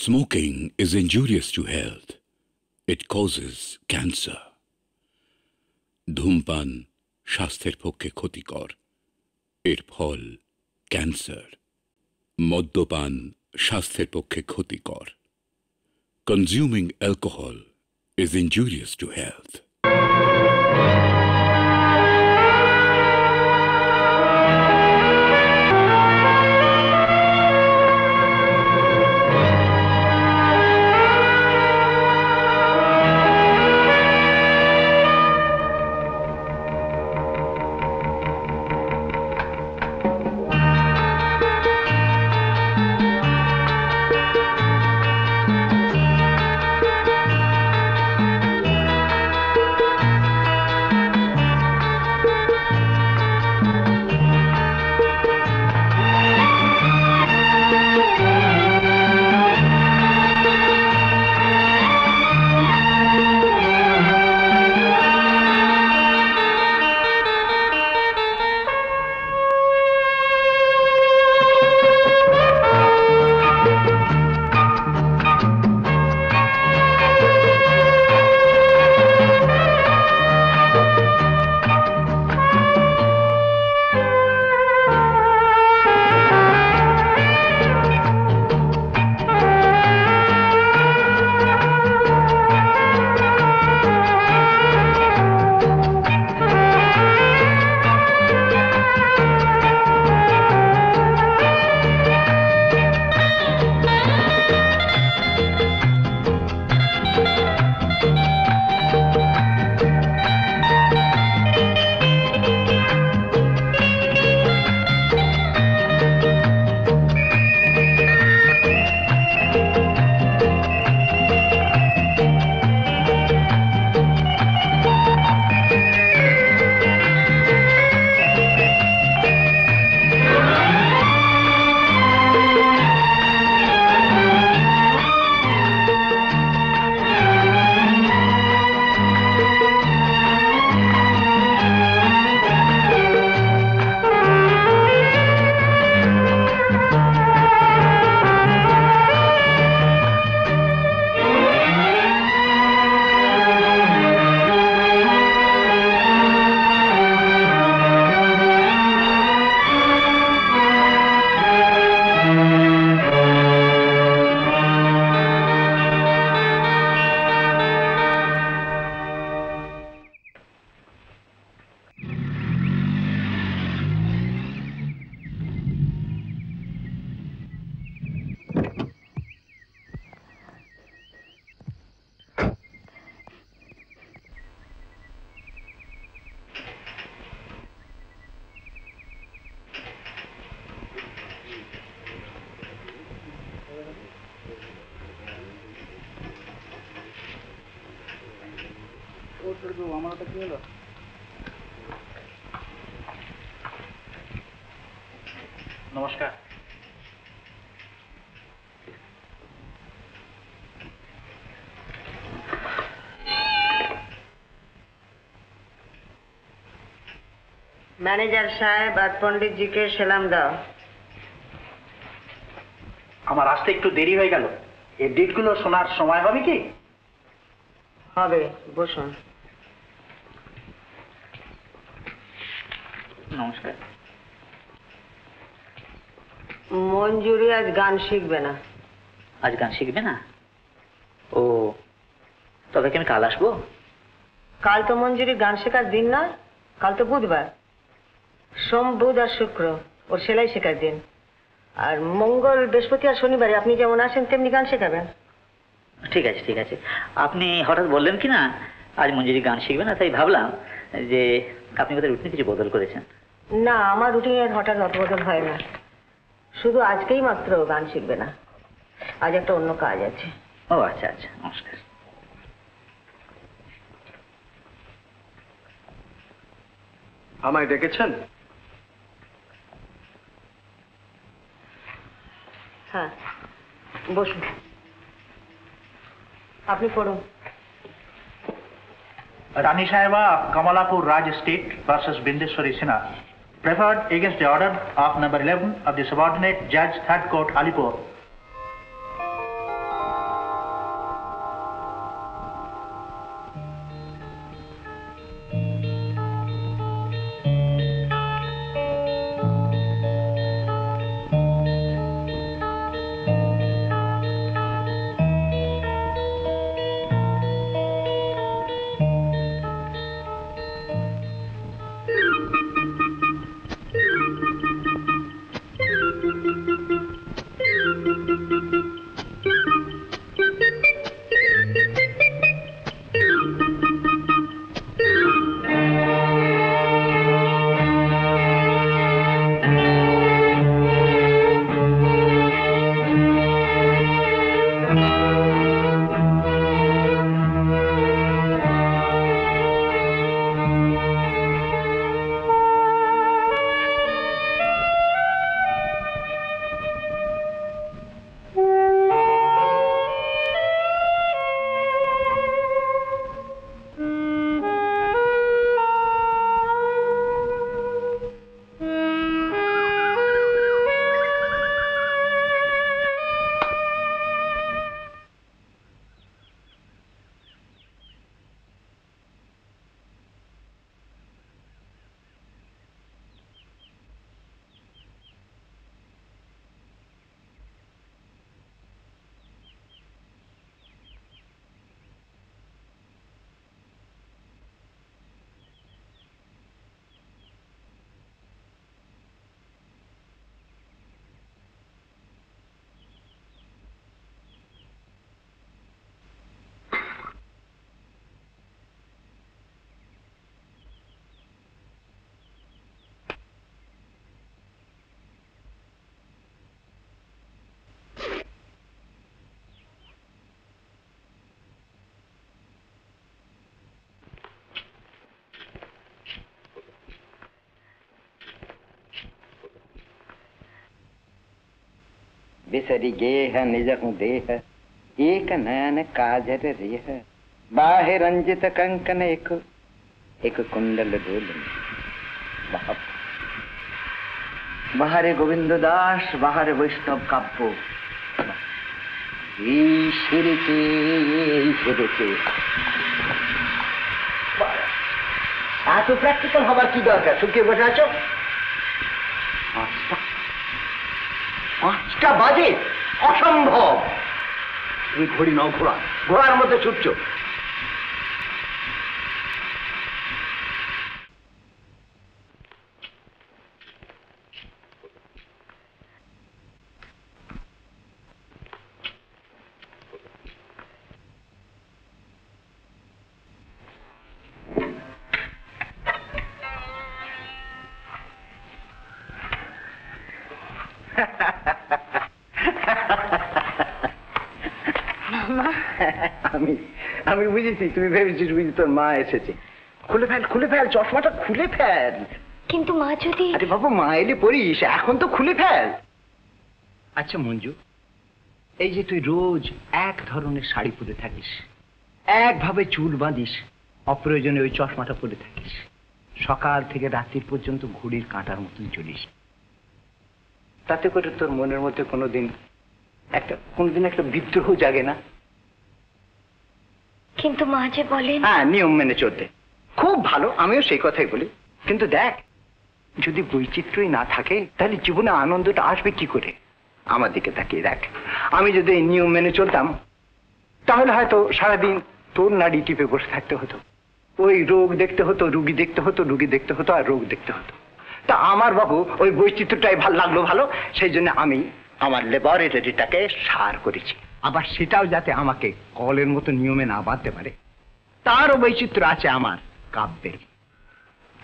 Smoking is injurious to health. It causes cancer. ধূমপান স্বাস্থ্যের পক্ষে ক্ষতিকর এর ফল ক্যান্সার মদ্যপান স্বাস্থ্যের পক্ষে ক্ষতিকর consuming alcohol is injurious to health Manager সাহেব আর পণ্ডিতজিকে সেলাম দাও। আমার আসতে একটু দেরি হয়ে গেল। এই ডেটগুলো শোনার সময় হবে কি? হবে বসুন। নমস্কার। মঞ্জুরি আজ গান শিখবে না। আজ গান শিখবে না? ও তবে কি আমি কাল আসব? কাল তো মঞ্জুরি গান শেখার দিন না কাল তো বুধবার। সোম বুধ আর শুক্র ওর সেলাই শেখার দিন। আর মঙ্গল বৃহস্পতি আর শনিবারে আপনি যেমন আসেন তেমনি গান শেখাবেন। ঠিক আছে ঠিক আছে। আপনি হঠাৎ বললেন কি না আজ মঞ্জুরি গান শিখবে না তাই ভাবলাম যে আপনি কোথায় রুটিনে কিছু বদল করেছেন। না আমার রুটিনের হঠাৎ অতবদল হয় না। শুধু আজকেই মাত্র গান শিখবে না। আজ একটা অন্য কাজ আছে। ও আচ্ছা আচ্ছা নমস্কার। আমায় ডেকেছেন? हाँ భూషణ్ आपने फोड़ो Rani Saiba, Kamalapur Raj Estate versus Bindeswari Sinha, preferred against the order of number 11 of the subordinate judge, third court, Alipur, बिसरी गेह निज देह एक नयन काजर रेह बाहे रंजित कंकन एक एक कुंडल डोल বাহারে গোবিন্দ দাস বাহারে বৈষ্ণব কাব্য এই সেরেছে এই সেরেছে এত প্র্যাকটিক্যাল হবার কি দরকার শুকিয়ে বসে আছো পাঁচটা পাঁচটা বাজে? অসম্ভব। তুমি ঘড়ি নাও ঘোড়া। ঘোড়ার মধ্যে ছুটছো। আমি তুমি ভেবেছিস বুঝি তোর মা এসেছে। খুলে ফেল খুলে ফেল চশমাটা খুলে ফেল। কিন্তু মা যদি আরে বাবু মা এলে পড়িস এখন তো খুলে ফেল। আচ্ছা মঞ্জু এই যে তুই রোজ এক ধরনের শাড়ি পরে থাকিস একভাবে চুল বাঁধিস অপ্রয়োজনে ওই চশমাটা পরে থাকিস সকাল থেকে রাত্রির পর্যন্ত ঘুড়ির কাঁটার মতন চলিস। তাতে করে তোর মনের মধ্যে কোনোদিন একটা কোনোদিন একটা বিদ্রোহ জাগে না? কিন্তু মা যে বলেন হ্যাঁ নিয়ম মেনে চলতে। খুব ভালো, আমিও সেই কথাই বলি। কিন্তু দেখ, যদি বৈচিত্র্যই না থাকে, তাহলে জীবনে আনন্দটা আসবে কি করে? আমার দিকে তাকিয়ে দেখ। আমি যদি নিয়ম মেনে চলতাম, তাহলে হয়তো সারাদিন তোর নাড়ি টিপে বসে থাকতে হতো। ওই রোগ দেখতে হতো, রুগী দেখতে হতো, রুগী দেখতে হতো, আর রোগ দেখতে হতো। তা আমার বাবু ওই বৈচিত্র্যটাই ভালো, লাগল ভালো, সেই জন্য আমি আমার ল্যাবরেটরিটাকে সার করেছি। আবার সেটাও যাতে আমাকে কলের মতো নিয়মে না বাঁধতে পারে তারও বৈচিত্র্য আছে আমার কাব্যের।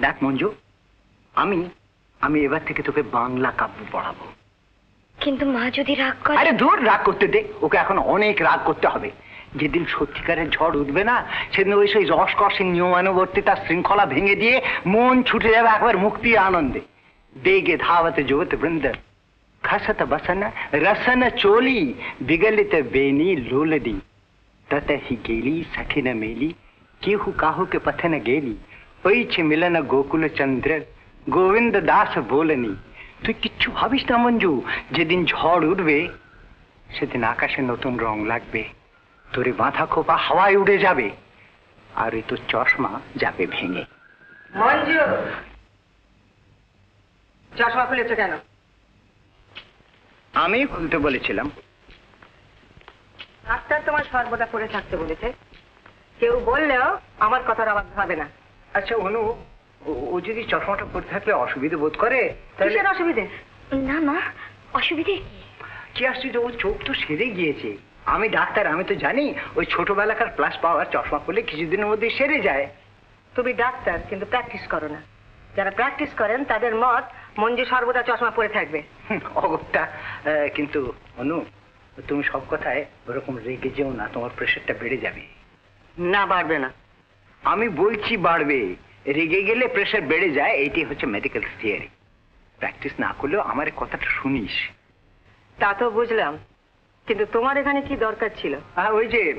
দেখ মঞ্জু আমি আমি এবার থেকে তোকে বাংলা কাব্য পড়াবো। কিন্তু মা যদি রাগ করে আরে দূর রাগ করতে দে। ওকে এখন অনেক রাগ করতে হবে। যেদিন সত্যিকারের ঝড় উঠবে না সেদিন ওই সেই রসকসের নিয়মানুবর্তিতা শৃঙ্খলা ভেঙে দিয়ে মন ছুটে যাবে একবার মুক্তি আনন্দে। বেগে ধাवत জগত বৃন্দ খসত বসন রসন চোলি বিগলিত বেনি লোলদি তত হি গেলি সখিন মেলি কেহু কাহু के पथन गेली ওইছে মিলন গোকুল চন্দ্র গোবিন্দ দাস বলনি তুই কিচ্ছু ভাবিস না মঞ্জু যেদিন ঝড় উঠবে সেদিন আকাশে নতুন রং লাগবে তোরে বাঁধা খোপা হাওয়ায় উড়ে যাবে আর এই তোর চশমা যাবে ভেঙে মঞ্জু চশমা খুলেছো কেন আমি খুলতে বলেছিলাম। ডাক্তার তোমার সর্বদা পড়ে থাকতে বলেছে। কেউ বললেও আমার কথার আবার ভাবে না। আচ্ছা অনু ও- ও যদি চশমাটা পরে থাকলে অসুবিধা বোধ করে? তাহলে অসুবিধে? না মা অসুবিধে কি? কি আশ্চর্য ওর চোখ তো সেরে গিয়েছে? আমি ডাক্তার আমি তো জানি ওই ছোটবেলাকার প্লাস পাওয়ার চশমা পরলে কিছুদিনের মধ্যে সেরে যায়। তুমি ডাক্তার কিন্তু প্র্যাকটিস করো না। যারা প্র্যাকটিস করেন তাদের মত মঞ্জু সর্বদা চশমা পরে থাকবে। অগত্যা। কিন্তু অনু তুমি সব কথায় ওরকম রেগে যেও না তোমার প্রেশারটা বেড়ে যাবে। না বাড়বে না। আমি বলছি বাড়বে। রেগে গেলে প্রেশার বেড়ে যায় এইটি হচ্ছে মেডিকেল থিয়ারি প্র্যাকটিস না করলেও আমার কথাটা শুনিস। তা তো বুঝলাম। কিন্তু তোমার এখানে কি দরকার ছিল? আর ওই যে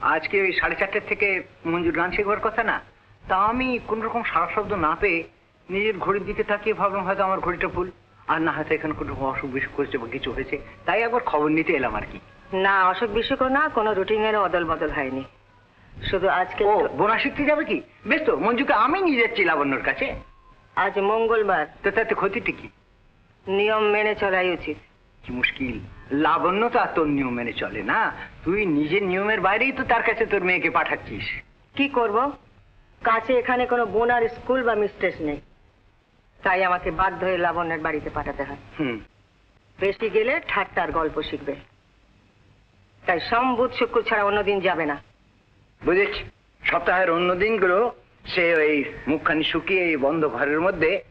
আজকে ওই সাড়ে চারটের থেকে মঞ্জুর গান শেখার কথা না? তা আমি কোন রকম সারা শব্দ না পেয়ে নিজের ঘড়ির দিকে তাকিয়ে ভাবলাম হয়তো আমার ঘড়িটা ভুল। আর না হয়তো এখানে কোনো অসুখ বিসুখ করেছে বা কিছু হয়েছে। তাই একবার খবর নিতে এলাম আর কি। না অসুখ বিসুখও না কোনো রুটিনের অদল বদল হয়নি। শুধু আজকে ও বোনা শিখতে যাবে কি? বেশ তো মঞ্জুকে আমি নিয়ে যাচ্ছি লাবণ্যর কাছে। আজ মঙ্গলবার। তো তাতে ক্ষতিটা কি? নিয়ম মেনে চলাই উচিত। কি মুশকিল। লাবণ্য তো আর তোর নিয়ম মেনে চলে না। তুই নিজের নিয়মের বাইরেই তো তার কাছে তোর মেয়েকে পাঠাচ্ছিস। কি করব? কাছে এখানে কোনো বোনার স্কুল বা মিস্ট্রেস নেই। তাই আমাকে বাধ্য হয়ে লাবণ্যের বাড়িতে পাঠাতে হয়। হুম। বেশি গেলে ঠাট্টার গল্প শিখবে। তাই সোম বুধ শুক্র ছাড়া অন্যদিন যাবে না। বুঝেছি। সপ্তাহের অন্য দিনগুলো সে ওই মুখখানি শুকিয়ে এই বন্ধ ঘরের মধ্যে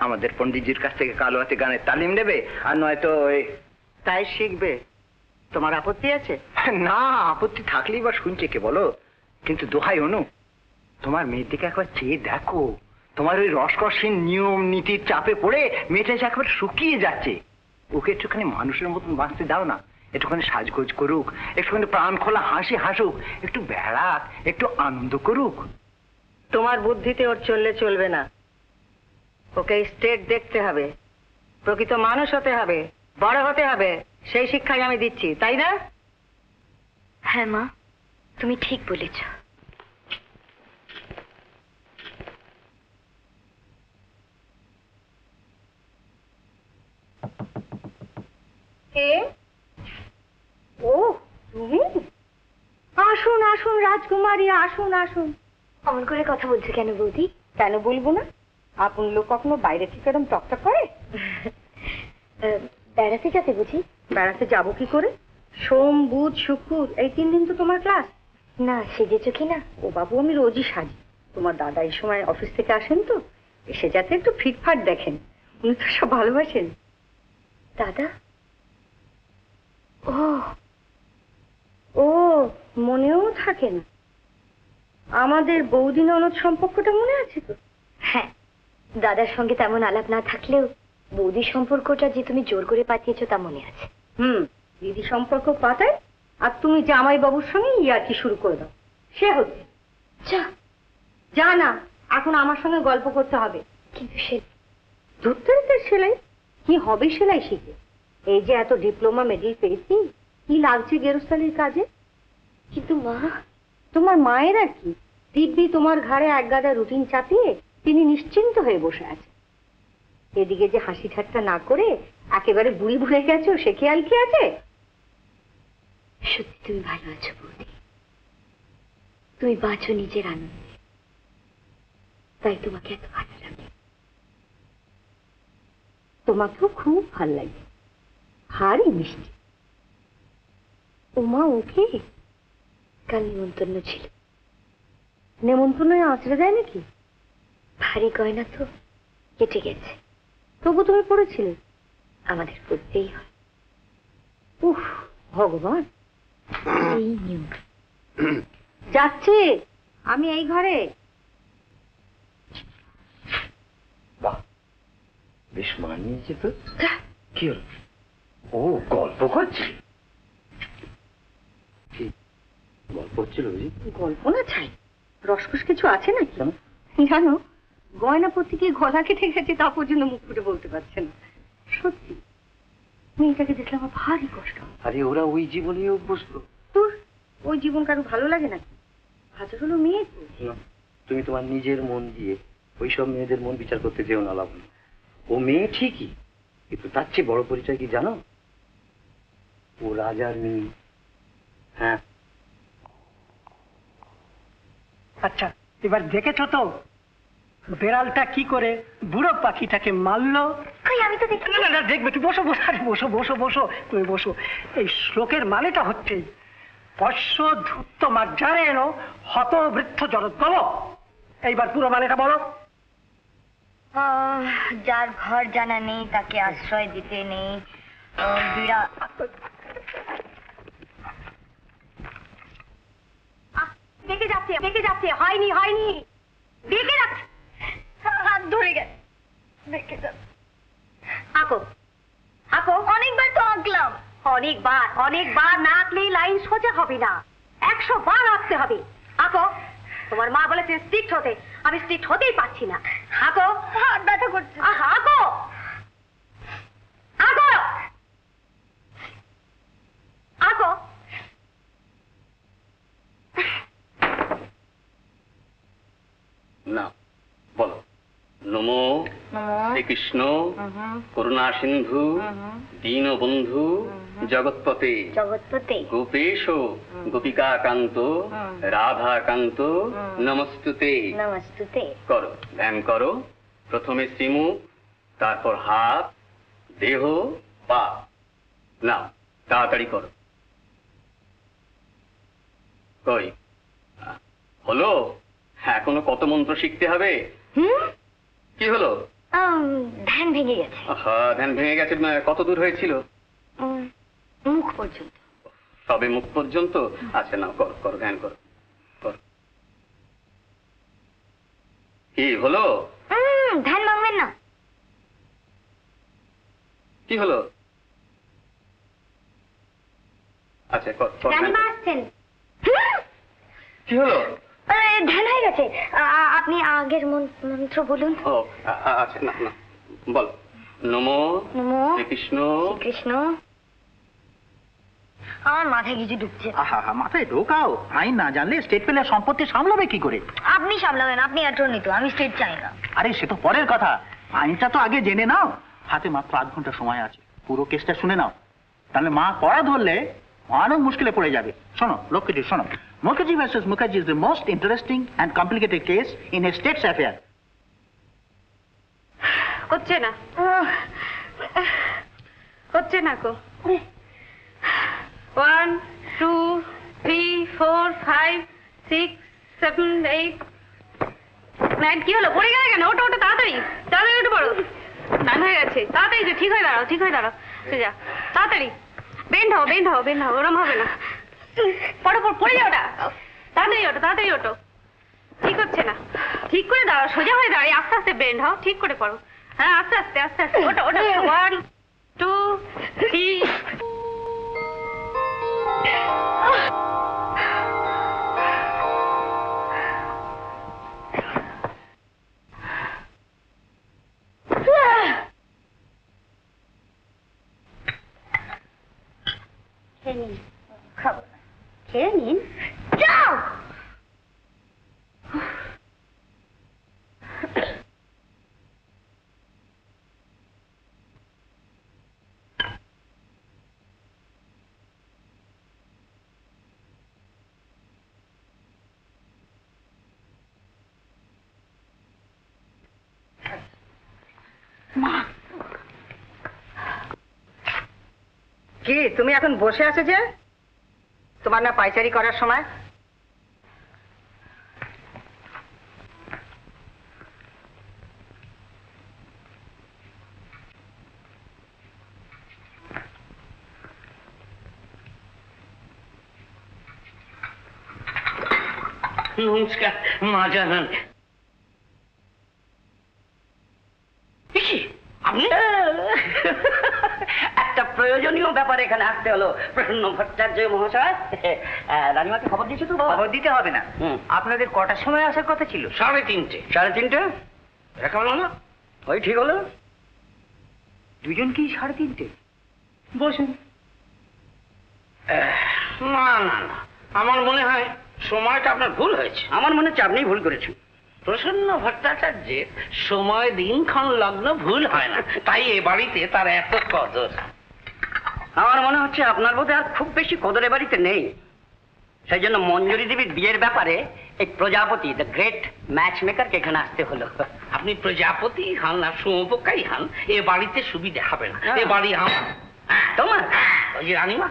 আমাদের পন্ডিতজির কাছ থেকে কালো হাতে গানের তালিম নেবে আর নয়তো ওই তাই শিখবে। তোমার আপত্তি আছে? না আপত্তি থাকলেই বা শুনছে কে বলো? কিন্তু দোহাই অনু তোমার মেয়ের দিকে একবার চেয়ে দেখো। তোমার ওই রসকসীন নিয়ম নীতির চাপে পড়ে মেয়েটা যে একবার শুকিয়ে যাচ্ছে। ওকে একটুখানি মানুষের মতন বাঁচতে দাও না। একটুখানি সাজগোজ করুক একটুখানি প্রাণ খোলা হাসি হাসুক একটু বেড়াক একটু আনন্দ করুক। তোমার বুদ্ধিতে ওর চললে চলবে না। ওকে স্টেট দেখতে হবে। প্রকৃত মানুষ হতে হবে বড় হতে হবে। সেই শিক্ষাই আমি দিচ্ছি তাই না? হ্যাঁ মা তুমি ঠিক বলেছ। কে? ও তুমি? আসুন আসুন রাজকুমারী আসুন আসুন। অমন করে কথা বলছো কেন বৌদি? কেন বলব না? আপন লোক কখনো বাইরে থেকে এরকম টকটক করে? বেড়াতে যাতে বুঝি? বেড়াতে যাব কি করে? সোম বুধ শুক্র এই তিন দিন তো তোমার ক্লাস। না সেজেছো কি না? ও বাবু আমি রোজই সাজি। তোমার দাদা এই সময় অফিস থেকে আসেন তো? এসে যাতে একটু ফিটফাট দেখেন। উনি তো সব ভালোবাসেন। দাদা? ও ও মনেও থাকে না। আমাদের বৌদি ননদ সম্পর্কটা মনে আছে তো? হ্যাঁ দাদার সঙ্গে তেমন আলাপ না থাকলেও বৌদি সম্পর্কটা যে তুমি জোর করে পাঠিয়েছো তা মনে আছে। হুম দিদি সম্পর্ক পাতায় আর তুমি জামাই বাবুর সঙ্গে ইয়ার্কি শুরু করে দাও। সে হচ্ছে। যা। যা না এখন আমার সঙ্গে গল্প করতে হবে। কিন্তু সে ধরতে সেলাই? কি হবে সেলাই শিখে? এই যে এত ডিপ্লোমা মেডেল পেয়েছি, কি লাগছে গেরস্তালির কাজে? কিন্তু মা, তোমার মায়ের আর কি? দিব্যি তোমার ঘাড়ে এক গাদা রুটিন চাপিয়ে তিনি নিশ্চিন্ত হয়ে বসে আছে। এদিকে যে হাসি ঠাট্টা না করে একেবারে বুড়ি ভুলে গেছো, সে খেয়াল কি আছে? সত্যি তুমি ভালো আছো বৌদি। তুমি বাঁচো নিজের আনন্দে। তাই তোমাকে এত ভালো লাগে তোমাকেও খুব ভালো লাগে। ভারী মিষ্টি ওমা ওকে? কাল নিমন্ত্রণ ছিল। নেমন্তন্ন আঁচড়ে দেয় নাকি? ভারী গয়না তো কেটে গেছে। তবু তুমি পড়েছিলে? আমাদের করতেই হয়। উফ ভগবান। এই নিয়ম। যাচ্ছে আমি এই ঘরে। বাহ বেশ মানিয়েছে তো। কি হলো? ও গল্প করছে। গল্প হচ্ছিল গল্প না চাই রসকস কিছু আছে নাকি? জানো গয়না পরতে গিয়ে গলা কেটে গেছে তা পর্যন্ত মুখ ফুটে বলতে পারছে না। সত্যি মেয়েটাকে দেখলে আমার ভারী কষ্ট আরে ওরা ওই জীবনেই অভ্যস্ত। তোর ওই জীবন কারও ভালো লাগে নাকি? হাজার হলো মেয়ে তুমি তোমার নিজের মন দিয়ে ওই সব মেয়েদের মন বিচার করতে যেও না লাভ ও মেয়ে ঠিকই কিন্তু তার চেয়ে বড় পরিচয় কি জানো? ও রাজার মেয়ে হ্যাঁ। আচ্ছা এবার দেখেছ তো? বেড়ালটা কি করে বুড়ো পাখিটাকে মারলো? আমি তো দেখি না দেখবে তুমি বসো বসো আরে বসো বসো বসো তুমি বসো। এই শ্লোকের মানেটা হচ্ছে পশ্য ধূর্ত মার্জারে এনো হত বৃদ্ধ জগৎ বলো। এইবার পুরো মানেটা বলো। আহ, যার ঘর জানা নেই তাকে আশ্রয় দিতে নেই। আহ, দেখে যাচ্ছে দেখে যাচ্ছে। হয়নি হয়নি। দেখে যাচ্ছে। হাত ধরে গেছে। দেখে যাচ্ছে। আঁকো। আঁকো। অনেকবার তো আঁকলাম। অনেকবার অনেকবার না আঁকলে লাইন সোজা হবে না। একশো বার আঁকতে হবে। আঁকো। তোমার মা বলেছে স্ট্রিক্ট হতে। আমি স্ট্রিক্ট হতেই পারছি না। আঁকো। হাত ব্যথা করছে। আঁকো। আঁকো। আঁকো। না বলো। নমো শ্রীকৃষ্ণ করুণা সিন্ধু দীনবন্ধু জগৎপতে। জগৎপতে। গোপেশ গোপিকাকান্ত রাধাকান্ত নমস্তুতে। নমস্তুতে। করো ধ্যান করো। প্রথমে শ্রীমুখ তারপর হাত দেহ পা। না তাড়াতাড়ি করো। কই? হলো? এখনও কত মন্ত্র শিখতে হবে? কি হলো? ধ্যান ভেঙে গেছে। ধ্যান ভেঙে গেছে মানে কত দূর হয়েছিল? মুখ পর্যন্ত। সবে মুখ পর্যন্ত? আচ্ছা নাও কর কর ধ্যান কর কি হলো? ধ্যান ভাঙবেন না। কি হলো? আচ্ছা কর কর কি হলো? ধ্যান হয়ে গেছে আপনি আগের মন্ত্র বলুন। ও আচ্ছা না না বল। নমো নমো। শ্রীকৃষ্ণ। কৃষ্ণ আমার মাথায় কিছু ঢুকছে। আহা মাথায় ঢোকাও। আইন না জানলে স্টেট পেলে সম্পত্তি সামলাবে কি করে? আপনি সামলাবেন আপনি অ্যাটর্নি তো আমি স্টেট চাই না। আরে সে তো পরের কথা। আইনটা তো আগে জেনে নাও। হাতে মাত্র আধ ঘণ্টা সময় আছে। পুরো কেসটা শুনে নাও। তাহলে মা কড়া ধরলে অনেক মুশকিলে পড়ে যাবে। শোনো লক্ষ্মীজি শোনো। Mukherjee versus Mukherjee is the most interesting and complicated case in a states affair হচ্ছে না হচ্ছে না কো one two three four five six seven eight nine কি হলো? পড়ে গেলে কেন? ওটো ওটো তাড়াতাড়ি। তাড়াতাড়ি উঠে পড়ো। নাইন হয়ে গেছে। তাড়াতাড়ি যে ঠিক হয়ে দাঁড়াও, ঠিক হয়ে দাঁড়াও। যা। তাড়াতাড়ি। বেন্ড হও বেন্ড হও বেন্ড হও, ওরম হবে না। পড়ো পড়ো, পড়ে যাও ওটা তাড়াতাড়ি ওটো তাড়াতাড়ি ওটো ঠিক হচ্ছে না। ঠিক করে দাঁড়াও সোজা হয়ে দাঁড়াই, আস্তে আস্তে বেন্ড হও, ঠিক করে পড়ো। হ্যাঁ আস্তে আস্তে আস্তে আস্তে ওটা ওটা ওয়ান টু থ্রি খাব না খেয়ে নিন। যাও! কি তুমি এখন বসে আছো যে? তোমার না পাইচারি করার সময়? নমস্কার মা জানান আপনি একটা প্রয়োজনীয় ব্যাপার এখানে আসতে হলো। প্রসন্ন ভট্টাচার্য মহাশয়। আহ, রানীমাকে খবর দিয়েছ তো খবর দিতে হবে না। আপনাদের কটার সময় আসার কথা ছিল? সাড়ে তিনটে। সাড়ে তিনটে? কেমন হলো ওই ঠিক হলো। দুজন কি সাড়ে তিনটে? বসুন। না না না। আমার মনে হয় সময়টা আপনার ভুল হয়েছে। আমার মনে হচ্ছে আপনি ভুল করেছেন। প্রসন্ন ভট্টাচার্যের সময় দিনক্ষণ লগ্ন ভুল হয় না। তাই এ বাড়িতে তার এত কদর। আমার মনে হচ্ছে আপনার বোধহয় আর খুব বেশি কদর বাড়িতে নেই। সেই জন্য মঞ্জুরি দেবীর বিয়ের ব্যাপারে এই প্রজাপতি দ্য গ্রেট ম্যাচ মেকারকে এখানে আসতে হলো। আপনি প্রজাপতি হন না শুঁপোকাই হন এ বাড়িতে সুবিধা হবে না। এ বাড়ি আমার। তোমার? ওই রানীমা?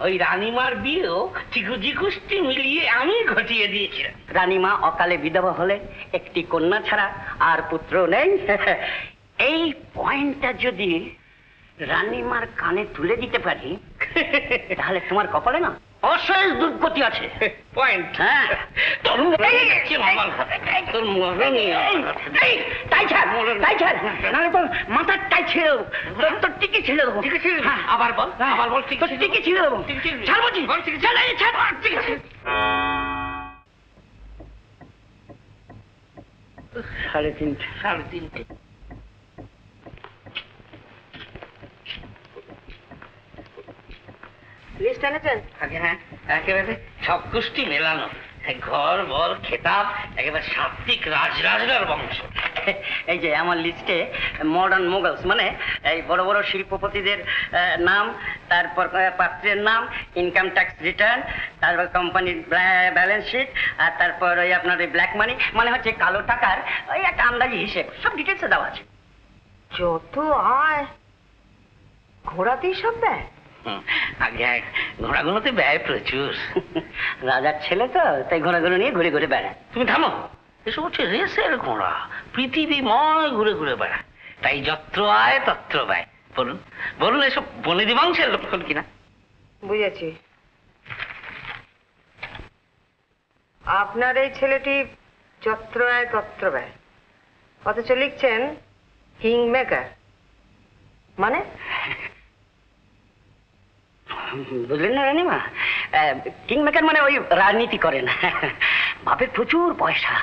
ওই রানীমার বিয়েও চিকুজি কুষ্টি মিলিয়ে আমি ঘটিয়ে দিয়েছিলাম। রানীমা অকালে বিধবা হলে একটি কন্যা ছাড়া আর পুত্র নেই। এই পয়েন্টটা যদি রানীমার কানে তুলে দিতে পারি? তাহলে তোমার কপালে না অশেষ দুর্গতি আছে। পয়েন্ট হ্যাঁ। তোর তোর মরণই তাই ছাড় তাই ছাড়। নাহলে তোর মাথার টাই ছেড়ে দেবো। তোর তোর টিকে ছেড়ে দেবো। টিকে ছেড়ে আবার বল আবার বল তোর টিকে ছেড়ে দেবো। ছাড় বলছি। ছাড় এই, ছাড় ঠিক আছে সাড়ে তিনটে। সাড়ে তিনটে। লিস্ট এনেছেন আগে হ্যাঁ একেবারে সব কুষ্টি মেলানো ঘর বল খেতাব একেবারে সাত্বিক রাজরাজরার বংশ। এই যে আমার লিস্টে মডার্ন মোগলস মানে এই বড় বড় শিল্পপতিদের নাম তারপর পাত্রের নাম ইনকাম ট্যাক্স রিটার্ন তারপর কোম্পানির ব্যালেন্স শিট আর তারপর ওই আপনার ওই ব্ল্যাক মানি মানে হচ্ছে কালো টাকার ওই একটা আন্দাজি হিসেব। সব ডিটেলসে দেওয়া আছে। যত আয় ঘোড়াতেই সব দেয়। ঘোড়াগুলোতে ব্যয় প্রচুর। রাজার ছেলে তো, তাই ঘোড়াগুলো নিয়ে ঘুরে ঘুরে বেড়ায়। তুমি থামো, এসব হচ্ছে রেসের ঘোড়া পৃথিবীময় ঘুরে ঘুরে বেড়ায়। তাই যত্র আয়, তত্র ব্যয়। বলুন বলুন এসব বনেদি বংশের লক্ষণ কিনা? বুঝেছি। আপনার এই ছেলেটি যত্র আয়, তত্র ব্যয়। অথচ লিখছেন কিং মেকার মানে? বুঝলেন না রানিমা? কিং মেকার মানে ওই রাজনীতি করেন। বাপের প্রচুর পয়সা।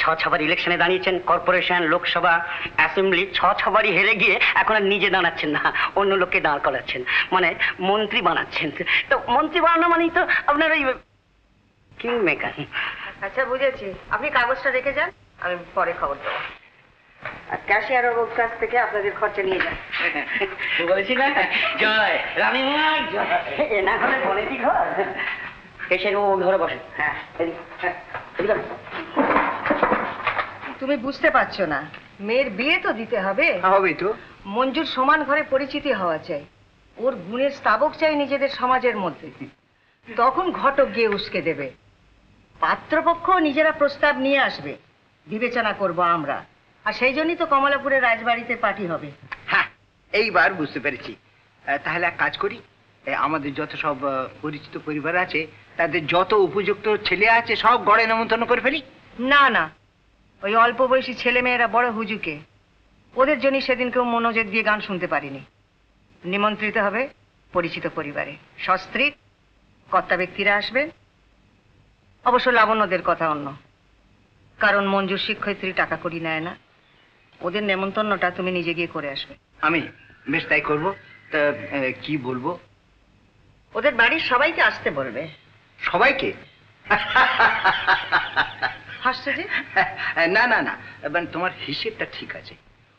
ছ ছবার ইলেকশনে দাঁড়িয়েছেন, কর্পোরেশন, লোকসভা, অ্যাসেম্বলি, ছ ছবারই হেরে গিয়ে এখন আর নিজে দাঁড়াচ্ছেন না, অন্য লোককে দাঁড় করাচ্ছেন মানে মন্ত্রী বানাচ্ছেন। তো মন্ত্রী বানানো মানেই তো আপনার ওই কিং মেকার আচ্ছা বুঝেছি। আপনি কাগজটা রেখে যান, আমি পরে খবর দেবো। আর ক্যাশিয়ার বাবুর কাছ থেকে আপনাদের খরচা নিয়ে যান। বলেছি না? জয় রানীমা জয়। এ না হলে বলেছি ঘর। এসে ঘরে বসে। হ্যাঁ হ্যাঁ। তুমি বুঝতে পারছ না মেয়ের বিয়ে তো দিতে হবে। হবে তো। মঞ্জুর সমান ঘরে পরিচিতি হওয়া চাই। ওর গুণের স্তাবক চাই নিজেদের সমাজের মধ্যে। তখন ঘটক গিয়ে উস্কে দেবে। পাত্রপক্ষ নিজেরা প্রস্তাব নিয়ে আসবে। বিবেচনা করব আমরা। আর সেই জন্যই তো কমলাপুরের রাজবাড়িতে পার্টি হবে। হ্যাঁ এইবার বুঝতে পেরেছি। তাহলে এক কাজ করি। আমাদের যত সব পরিচিত পরিবার আছে তাদের যত উপযুক্ত ছেলে আছে সব গড়ে নেমন্তন্ন করে ফেলি। না না। ওই অল্প বয়সী ছেলে মেয়েরা বড় হুজুকে। ওদের জন্য সেদিন কেউ মনোযোগ দিয়ে গান শুনতে পারিনি। নিমন্ত্রিত হবে পরিচিত পরিবারে। সস্ত্রীক কর্তা ব্যক্তিরা আসবে অবশ্য লাবণ্যদের কথা অন্য। কারণ মঞ্জুর শিক্ষয়িত্রী টাকা করি নেয় না। ওদের নেমন্তন্নটা তুমি নিজে গিয়ে করে আসবে। আমি? বেশ তাই করব। তা কি বলব? ওদের বাড়ির সবাইকে আসতে বলবে। সবাইকে? হাসছে যে? না না না। মানে তোমার হিসেবটা ঠিক আছে।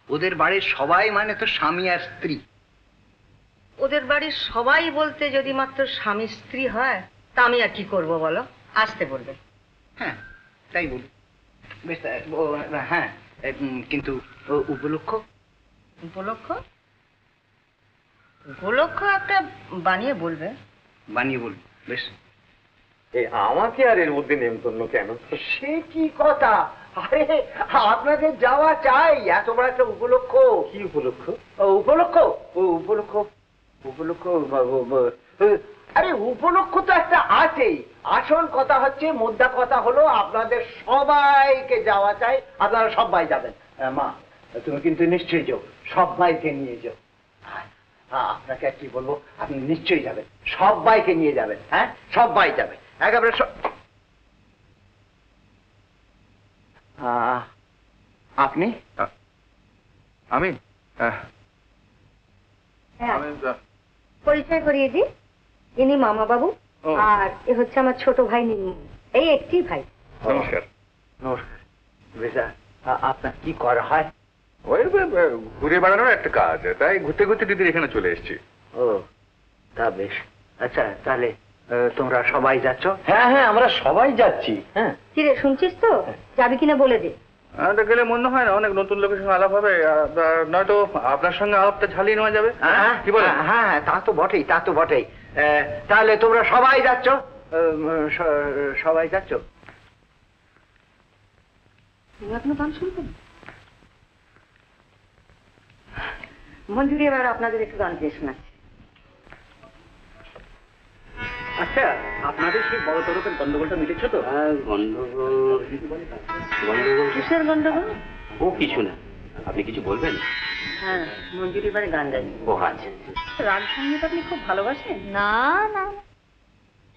ওদের বাড়ির সবাই মানে তো স্বামী আর স্ত্রী। ওদের বাড়ির সবাই বলতে যদি মাত্র স্বামী স্ত্রী হয় তা আমি আর কি করব বলো? আসতে বলবে। হ্যাঁ তাই বলি বেশ হ্যাঁ। কিন্তু উপলক্ষ? উপলক্ষ? উপলক্ষ একটা বানিয়ে বলবে। বানিয়ে বলব বেশ। আমাকে আর এর মধ্যে নেমন্তন্ন কেন? সে কি কথা? আরে আপনাদের যাওয়া চাই। এত বড় একটা উপলক্ষ। কি উপলক্ষ? ও, উপলক্ষ? ও উপলক্ষ? উপলক্ষ আরে উপলক্ষ তো একটা আছেই। আসল কথা হচ্ছে মুদ্রা কথা হলো আপনাদের সবাইকে যাওয়া চাই। আপনারা সবাই যাবেন। মা তুমি কিন্তু নিশ্চয়ই যাও। সবাইকে নিয়ে যাও। হ্যাঁ আপনাকে আর কি বলব? আপনি নিশ্চয়ই যাবেন। সবাইকে নিয়ে যাবেন হ্যাঁ? সবাই যাবে একেবারে সব আপনি? আমি? হ্যাঁ। পরিচয় করিয়ে দিই। ইনি মামা বাবু আর এ হচ্ছে আমার ছোট ভাই নিনু এই একটি ভাই। নমস্কার। নমস্কার। বেশা আপনার কি করা হয়? ওই ঘুরে বেড়ানোর একটা কাজ তাই ঘুরতে ঘুরতে দিদির এখানে চলে এসেছি। ও তা বেশ। আচ্ছা তাহলে তোমরা সবাই যাচ্ছ? হ্যাঁ হ্যাঁ আমরা সবাই যাচ্ছি। হ্যাঁ। কিরে শুনছিস তো? যাবি কিনা বলে দে। আমাদের গেলে মনে হয় না অনেক নতুন লোকের সঙ্গে আলাপ হবে নয়তো আপনার সঙ্গে আলাপটা ঝালিয়ে নেওয়া যাবে। হ্যাঁ কি বলেন হ্যাঁ হ্যাঁ তা তো বটেই তা তো বটেই। তাহলে তোমরা সবাই যাচ্ছ? সবাই যাচ্ছ। এখনও গান মঞ্জুরি এবার আপনাদের একটু গান দিয়ে শোনাচ্ছি। আচ্ছা আপনাদের সেই বড় তরফের গন্ডগোলটা মিটেছে তো? হ্যাঁ, গন্ডগোল। গন্ডগোল কিসের গন্ডগোল? ও কিছু না। আপনি কিছু বলবেন? হ্যাঁ মঞ্জুরি এবারে গান গাই ও আচ্ছা। রাগ সংগীত আপনি খুব ভালোবাসেন? না না।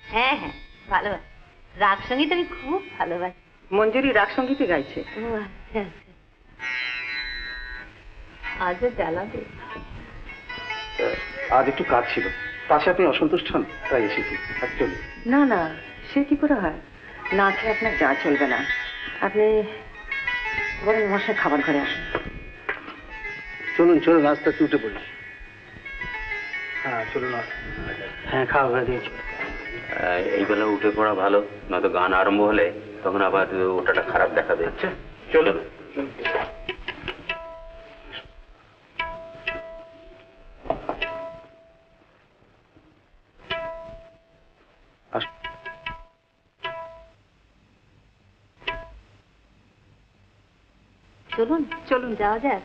হ্যাঁ হ্যাঁ ভালোবাসি। রাগ সংগীত আমি খুব ভালোবাসি। মঞ্জুরি রাগ সঙ্গীতই গাইছে। ও আচ্ছা আচ্ছা। আজও জ্বালাবে। আজ একটু কাজ ছিল। পাশে আপনি অসন্তুষ্ট হন তাই এসেছি। না না সে কি করে হয়? না খেয়ে আপনার যা চলবে না। আপনি বরং মশাই খাবার ঘরে আসুন। চলুন চলুন রাস্তা উঠে পড়ি। হ্যাঁ চলুন হ্যাঁ খাওয়া ঘরে দিয়েছি। এই বেলা উঠে পড়া ভালো নয়তো গান আরম্ভ হলে তখন আবার ওটাটা খারাপ দেখা আচ্ছা চলো চলুন চলুন যাওয়া যাক।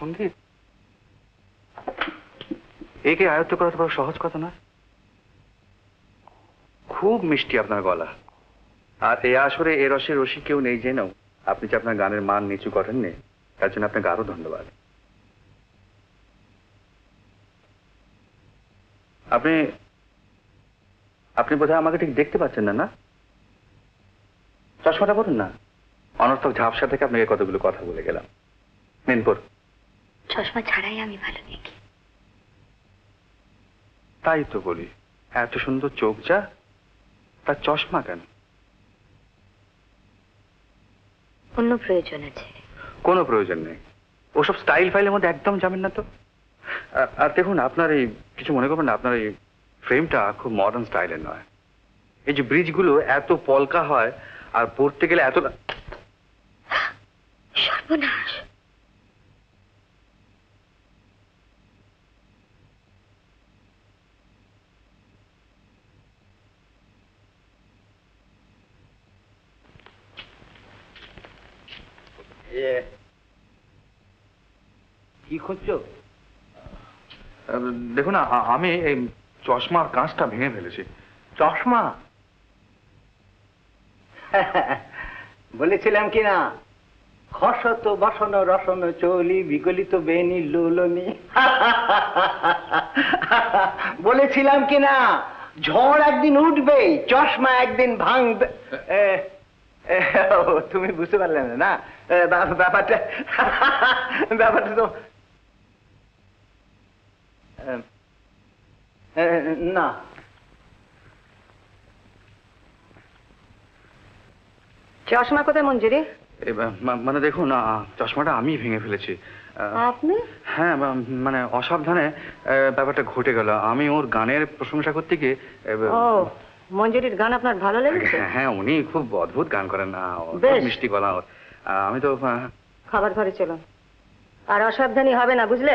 সংগীত? একে আয়ত্ত করা তো বড় সহজ কথা না খুব মিষ্টি আপনার গলা। আর এই আসরে এ রসে রসি কেউ নেই জেনেও আপনি যে আপনার গানের মান নিচু করেননি, তার জন্য আপনাকে আরও ধন্যবাদ। আপনি আপনি বোধহয় আমাকে ঠিক দেখতে পাচ্ছেন না না? চশমাটা বলুন না। অনর্থক ঝাপসা থেকে আপনাকে কতগুলো কথা বলে গেলাম। নিন পর চশমা ছাড়াই আমি ভালো দেখি। তাই তো বলি এত সুন্দর চোখ যা তার চশমা কেন? অন্য প্রয়োজন আছে। কোনো প্রয়োজন নেই। ওসব স্টাইল ফাইলের মধ্যে একদম যাবেন না তো? আর- দেখুন আপনার এই কিছু মনে করবেন না আপনার এই ফ্রেমটা খুব মডার্ন স্টাইলের নয়। এই যে ব্রিজগুলো এত পলকা হয় আর পড়তে গেলে এত সর্বনাশ! কি খুঁজছো? দেখুন আমি এই চশমার কাঁচটা ভেঙে ফেলেছি। চশমা? বলেছিলাম কি না? খসত বসন রসন চলি বিগলিত বেনি লোলনি। বলেছিলাম কি না? ঝড় একদিন উঠবে চশমা একদিন ভাঙবে। তুমি বুঝতে পারলে না না? ব্যাপারটা ব্যাপারটা তো না। চশমা কোথায় মঞ্জুরি? মানে দেখুন চশমাটা আমি ভেঙে ফেলেছি। আপনি? হ্যাঁ মানে অসাবধানে ব্যাপারটা ঘটে গেল। আমি ওর গানের প্রশংসা করতে গিয়ে মঞ্জুরির গান আপনার ভালো লেগেছে? হ্যাঁ উনি খুব অদ্ভুত গান করেন বেশ। মিষ্টি গলা আমি তো খাবার ঘরে চলুন। আর অসাবধানী হবে না বুঝলে?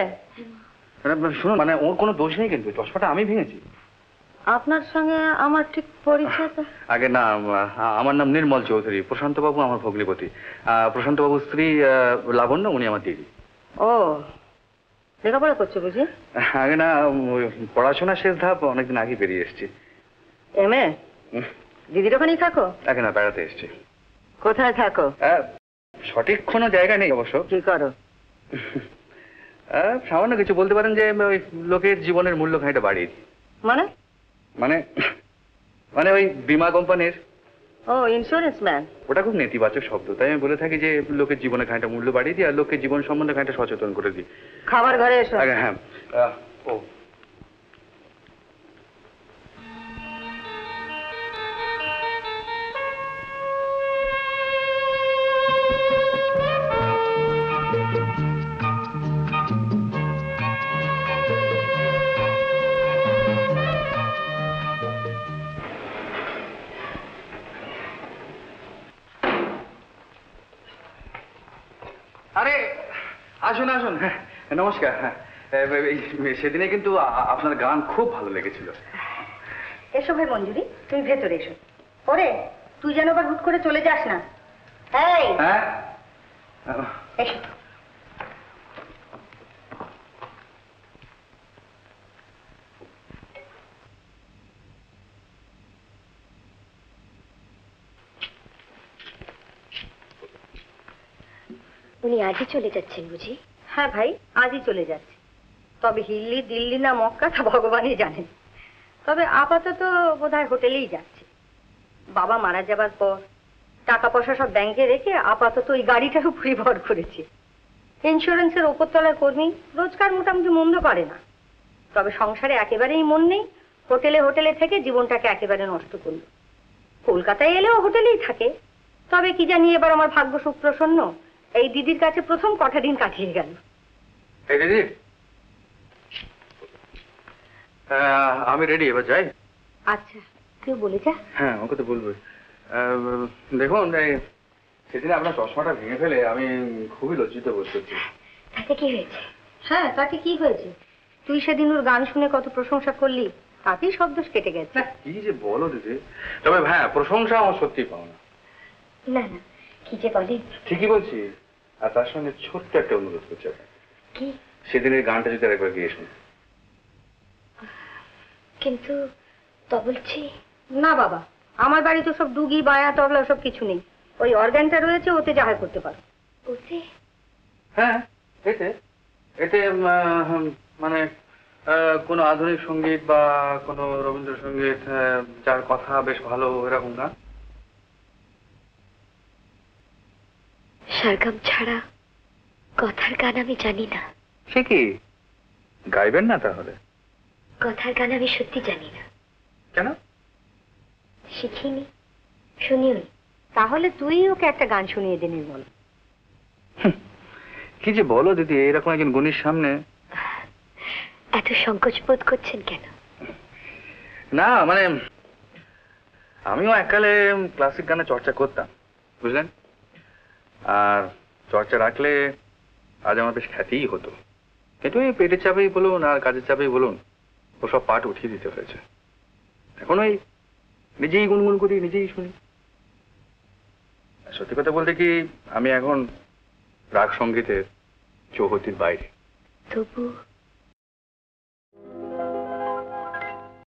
শুনুন মানে ওর কোনো দোষ নেই কিন্তু চশমাটা আমি ভেঙেছি। আপনার সঙ্গে আমার ঠিক পরিচয় আগে না আমার নাম নির্মল চৌধুরী প্রশান্ত বাবু আমার ভগ্নিপতি। প্রশান্ত বাবুর স্ত্রী লাবণ্য উনি আমার দিদি। ও লেখাপড়া করছ বুঝি? আগে না পড়াশোনা শেষ ধাপ অনেকদিন আগে বেরিয়ে এসেছি। M A? দিদির ওখানেই থাকো। আগে না বেড়াতে এসেছি। কোথায় থাকো? সঠিক কোনো জায়গা নেই অবশ্য। কি করো? সামান্য কিছু বলতে পারেন যে ওই লোকের জীবনের মূল্য খানিকটা বাড়িয়ে দিই। মানে? মানে মানে ওই বিমা কোম্পানির। ও ইন্স্যুরেন্স ম্যান ওটা খুব নেতিবাচক শব্দ। তাই আমি বলে থাকি যে লোকের জীবনে খানিকটা মূল্য বাড়িয়ে দিই আর লোকের জীবন সম্বন্ধে খানিকটা সচেতন করে দিই। খাবার ঘরে এসো। হ্যাঁ। ও নমস্কার হ্যাঁ। সেদিনে কিন্তু আপনার গান খুব ভালো লেগেছিল। এসো ভাই মঞ্জুরি তুমি ভেতরে এসো। ওরে তুই যেন আবার হুট করে চলে যাস না। এই! হ্যাঁ? এসো। উনি আজই চলে যাচ্ছেন বুঝি? হ্যাঁ ভাই, আজই চলে যাচ্ছে। তবে হিল্লি, দিল্লি না মক্কা তা ভগবানই জানেন। তবে আপাতত বোধহয় হোটেলেই যাচ্ছে। বাবা মারা যাবার পর টাকা পয়সা সব ব্যাংকে রেখে আপাতত ওই গাড়িটার উপরই ভর করেছে। ইন্স্যুরেন্সের ওপরতলার কর্মী রোজগার মোটামুটি মন্দ করে না। তবে সংসারে একেবারেই মন নেই, হোটেলে হোটেলে থেকে জীবনটাকে একেবারে নষ্ট করল। কলকাতায় এলেও হোটেলেই থাকে। তবে কি জানি এবার আমার ভাগ্য সুপ্রসন্ন এই দিদির কাছে প্রথম কটা দিন কাটিয়ে গেল। এই দিদি। আহ, আমি রেডি এবার যাই। আচ্ছা কেউ বলে যা হ্যাঁ ওকে তো বলব দেখুন সেদিন আপনার চশমাটা ভেঙে ফেলে আমি খুবই লজ্জিত বোধ করছি। তাতে কি হয়েছে? হ্যাঁ তাতে কি হয়েছে? তুই সেদিন ওর গান শুনে কত প্রশংসা করলি তাতেই সব দোষ কেটে গেছে। কি যে বলো দিদি। তবে হ্যাঁ প্রশংসা আমার সত্যি পাও না না না কি যে বলে ঠিকই বলছি। আর তার সঙ্গে ছোট্ট একটা অনুরোধ করছি আপনাকে। কি? সেদিনের গানটা যদি আরেকবার গিয়ে শুনুন কিন্তু তা বলছি না বাবা আমার বাড়িতে সব ডুগি বায়া তবলা সব কিছু নেই। ওই অর্গানটা রয়েছে ওতে যা হয় করতে পারো। ওতে? হ্যাঁ এতে। এতে আহ, মানে আহ, কোনো আধুনিক সংগীত বা কোনো রবীন্দ্রসঙ্গীত আহ, যার কথা বেশ ভালো এরকম গান। সারগাম ছাড়া কথার গান আমি জানি না। সে কি? গাইবেন না তাহলে? কথার গান আমি সত্যি জানি না। কেন? শিখিনি শুনিও। তাহলে তুই ওকে একটা গান শুনিয়ে দে নির্মল। কি যে বলো দিদি এরকম একজন গুণীর সামনে। এত সংকোচ বোধ করছেন কেন? না মানে আমিও এককালে ক্লাসিক গানে চর্চা করতাম বুঝলেন? আর চর্চা রাখলে আজ আমার বেশ খ্যাতিই হতো। কিন্তু এই পেটের চাপেই বলুন আর কাজের চাপেই বলুন ওসব পাঠ উঠিয়ে দিতে হয়েছে। এখন ওই নিজেই গুনগুন করি নিজেই শুনি। সত্যি কথা বলতে কি আমি এখন রাগ সঙ্গীতের চৌহতির বাইরে। তবু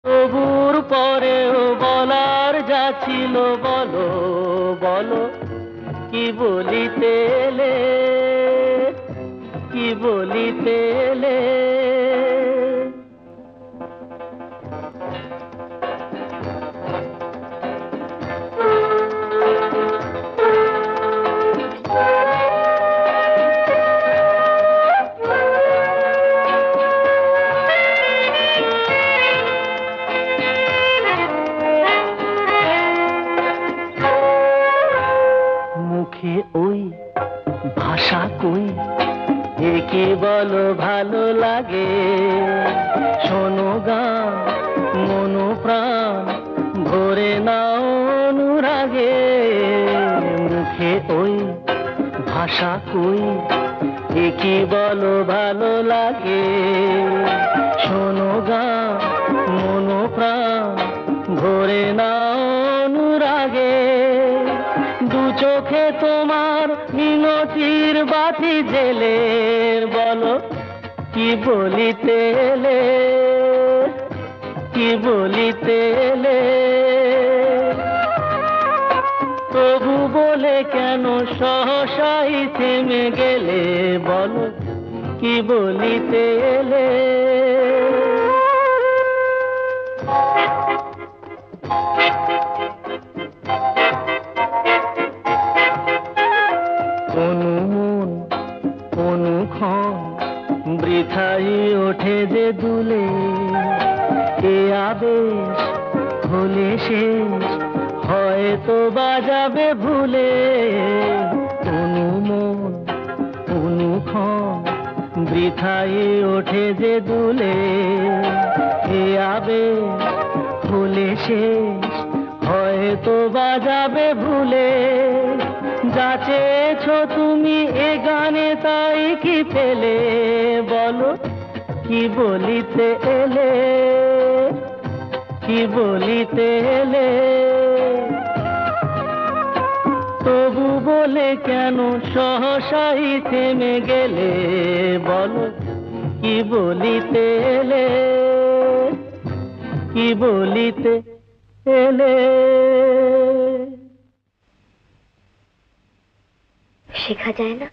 তবুর পরেও বলার যা ছিল বলো বলো। কি বলিতে এলে কি বলিতে এলে ভাষা কই একে বলো ভালো লাগে? শোনো গান মনো প্রাণ ভরে নাও অনুরাগে। দু চোখে তোমার মিনতির বাতি জেলের বলো, কি বলিতে এলে? কি বলিতে এলে? তবু বলে কেন সহসাই থেমে গেলে? বল, কি বলিতে এলে? বৃথাই ওঠে যে দুলে। এ আবেশ হলে শেষ। হয়তো বাজাবে ভুলে। অনুমন অনুক্ষণ বৃথাই ওঠে যে দুলে। এ আবেশ হলে শেষ, হয়তো বাজাবে ভুলে। যা চেয়েছ তুমি এ গানে, তাই কি পেলে? বলো, কি বলিতে এলে? কি বলিতে এলে? তবু বলে কেন সহসাই থেমে গেলে? বলো কি বলিতে এলে? কি বলিতে এলে? শেখা যায় না?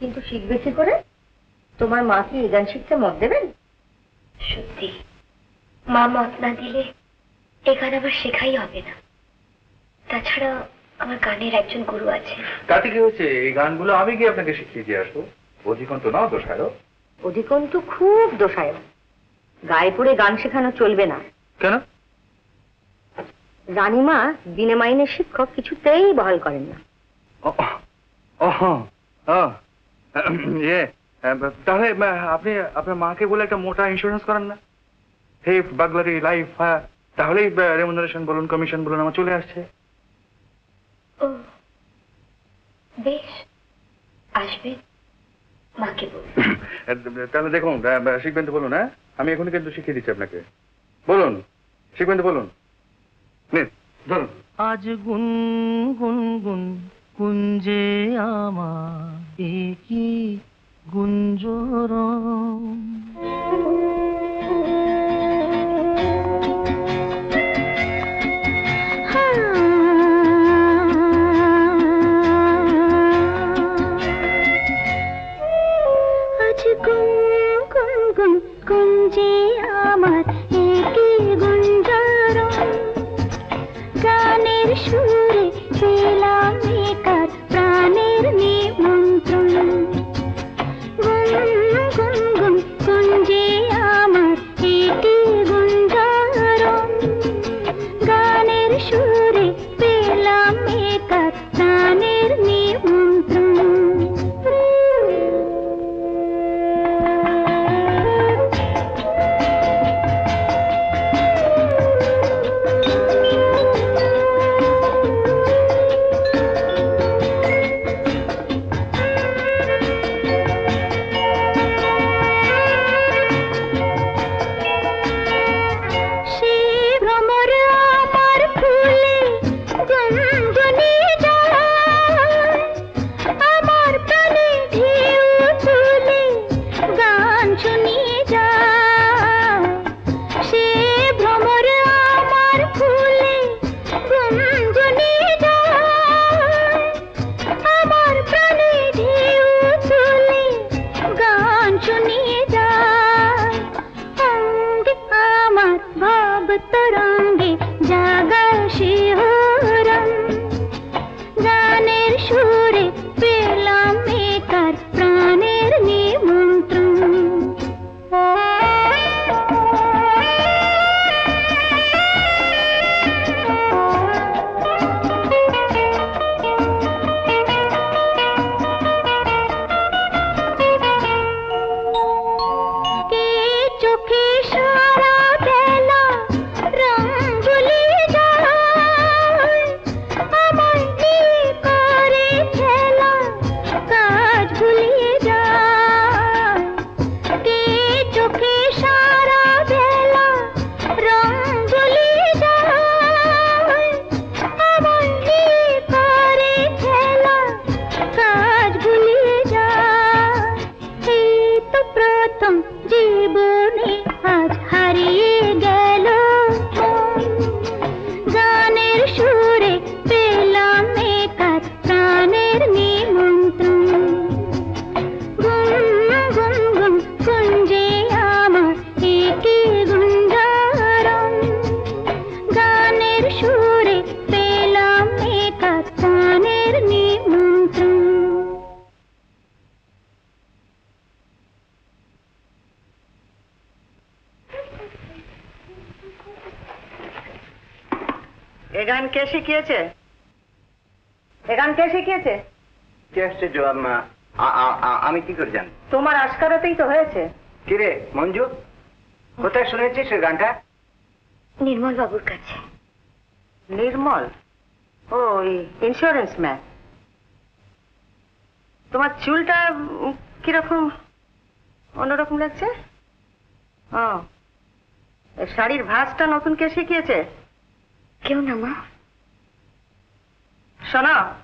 কিন্তু শিখবে কি করে? তোমার মা কি গান শিখতে মত দেবেন? সত্যি। মা মত না দিলে এখানে আবার শেখাই হবে না। তাছাড়া আমার গানের একজন গুরু আছে। তাতে কি হচ্ছে এই গানগুলো আমি গিয়ে আপনাকে শিখিয়ে দিয়ে আসব। অধিকন তো নাও দোষায়ও অধিকন্তু খুব দোষায় গায়ে পড়ে গান শেখানো চলবে না। কেন? রানীমা দিনে মাইনের শিক্ষক কিছুতেই বহাল করেন না। ইয়ে তাহলে আপনি আপনার মাকে বলে একটা মোটা ইন্স্যুরেন্স করেন না? হে বাগলারি লাইফ হ্যাঁ। তাহলেই রেমুনারেশন বলুন কমিশন বলুন আমার চলে আসছে। ও বেশ আসবে। মাকে বল তাহলে দেখুন শিখবেন তো বলুন হ্যাঁ? আমি এখনই কিন্তু শিখিয়ে দিচ্ছি আপনাকে। বলুন শিখবেন তো বলুন। ধরুন। আজ গুন গুন গুন কুঞ্জে আমার কি গুঞ্জরম শাড়ির নতুন কে শিখিয়েছে। কেউ না মা। শোনো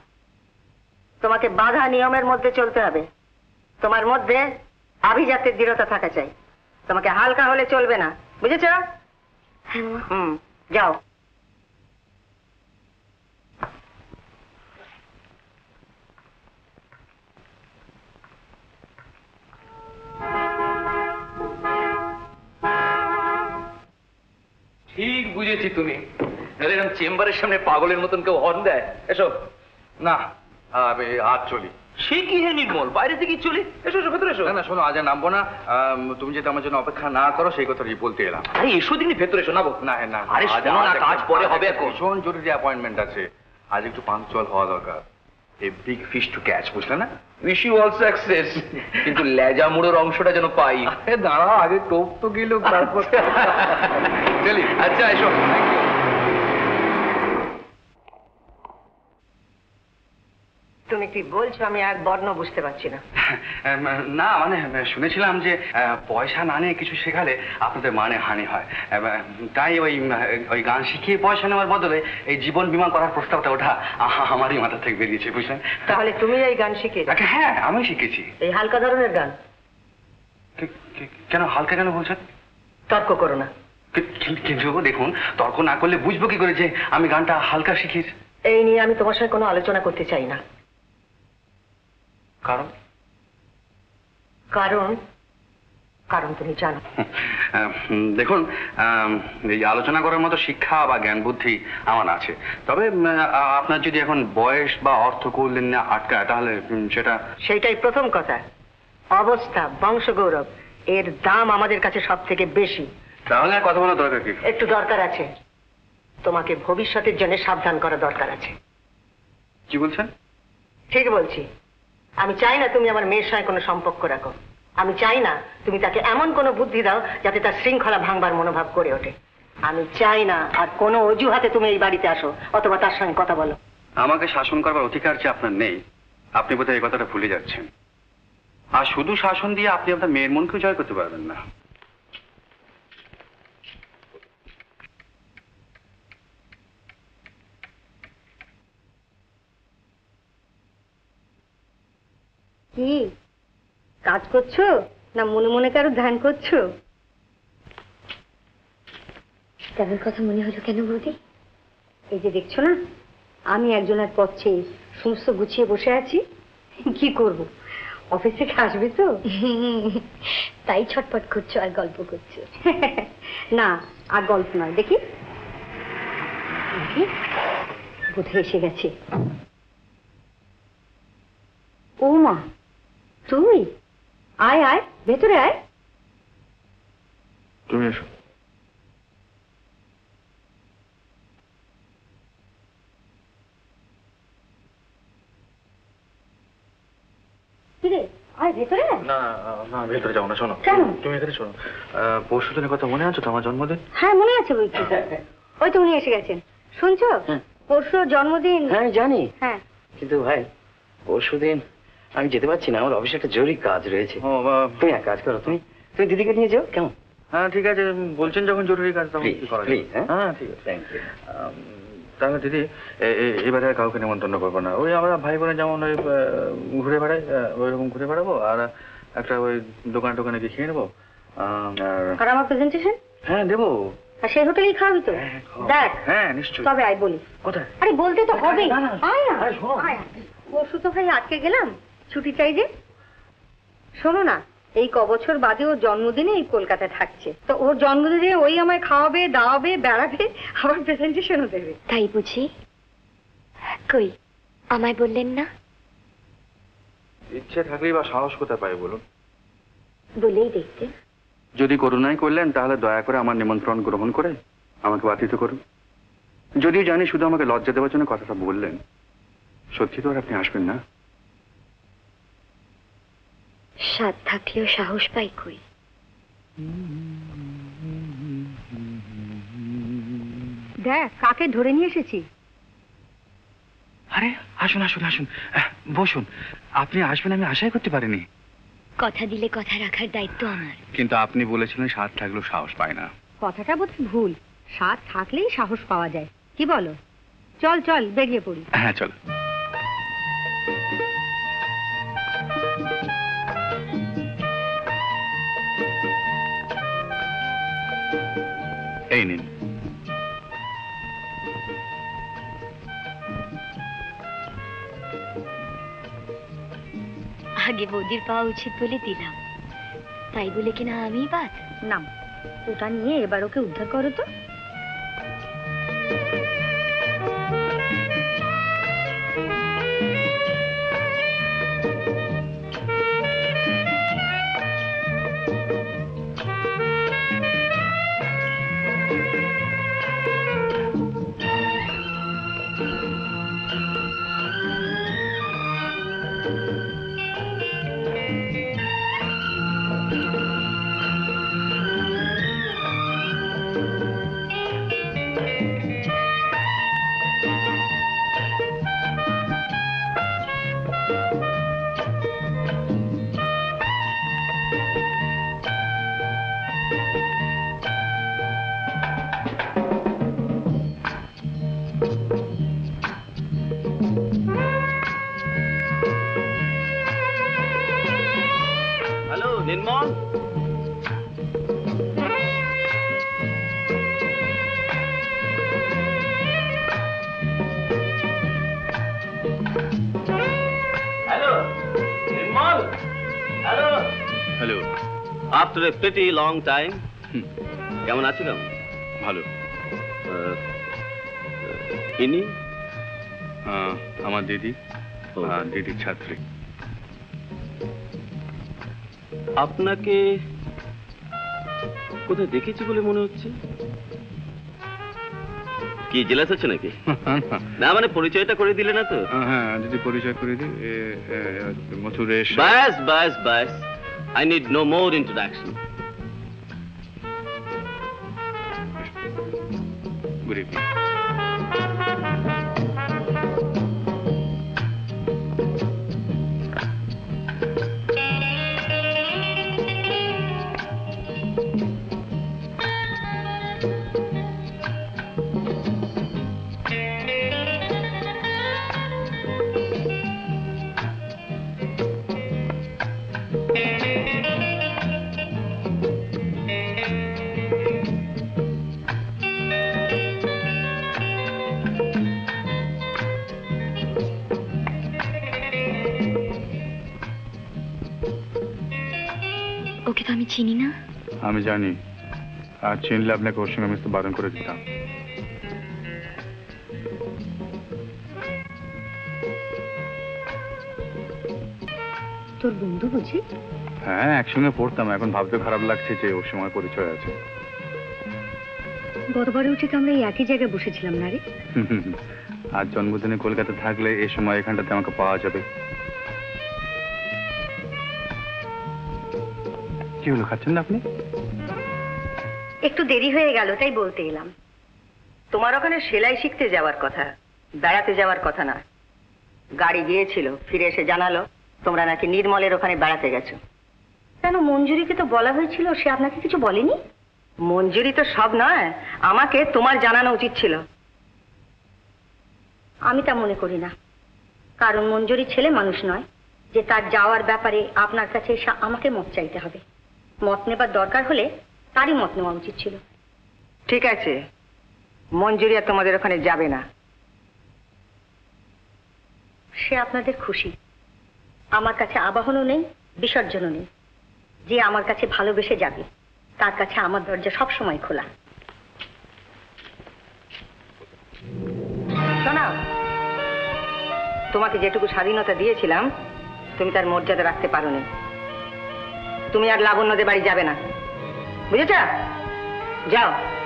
তোমাকে বাধা নিয়মের মধ্যে চলতে হবে। তোমার মধ্যে আভিজাতের দৃঢ়তা থাকা চাই। তোমাকে হালকা হলে চলবে না। বুঝেছ? হ্যাঁ হুম যাও। বুঝেছি তুমি। নাহলে এরকম চেম্বারের সামনে পাগলের মতন কেউ হর্ন দেয়? এসো। না আমি আজ চলি। সে কি হে নির্মল? বাইরে থেকে চলি এসো এসো ভেতরে এসো। না না শোনো আজ আর নামবো না। আম, তুমি যেটা আমার জন্য অপেক্ষা না করো সেই কথাটি বলতে এলাম। আরে এসো দিনই ভেতরে এসো নাবো না না আরে আজ- শোনো না কাজ একটা- পরে হবে এখন। ভীষণ জরুরি অ্যাপয়েন্টমেন্ট আছে। আজ একটু পাঞ্চুয়াল হওয়া দরকার। এই বিগ ফিশ টু ক্যাচ বুঝলে না? উইশ ইউ অল সাকসেস কিন্তু লেজা মুড়োর অংশটা যেন পাই। এ দাঁড়া আগে টোপ তো গেল তারপর চলি। আচ্ছা এসো। থ্যাংক ইউ তুমি কি বলছো আমি এক বর্ণ বুঝতে পারছি না? না মানে শুনেছিলাম যে পয়সা না নিয়ে কিছু শেখালে আপনাদের মানে হানি হয়। তাই ওই ওই গান শিখিয়ে পয়সা নেওয়ার বদলে এই জীবন বিমা করার প্রস্তাবটা ওঠা আমারই মাথা থেকে বেরিয়েছে বুঝলেন? তাহলে তুমি এই গান শিখে আচ্ছা, হ্যাঁ আমি শিখেছি। এই হালকা ধরনের গান। কেন হালকা কেন বলছেন? তর্ক করো না। কিন্তু দেখুন তর্ক না করলে বুঝব কি করে যে আমি গানটা হালকা শিখিয়েছি? এই নিয়ে আমি তোমার সঙ্গে কোনো আলোচনা করতে চাই না। কারণ? কারণ? কারণ তুমি জানো। দেখুন এই আলোচনা করার মতো শিক্ষা বা জ্ঞান বুদ্ধি আমার আছে। তবে আপনার যদি এখন বয়স বা অর্থ করলেন না আটকায় তাহলে সেটা সেইটাই প্রথম কথা। অবস্থা বংশগৌরব এর দাম আমাদের কাছে সব থেকে বেশি। তাহলে কথা বলার দরকার কি? একটু দরকার আছে। তোমাকে ভবিষ্যতের জন্য সাবধান করা দরকার আছে। কি বলছেন? ঠিক বলছি। আমি চাই না তুমি আমার মেয়ের সঙ্গে কোনো সম্পর্ক রাখো। আমি চাই না তুমি তাকে এমন কোনো বুদ্ধি দাও যাতে তার শৃঙ্খলা ভাঙবার মনোভাব করে ওঠে। আমি চাই না আর কোনো অজুহাতে তুমি এই বাড়িতে আসো, অথবা তার সঙ্গে কথা বলো। আমাকে শাসন করবার অধিকার যে আপনার নেই, আপনি বোধহয় এই কথাটা ভুলে যাচ্ছেন। আর শুধু শাসন দিয়ে আপনি আপনার মেয়ের মনকেও জয় করতে পারবেন না। কি? কাজ করছ? না মনে মনে কারও ধ্যান করছ? তেমন কথা মনে হলো কেন বৌদি? এই যে দেখছ না আমি একজনের পথ চেয়ে সমস্ত গুছিয়ে বসে আছি। কি করব? অফিস থেকে আসবে তো? তাই ছটপট করছ আর গল্প করছ। না আর গল্প নয় দেখি। দেখি বোধহয় এসে গেছে। ও মা তুই আয় আয় ভেতরে আয়। তুমি এসো। কিরে? আয় ভেতরে আয়। না না ভেতরে যাও না শোনো? তুমি এখানে শোনো। পরশু দিনের কথা মনে আছে তো আমার জন্মদিন? হ্যাঁ মনে আছে বই ওই তো উনি এসে গেছেন। শুনছো? পরশু জন্মদিন। হ্যাঁ জানি। হ্যাঁ। কিন্তু ভাই পরশুদিন আমি যেতে পারছি না আমার অফিসে একটা জরুরি কাজ রয়েছে। ও তুমি এক কাজ করো তুমি তুমি দিদিকে নিয়ে যাও কেমন? হ্যাঁ ঠিক আছে বলছেন যখন জরুরি কাজ তখন কি করা হ্যাঁ? হ্যাঁ ঠিক আছে। থ্যাংক ইউ তাহলে দিদি এবারে আর কাউকে নিমন্ত্রণ করব না। ওই আমরা ভাই বোনে যেমন ওই ঘুরে বেড়াই ওইরকম ঘুরে বেড়াবো আর একটা ওই দোকান টোকানে গিয়ে খেয়ে নেব। আর আমার প্রেজেন্টেশন হ্যাঁ দেবো। আর সেই হোটেলেই খাওয়াবি তো দেখ হ্যাঁ নিশ্চয়ই। তবে আয় বলি। কোথায়? আরে বলতে তো হবে না, না, আয় না। আরে শোনো। আয়। পরশু তো ভাই আটকে গেলাম। ছুটি চাই যে? শোনো না এই ক বছর বাদে ওর জন্মদিনে এই কলকাতায় থাকছে। তো ওর জন্মদিনে ওই আমায় খাওয়াবে দাওয়াবে বেড়াবে আবার প্রেজেন্টেশনও দেবে। তাই বুঝি? কই আমায় বললেন না? ইচ্ছে থাকলেই বা সাহস কোথায় পাই বলুন? বলেই দেখতে। যদি করুণাই করলেন তাহলে দয়া করে আমার নিমন্ত্রণ গ্রহণ করে আমাকে বাতিত করুন। যদিও জানি শুধু আমাকে লজ্জা দেওয়ার জন্য কথাটা বললেন। সত্যি তো আর আপনি আসবেন না? স্বাদ থাকলেও সাহস পাই কই? দেখ কাকে ধরে নিয়ে এসেছি আরে আসুন আসুন আসুন। বসুন। আপনি আসবেন আমি আশাই করতে পারিনি। কথা দিলে কথা রাখার দায়িত্ব আমার। কিন্তু আপনি বলেছিলেন স্বাদ থাকলেও সাহস পায় না। কথাটা বোধ ভুল। স্বাদ থাকলেই সাহস পাওয়া যায়। কি বলো? চল চল বেরিয়ে পড়ি। হ্যাঁ চলো। এই নিন। আগে বৌদির পাওয়া উচিত বলে দিলাম। তাই বলে কিনা আমি বাদ? নাম ওটা নিয়ে এবার ওকে উদ্ধার করো তো। এ প্রিটি লং টাইম কেমন আছেন ভালো। ইনি? আহ, আমার দিদি দিদির ছাত্রী। আপনাকে কোথায় দেখেছি বলে মনে হচ্ছে? কি জেলাস আছে নাকি? না মানে পরিচয়টা করে দিলে না তো? হ্যাঁ দিদি পরিচয় করে দিই। মথুরেশ বাস বাস বাস। I need no more introduction good evening okay তো আমি চিনি না। আমি জানি। আর চিনলে আপনাকে ওর সঙ্গে মিশতে বারণ করে দিতাম। তোর বন্ধু বুঝি? হ্যাঁ একসঙ্গে পড়তাম। এখন ভাবতে খারাপ লাগছে যে ওর সময় পরিচয় আছে। গতবারে উঠে তো আমরা এই একই জায়গায় বসেছিলাম না রে? আর জন্মদিনে কলকাতা থাকলে এই সময় এখানটাতে আমাকে পাওয়া যাবে। কি হলো খাচ্ছেন না আপনি? একটু দেরি হয়ে গেল, তাই বলতে এলাম। তোমার ওখানে সেলাই শিখতে যাওয়ার কথা, বেড়াতে যাওয়ার কথা না। গাড়ি গিয়েছিল, ফিরে এসে জানালো, তোমরা নাকি নির্মলের ওখানে বেড়াতে গেছো। কেন, মঞ্জুরিকে তো বলা হয়েছিল, সে আপনাকে কিছু বলেনি? মঞ্জুরি তো সব নয়, আমাকে তোমার জানানো উচিত ছিল। আমি তা মনে করি না। কারণ মঞ্জুরি ছেলে মানুষ নয়, যে তার যাওয়ার ব্যাপারে আপনার কাছে এসে আমাকে মত চাইতে হবে। মত নেবার দরকার হলে তারই মত নেওয়া উচিত ছিল। ঠিক আছে। মঞ্জুরিয়া তোমাদের ওখানে যাবে না। সে আপনাদের খুশি। আমার কাছে আবাহনও নেই বিসর্জনও নেই। যে আমার কাছে ভালোবেসে যাবে তার কাছে আমার দরজা সব সময় খোলা। শোনাও তোমাকে যেটুকু স্বাধীনতা দিয়েছিলাম তুমি তার মর্যাদা রাখতে পারোনি। তুমি আর লাবণ্যদের বাড়ি যাবে না। বুঝেছ? যাও।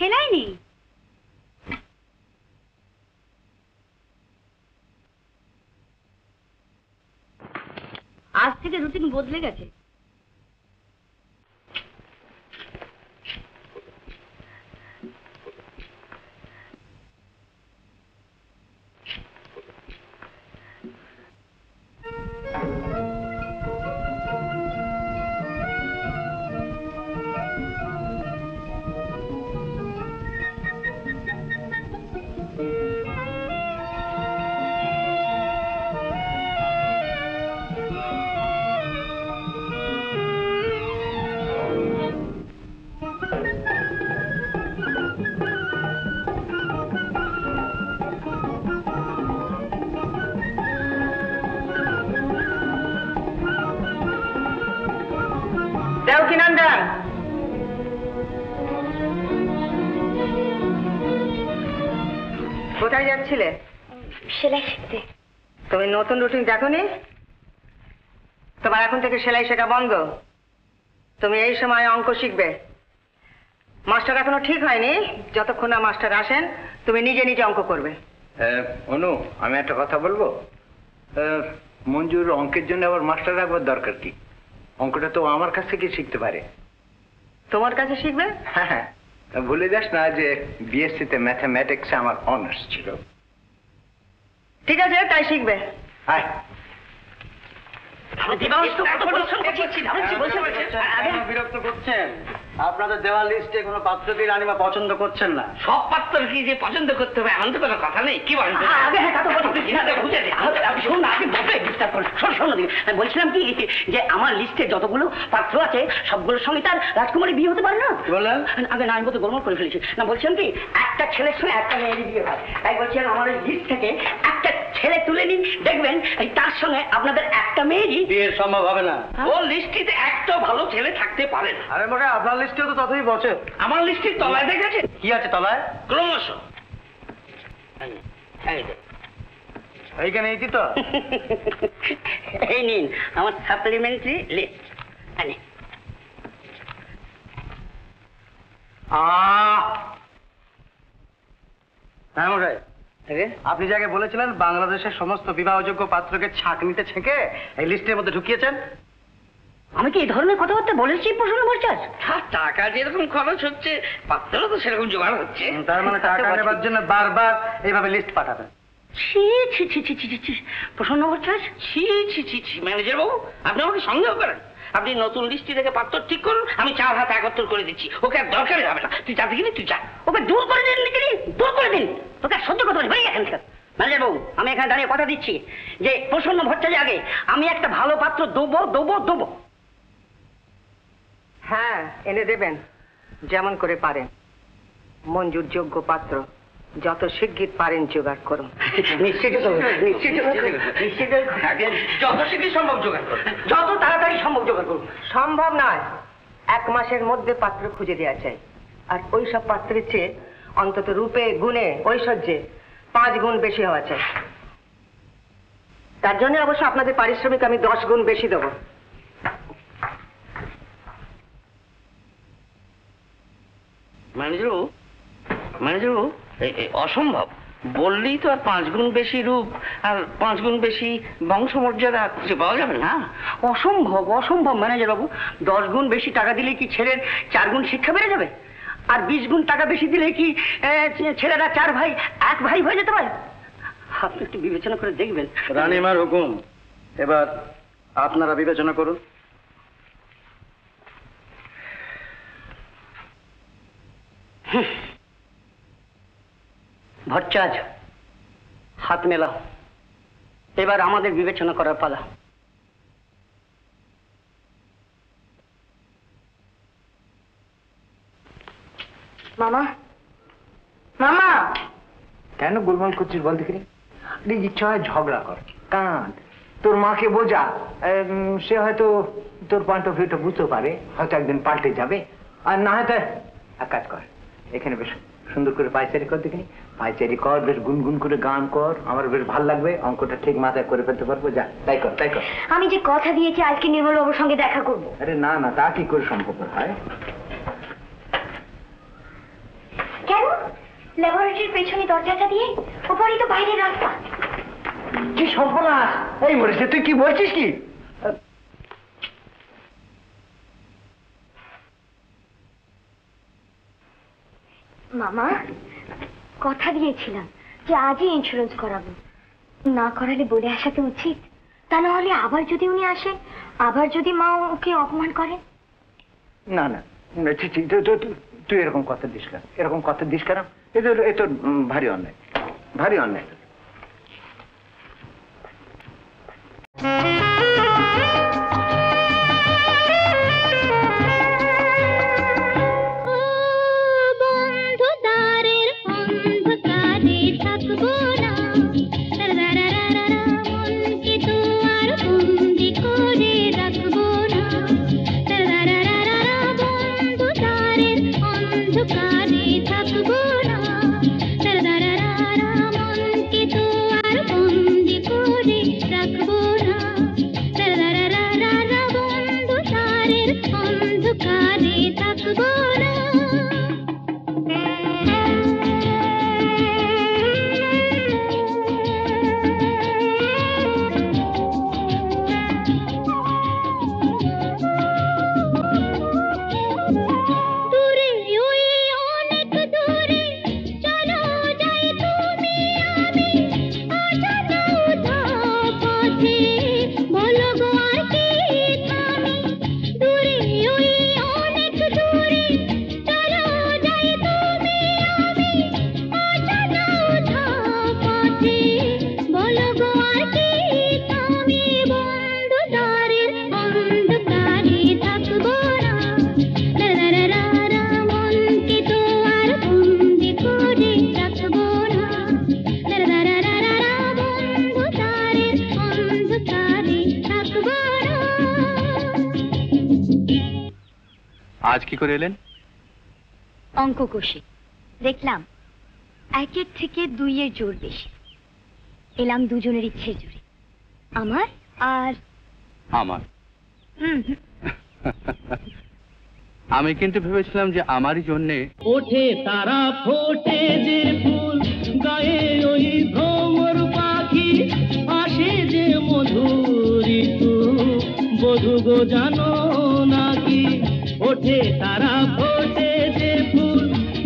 সেলাই নেই আজ থেকে রুটিন বদলে গেছে। নতুন রুটিন দেখোনি? তোমার এখন থেকে সেলাই শেখা বন্ধ। তুমি এই সময় অঙ্ক শিখবে। মাস্টার এখনও ঠিক হয়নি। যতক্ষণ না মাস্টার আসেন তুমি নিজে নিজে অঙ্ক করবে। অনু আমি একটা কথা বলব? মঞ্জুর অঙ্কের জন্য আবার মাস্টার রাখবার দরকার কি? অঙ্কটা তো আমার কাছ থেকে শিখতে পারে। তোমার কাছে শিখবে? হ্যাঁ হ্যাঁ। ভুলে যাস না যে বিএসসি তে ম্যাথামেটিক্সে আমার অনার্স ছিল। ঠিক আছে তাই শিখবে। আয় বিরক্ত করছেন? আপনাদের দেওয়া লিস্টে কোনো পাত্রকে রানীমা পছন্দ করছেন না। সব পাত্র কি যে পছন্দ করতে হবে এমন তো কোনো কথা নেই। কি বলেন? আগে হ্যাঁ তা তো বলছিলাম কি যে আমার লিস্টে যতগুলো পাত্র আছে সবগুলোর সঙ্গে তার রাজকুমারী বিয়ে হতে পারে না? বললেন? আগে না আমি বলতে গোলমাল করে ফেলেছি। না বলছিলাম কি একটা ছেলের সঙ্গে একটা মেয়ের বিয়ে হয়। তাই বলছিলাম আমার লিস্ট থেকে একটা ছেলে তুলে নিন। দেখবেন এই তার সঙ্গে আপনাদের একটা মেয়েরই বিয়ের সম্ভব হবে না। ওর লিস্টিতে একটা ভালো ছেলে থাকতে পারে না। আরে মোটে আপনার লিস্টেও তো ততই বছর আমার লিস্টির তলায় দেখেছেন? কি আছে তলায়? ক্রমশ। এই। এইখানে এইটি তো এই নিন আমার সাপ্লিমেন্টারি লিস্ট আহ! হ্যাঁ মশাই। আপনি যাকে বলেছিলেন বাংলাদেশের সমস্ত বিবাহযোগ্য পাত্রকে ছাঁকনিতে ছেঁকে এই লিস্টের মধ্যে ঢুকিয়েছেন? আমি কি এই ধরনের কথাবার্তা বলেছি প্রশ্ন বলছাস টাকা যেরকম খরচ হচ্ছে পাত্রও তো সেরকম জোগাড় হচ্ছে। তার মানে টাকা নেবার জন্য বারবার এইভাবে লিস্ট পাঠাবেন। ছি ছি ছি ছি ছি প্রসন্ন বলছাস ছি ছি ছি ছি ম্যানেজার বাবু আপনি আমাকে সন্দেহ করেন। আপনি নতুন লিস্টি থেকে পাত্র ঠিক করুন, আমি চার হাত একত্র করে দিচ্ছি। ওকে আর দরকারই হবে না। তুই যাতে কিনি তুই যা। ওকে দূর করে দিন নাকি দূর করে দিন। ওকে সহ্য করতে পারি এখান থেকে। ম্যানেজার বাবু আমি এখানে দাঁড়িয়ে কথা দিচ্ছি যে, প্রসন্ন ভট্টাচার্য আগে আমি একটা ভালো পাত্র দেবো দেবো দেবো। হ্যাঁ এনে দেবেন। যেমন করে পারেন। মঞ্জুর যোগ্য পাত্র। যত শিগগির পারেন জোগাড় করুন। নিশ্চিত নিশ্চিত নিশ্চিত যত শীঘ্র সম্ভব জোগাড় করুন। যত তাড়াতাড়ি সম্ভব জোগাড় করুন। সম্ভব নয়। এক মাসের মধ্যে পাত্র খুঁজে দেওয়া চাই। আর ওই সব পাত্রের চেয়ে অন্তত রূপে গুণে ঐশ্বর্যে পাঁচ গুণ বেশি হওয়া চাই। তার জন্য অবশ্য আপনাদের পারিশ্রমিক আমি দশ গুণ বেশি দেবো। ম্যানেজার বাবু অসম্ভব। বললেই তো আর পাঁচ গুণ বেশি রূপ আর পাঁচ গুণ বেশি বংশমর্যাদা খুঁজে পাওয়া যাবে না। অসম্ভব অসম্ভব ম্যানেজার বাবু। দশ গুণ বেশি টাকা দিলে কি ছেলের চার গুণ শিক্ষা বেড়ে যাবে? আর বিশ গুণ টাকা বেশি দিলে কি ছেলেরা চার ভাই এক ভাই হয়ে যেতে পারে? আপনি একটু বিবেচনা করে দেখবেন। রানীমার হুকুম। এবার আপনারা বিবেচনা করুন। ভট্টাচ হাত মেলাও। এবার আমাদের বিবেচনা করার পালা। মামা? মামা! কেন গোলমাল করছিস বল দেখি আরে ইচ্ছা হয় ঝগড়া কর কাঁদ। তোর মাকে বোঝা সে হয়তো তোর পয়েন্ট অফ ভিউটা বুঝতে পারে হয়তো একদিন পাল্টে যাবে। আর না হয়তো এক কাজ কর এখানে বেশ সুন্দর করে পাইচারি কর দেখিনি। পাইচারি কর বেশ গুনগুন করে গান কর। আমার বেশ ভালো লাগবে অঙ্কটা ঠিক মাথায় করে ফেলতে পারব। যা তাই কর তাই কর। আমি যে কথা দিয়েছি আজকে নির্মল বাবুর সঙ্গে দেখা করব। আরে না না তা কি করে সম্ভব হয় কেন? ল্যাবরেটরির পেছনে দরজাটা দিয়ে ওপরই তো বাইরের রাস্তা। কি সর্বনাশ! এই মরেছে তুই কি বলছিস কি? মামা? কথা দিয়েছিলাম যে আজই ইন্স্যুরেন্স করাবো। না করালে বলে আসা তো উচিত। তা না হলে আবার যদি উনি আসেন আবার যদি মা ওকে অপমান করে? না না। তুই- এরকম কথা দিস কেন? এরকম কথা দিস কেন? এ তো ভারী অন্যায়। ভারী অন্যায় করে এলেন? অঙ্ক কষে দেখলাম একের থেকে দুইয়ের জোর বেশি। এলাম দুজনের ইচ্ছে জোরে আমার আর আমার। আমি কিন্তু ভেবেছিলাম যে আমারই জন্যে ওঠে তারা ফোটে যে ফুল গায়ে ওই ভ্রমর পাখি আসে যে মধুর বধু গো জানো ওঠে তারা ফোটে যে ফুল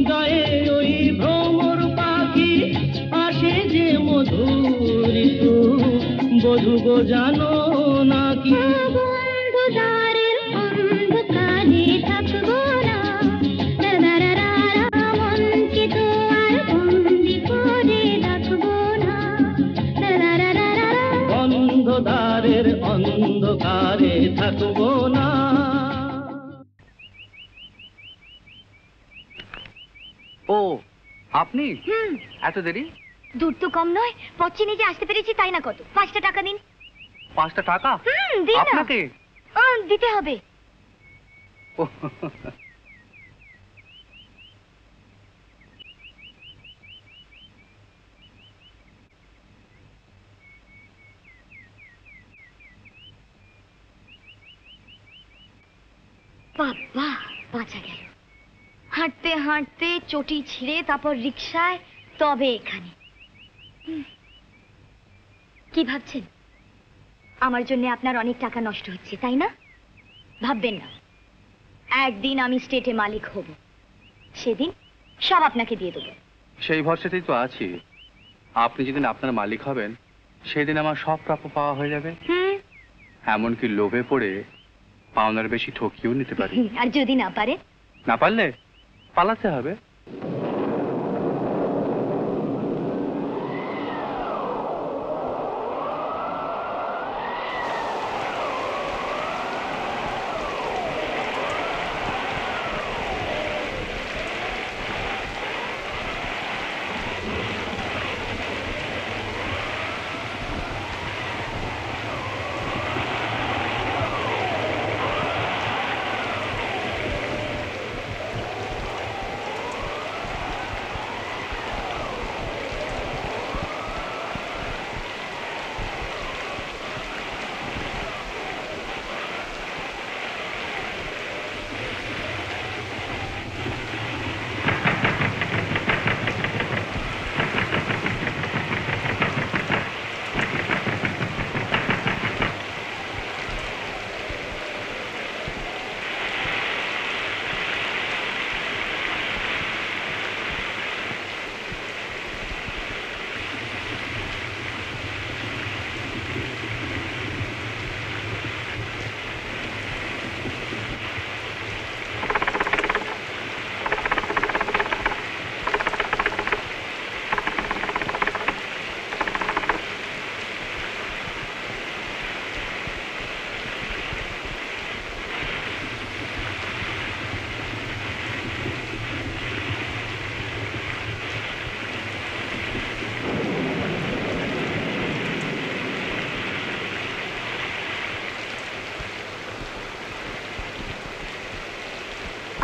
গায়ে ওই ভ্রমর পাখি আসে যে মধুর বধু গো জানো নাকি? এত দেরি? দূর তো কম নয় পশ্চি নিজে আসতে পেরেছি তাই না কত? পাঁচটা টাকা দিন। পাঁচটা টাকা? হুম দিন না আপনাকে দিতে হবে। বাবা বাঁচা গেল। হাঁটতে হাঁটতে চটি ছিঁড়ে তারপর রিক্সায় তবে এখানে। কি ভাবছেন? আমার জন্য আপনার অনেক টাকা নষ্ট হচ্ছে তাই না? ভাববেন না। একদিন আমি স্টেটে মালিক হব। সেদিন সব আপনাকে দিয়ে দেবো। সেই ভরসাতেই তো আছি। আপনি যেদিন আপনার মালিক হবেন সেদিন আমার সব প্রাপ্য পাওয়া হয়ে যাবে। এমনকি লোভে পড়ে পাওনার বেশি ঠকিয়েও নিতে পারি। আর যদি না পারে? না পারলে পালাতে হবে।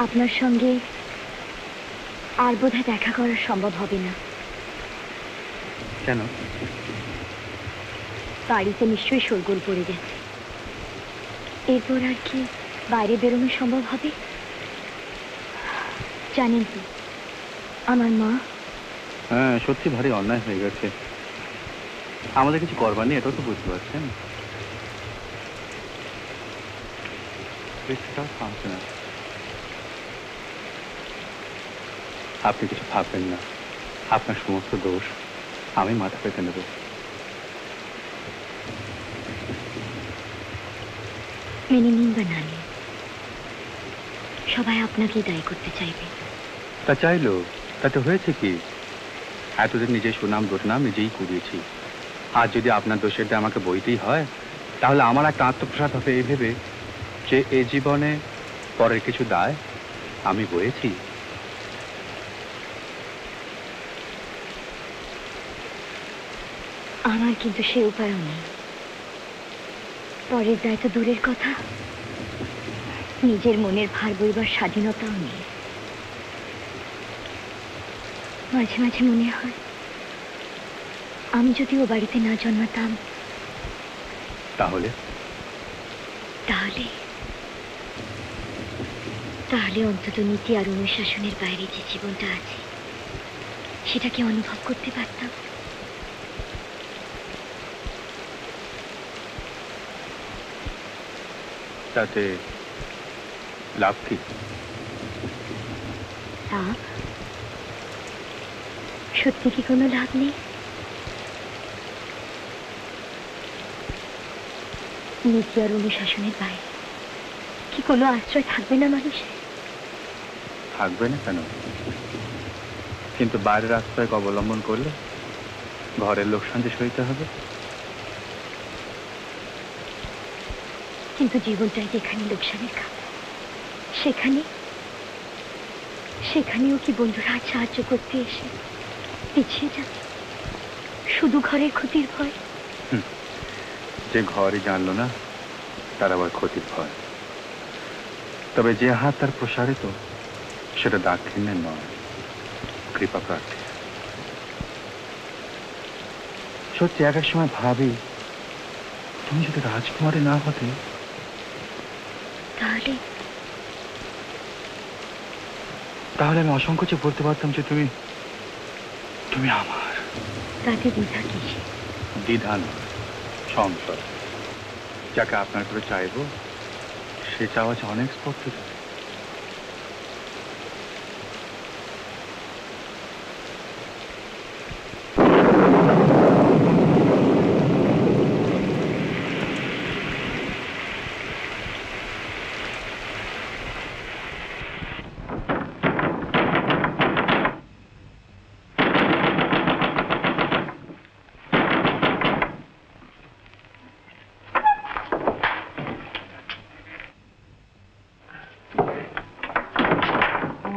আপনার সঙ্গে আর বোধহয় দেখা করা সম্ভব হবে না। কেন? বাড়িতে নিশ্চয়ই শোরগোল পড়ে গেছে। এরপর আর কি বাইরে বেরোনো সম্ভব হবে? জানেন তো আমার মা হ্যাঁ সত্যি ভারী অন্যায় হয়ে গেছে। আমাদের কিছু করবার নেই এটাও তো বুঝতে পারছেন। আপনি কিছু ভাববেন না। আপনার সমস্ত দোষ আমি মাথা পেতে নেব। মেনে নিন বা না নিন সবাই আপনাকেই দায়ী করতে চাইবে। তা চাইলো তাতে হয়েছে কি? এতদিন নিজের সুনাম দুর্নাম নিজেই কুড়িয়েছি। আর যদি আপনার দোষের দায় আমাকে বইতেই হয় তাহলে আমার একটা আত্মপ্রসাদ হবে এই ভেবে যে এ জীবনে পরের কিছু দায় আমি বয়েছি আমার কিন্তু সে উপায় নেই। পরের দায় তো দূরের কথা। নিজের মনের ভার বইবার স্বাধীনতাও নেই। মাঝে মাঝে মনে হয় আমি যদি ও বাড়িতে না জন্মাতাম তাহলে? তাহলে? তাহলে অন্তত নীতি আর অনুশাসনের বাইরে যে জীবনটা আছে সেটাকে অনুভব করতে পারতাম। তাতে লাভ কি? লাভ? সত্যি কি কোনো লাভ নেই? নীতি আর অনুশাসনের বাইরে কি কোনো আশ্রয় থাকবে না মানুষের? থাকবে না কেন? কিন্তু বাইরের আশ্রয় অবলম্বন করলে ঘরের লোকসান যে সইতে হবে। কিন্তু জীবনটাই যেখানে লোকসানের খাপ সেখানে, সেখানেও কি বন্ধুরা সাহায্য করতে এসে পিছিয়ে যাবে? শুধু ঘরের ক্ষতির ভয়? যে ঘরই জানলো না, তার আবার ক্ষতির ভয়। তবে যে হাত তার প্রসারিত, সেটা দাক্ষিণ্যের নয়, কৃপা প্রার্থী সত্যি এক এক সময় ভাবি, তুমি যদি রাজকুমারী না হতে তাহলে? তাহলে আমি অসংকোচে বলতে পারতাম যে তুমি তুমি আমার। তাতে দ্বিধা কি দ্বিধা নয় সংশয়। যাকে আপনার করে চাইব সে চাওয়া যে অনেক স্পর্ধিত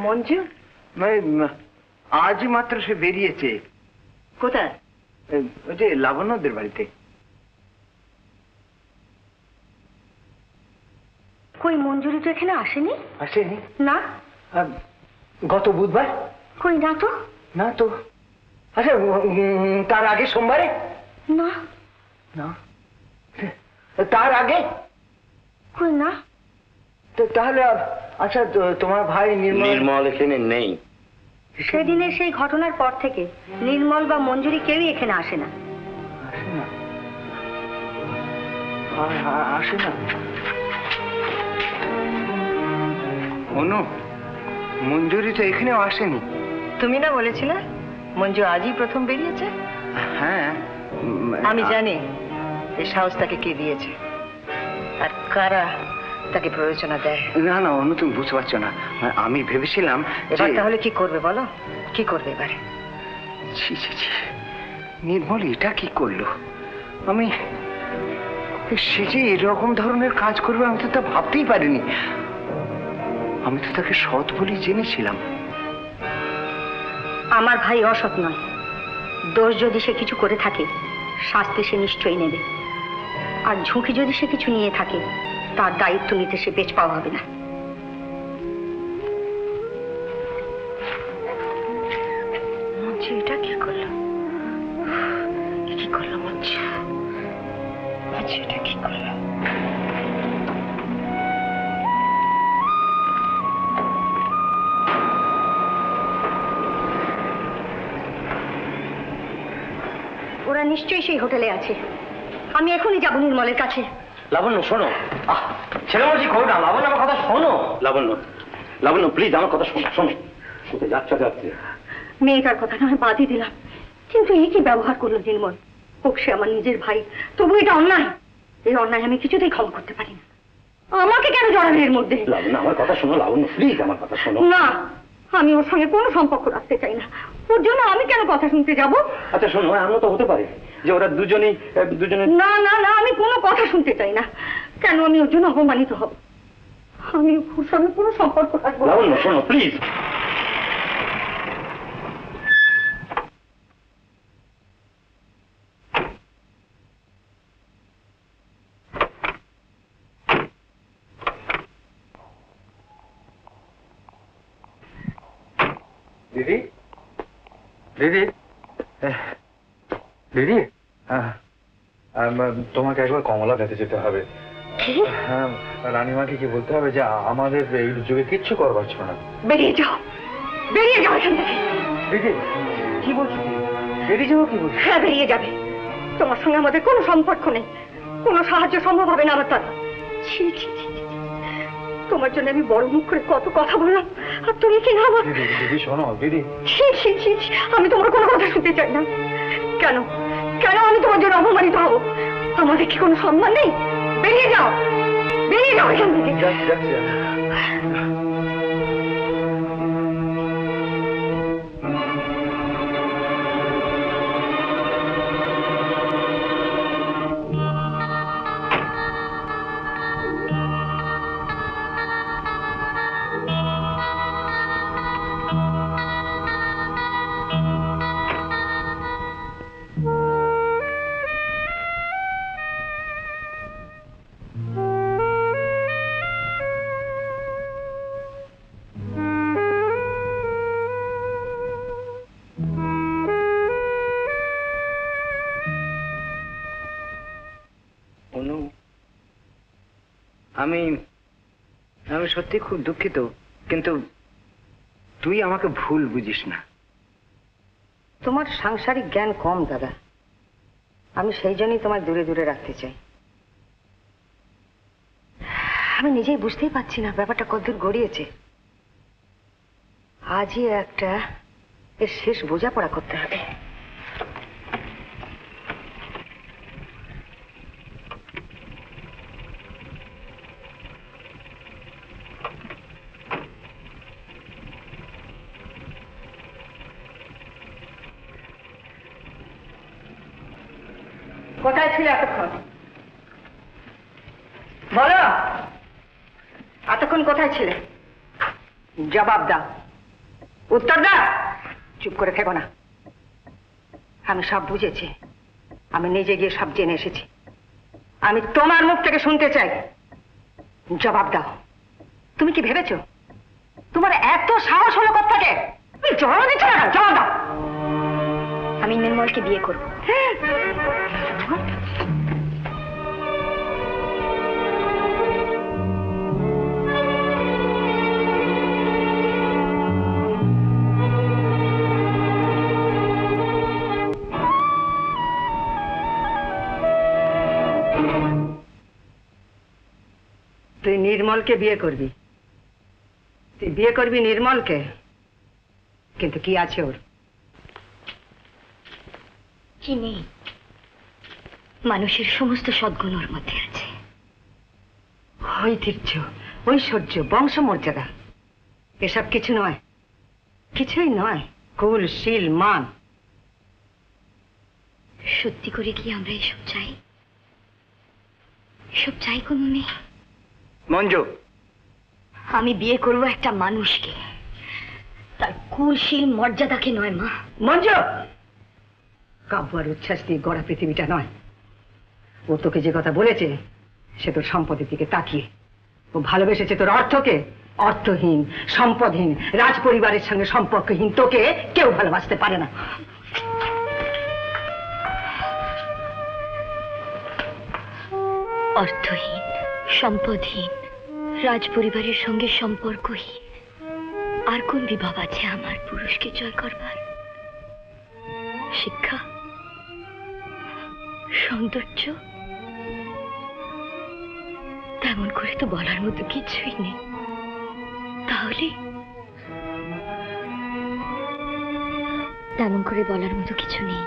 মঞ্জু মানে, উম, আজই মাত্র সে বেরিয়েছে। কোথায়? ওই যে লাবণ্যদের বাড়িতে। কই মঞ্জুরি তো এখানে আসেনি? আসেনি। না? গত বুধবার? কই না তো? না তো। আচ্ছা তার আগে সোমবারে? না। না। তার আগে? কই না। তো তাহলে আচ্ছা তোমার ভাই নির্মল নির্মল এখানে নেই। সেদিনের সেই ঘটনার পর থেকে নির্মল বা মঞ্জুরি কেউই এখানে আসে না। আসে না? আ- আ- আসে না? অনু মঞ্জুরি তো এখানেও আসেনি। তুমি না বলেছিলে মঞ্জু আজই প্রথম বেরিয়েছে? হ্যাঁ। আমি জানি এই সাহস তাকে কে দিয়েছে। আর কারা তাকে প্ররোচনা দেয়। না না অনু তুমি বুঝতে পারছ না। আমি ভেবেছিলাম এবার তাহলে কি করবে বলো? কি করবে এবারে? ছি ছি ছি। নির্মল এটা কি করল? আমি সে যে এরকম ধরনের কাজ করবে আমি তো তা ভাবতেই পারিনি। আমি তো তাকে সৎ বলেই জেনেছিলাম। আমার ভাই অসৎ নয়। দোষ যদি সে কিছু করে থাকে শাস্তি সে নিশ্চয়ই নেবে। আর ঝুঁকি যদি সে কিছু নিয়ে থাকে তার দায়িত্ব নিতে সে বেচ পাওয়া হবে না। ওরা নিশ্চয়ই সেই হোটেলে আছে। আমি এখনই যাব নির্মলের কাছে। লাবণ্য শোনো। আহ ছেলে বলছি না লাবণ্য আমার কথা শোনো। লাবণ্য লাবণ্য প্লিজ আমার কথা শোনো শোনো। কোথায় যাচ্ছ যাচ্ছে? মেয়েটার কথা নয় বাদই দিলাম। কিন্তু এই কি ব্যবহার করল নির্মল হোক সে আমার নিজের ভাই তবু এটা অন্যায়। এই অন্যায় আমি কিছুতেই ক্ষমা করতে পারি না আমাকে কেন জড়াবে এর মধ্যে? লাবণ্য আমার কথা শোনো লাবণ্য প্লিজ আমার কথা শোনো। না। আমি ওর সঙ্গে কোনো সম্পর্ক রাখতে চাই না। ওর জন্য আমি কেন কথা শুনতে যাব? আচ্ছা শোনো এমন তো হতে পারে যে ওরা দুজনেই দুজনে না না না আমি কোনো কথা শুনতে চাই না। কেন আমি ওর জন্য অপমানিত হব? আমি ওর সঙ্গে কোনো সম্পর্ক রাখব না। শোনো প্লিজ দিদি? দিদি? তোমাকে একবার কমলা পেতে যেতে হবে। হ্যাঁ রানীমাকে কি বলতে হবে যে আমাদের এই যুগে কিচ্ছু করবার ছিল না। বেরিয়ে যাও। বেরিয়ে যাও এখান থেকে। দিদি কি বলছো বেরিয়ে যাব কি বলছো? হ্যাঁ বেরিয়ে যাবে। তোমার সঙ্গে আমাদের কোনো সম্পর্ক নেই। কোনো সাহায্য সম্ভব হবে না আমার ছি ছি ছি, ছি। তোমার জন্য আমি বড় মুখ করে কত কথা বললাম। আর তুমি কি না আমার দিদি শোনো দিদি। আমি তোমার কোনো কথা শুনতে চাই না। কেন? কেন আমি তোমার জন্য অপমানিত হব? আমাদের কি কোনো সম্মান নেই? বেরিয়ে যাও। বেরিয়ে যাও এখান থেকে। সত্যি খুব দুঃখিত, কিন্তু তুই আমাকে ভুল বুঝিস না। তোমার সাংসারিক জ্ঞান কম, দাদা। আমি সেই জন্যই তোমার দূরে দূরে রাখতে চাই। আমি নিজেই বুঝতেই পারছি না, ব্যাপারটা কতদূর গড়িয়েছে। আজই একটা এর শেষ বোঝাপড়া করতে হবে। কোথায় ছিল এতক্ষণ। বলো, এতক্ষণ কোথায় ছিলে? জবাব দাও। উত্তর দাও। চুপ করে থেকো না। আমি সব বুঝেছি। আমি নিজে গিয়ে সব জেনে এসেছি। আমি তোমার মুখ থেকে শুনতে চাই। জবাব দাও। তুমি কি ভেবেছো? তোমার এত সাহস হলো কোথেকে তুমি জবাব দিচ্ছ না? জবাব দাও। আমি নির্মলকে বিয়ে করব। তুই নির্মলকে বিয়ে করবি। তুই বিয়ে করবি নির্মলকে, কিন্তু কি আছে ওর? কি নেই। মানুষের সমস্ত সদ্গুণ ওর মধ্যে আছে। ঐতিহ্য ঐশ্বর্য বংশমর্যাদা এসব কিছু নয়। কিছুই নয় কুল শীল মান। সত্যি করে কি আমরা এসব চাই? এসব চাই কোনো নেই। মঞ্জু। আমি বিয়ে করব একটা মানুষকে। তার কুলশীল মর্যাদাকে নয় মা। মঞ্জ! কাব্য আর উচ্ছ্বাস দিয়ে গড়া পৃথিবীটা নয়। ও তোকে যে কথা বলেছে, সে তোর সম্পদের দিকে তাকিয়ে। ও ভালোবেসেছে তোর অর্থকে। অর্থহীন, সম্পদহীন রাজ পরিবারের সঙ্গে সম্পর্কহীন তোকে কেউ ভালোবাসতে পারে না। অর্থহীন, সম্পদহীন রাজ পরিবারের সঙ্গে সম্পর্কহীন। আর কোন বিভাব আছে আমার পুরুষকে জয় করবার? শিক্ষা? সৌন্দর্য? তেমন করে তো বলার মতো কিছুই নেই। তাহলে? তেমন করে বলার মতো কিছু নেই।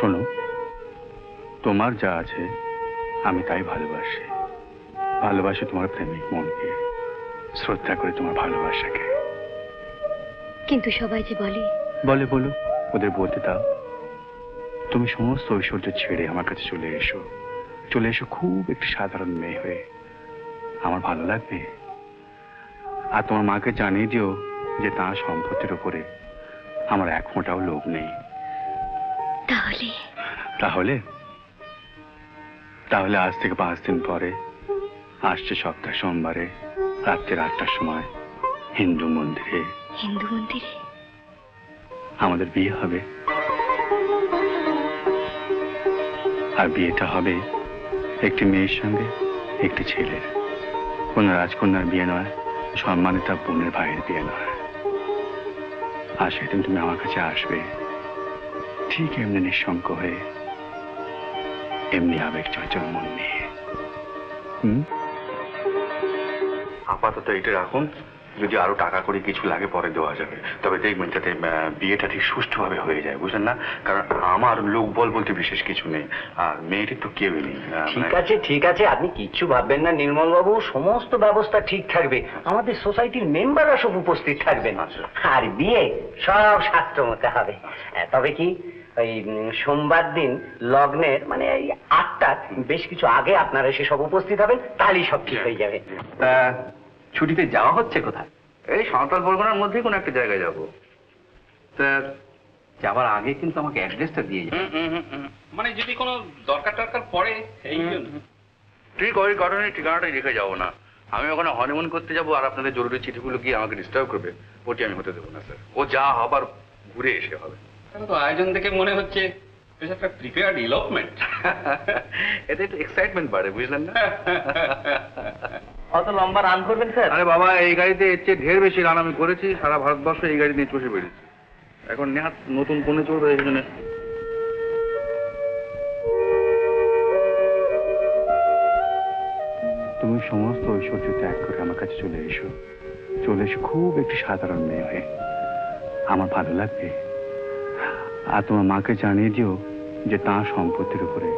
শোনো, তোমার যা আছে, আমি তাই ভালোবাসি। ভালোবাসি তোমার প্রেমিক মনকে, শ্রদ্ধা করে তোমার ভালোবাসাকে। কিন্তু সবাই যে বলে। বলে বলো ওদের বলতে দাও। তুমি সমস্ত ঐশ্বর্য ছেড়ে আমার কাছে চলে এসো। চলে এসো খুব একটি সাধারণ মেয়ে হয়ে। আমার ভালো লাগবে। আর তোমার মাকে জানিয়ে দিও যে তার সম্পত্তির উপরে আমার এক ফোঁটাও লোভ নেই। তাহলে? তাহলে? তাহলে আজ থেকে পাঁচ দিন পরে আসছে সপ্তাহ সোমবারে রাত্রের আটটার সময় হিন্দু মন্দিরে। হিন্দু মন্দিরে? আমাদের বিয়ে হবে। আর বিয়েটা হবে একটি মেয়ের সঙ্গে একটি ছেলের। কোন রাজকন্যার বিয়ে নয় সম্মানে তার বোনের ভাইয়ের বিয়ে নয়। আর সেদিন তুমি আমার কাছে আসবে, ঠিক এমনি নিঃসঙ্ক হয়ে, এমনি আবেগ চঞ্চল মন নিয়ে। আপাতত এটা রাখুন। যদি আরও টাকা করে কিছু লাগে পরে দেওয়া যাবে। তবে দেখবেন যাতে বিয়েটা ঠিক সুষ্ঠুভাবে হয়ে যায় বুঝলেন না? কারণ আমার লোক বল বলতে বিশেষ কিছু নেই। আর মেয়েটির তো কেউই নেই। ঠিক মানে- আছে ঠিক আছে আপনি কিচ্ছু ভাববেন না নির্মল বাবু সমস্ত ব্যবস্থা ঠিক থাকবে। আমাদের সোসাইটির মেম্বাররা সব উপস্থিত থাকবেন। আর বিয়ে সব শাস্ত্র মতে হবে। তবে কি ওই সোমবার দিন লগ্নের মানে এই আটটা বেশ কিছু আগে আপনারা এসে সব উপস্থিত হবেন তাহলেই সব ঠিক হয়ে যাবে। ছুটিতে যাওয়া হচ্ছে কোথায়? এই সাঁওতাল পরগনার মধ্যেই কোনো একটা জায়গায় যাব। তা যাওয়ার আগে কিন্তু আমাকে অ্যাড্রেসটা দিয়ে যাবে মানে যদি কোনো দরকার টরকার পড়ে এই জন্য। ঠিক ওই কারণে ঠিকানাটাই রেখে যাব না। আমি ওখানে হনিমুন করতে যাব আর আপনাদের জরুরি চিঠিগুলো গিয়ে আমাকে ডিস্টার্ব করবে। ওটি আমি হতে দেবো না স্যার। ও যা হবার ঘুরে এসে হবে। তো আয়োজন দেখে মনে হচ্ছে বেশ একটা প্রিপেয়ার্ড ইলপমেন্ট এতে একটু এক্সাইটমেন্ট বাড়ে বুঝলেন না? অত লম্বা রান করবেন স্যার আরে বাবা এই গাড়িতে এর চেয়ে ঢের বেশি রান আমি করেছি সারা ভারতবর্ষ এই গাড়ি নিয়ে চষে বেরিয়েছি এখন নেহাত নতুন পণ্যে চলবে এই জন্য। তুমি সমস্ত ঐশ্বর্য ত্যাগ করে আমার কাছে চলে এসো। চলে এসো খুব একটি সাধারণ মেয়ে। হয়ে আমার ভালো লাগবে। আর তোমার মাকে জানিয়ে দিও যে তাঁর সম্পত্তির উপরে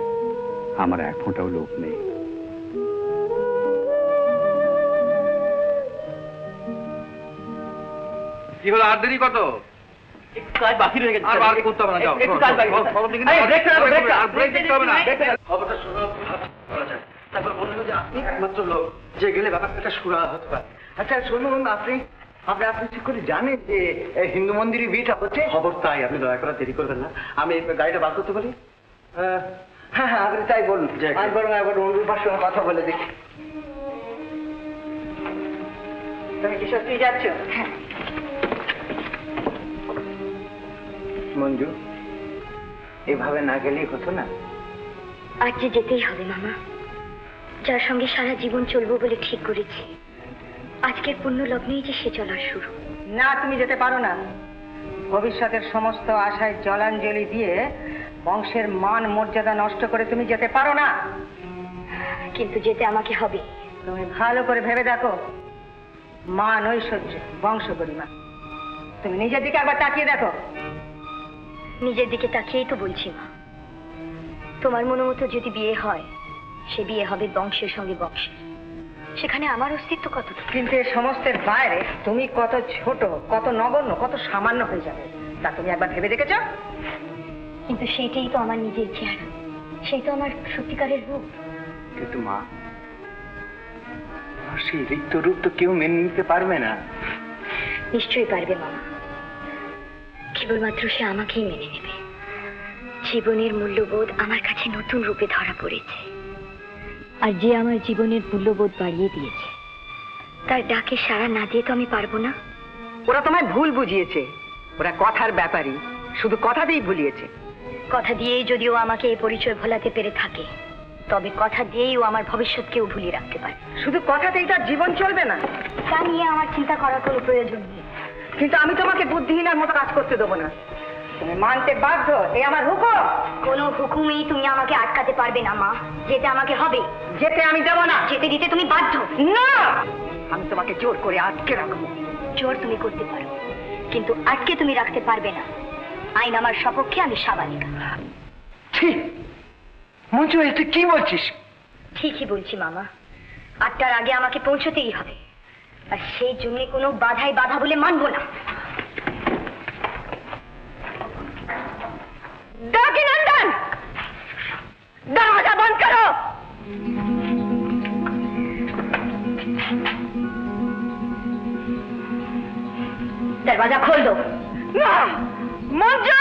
আমার এক ফোঁটাও লোভ নেই। আপনি আপনি আপনি ঠিক করে জানেন যে হিন্দু মন্দিরে বিয়েটা হচ্ছে? খবর তাই আপনি দয়া করে দেরি করবেন না। আমি গাড়িটা বার করতে পারি? হ্যাঁ হ্যাঁ আপনি তাই বলুন। আমি বরং একবার অনুরূপার সঙ্গে কথা বলে দেখি। তুমি কি সত্যি যাচ্ছ? হ্যাঁ। মঞ্জু এভাবে না গেলেই হতো না? আজ যে যেতেই হবে মামা। যার সঙ্গে সারা জীবন চলবো বলে ঠিক করেছি। আজকের পুণ্য লগ্নেই যে সে চলার শুরু। না তুমি যেতে পারো না। ভবিষ্যতের সমস্ত আশায় জলাঞ্জলি দিয়ে বংশের মান মর্যাদা নষ্ট করে তুমি যেতে পারো না। কিন্তু যেতে আমাকে হবে। তুমি ভালো করে ভেবে দেখো। মান নৈশ্বর্য বংশ গরিমা। তুমি নিজের দিকে একবার তাকিয়ে দেখো। নিজের দিকে তাকিয়েই তো বলছি মা। তোমার মনে মতো যদি বিয়ে হয় সে বিয়ে হবে বংশের সঙ্গে বংশের। সেখানে আমার অস্তিত্ব কত কিন্তু এ সমস্তের বাইরে তুমি কত ছোট কত নগণ্য কত সামান্য হয়ে যাবে। তা তুমি একবার ভেবে দেখেছ? কিন্তু সেইটাই তো আমার নিজের চেহারা। সেই তো আমার সত্যিকারের রূপ। কিন্তু মা সেই রিক্ত রূপ তো কেউ মেনে নিতে পারবে না। নিশ্চয়ই পারবে মামা। কেবলমাত্র সে আমাকেই মেনে নেবে। জীবনের মূল্যবোধ আমার কাছে নতুন রূপে ধরা পড়েছে। আর যে আমার জীবনের মূল্যবোধ বাড়িয়ে দিয়েছে তার ডাকে সাড়া না দিয়ে তো আমি পারব না? ওরা তোমায় ভুল বুঝিয়েছে। ওরা কথার ব্যাপারই শুধু কথাতেই ভুলিয়েছে। কথা দিয়েই যদি ও আমাকে এই পরিচয় ভোলাতে পেরে থাকে তবে কথা দিয়েই ও আমার ভবিষ্যৎকেও ভুলিয়ে রাখতে পারে। শুধু কথাতেই তার জীবন চলবে না। তা নিয়ে আমার চিন্তা করার কোনো প্রয়োজন নেই। কিন্তু আমি তোমাকে বুদ্ধিহীনার মতো কাজ করতে দেবো না। তুমি মানতে বাধ্য এই আমার হুকুম। কোনো হুকুমেই তুমি আমাকে আটকাতে পারবে না মা। যেতে আমাকে হবে। যেতে আমি দেবো না। যেতে দিতে তুমি বাধ্য। না! আমি তোমাকে জোর করে আটকে রাখব। জোর তুমি করতে পারো কিন্তু আটকে তুমি রাখতে পারবে না। আইন আমার সপক্ষে আমি সাবালিকা ঠিক মঞ্জু তুই কি বলছিস? ঠিকই বলছি মামা। আটটার আগে আমাকে পৌঁছতেই হবে। আর সেই জন্য কোনো বাধাই বাধা বলে মানবো না। দরওয়াজা বন্ধ করো! দরওয়াজা খোল দো মঞ্জু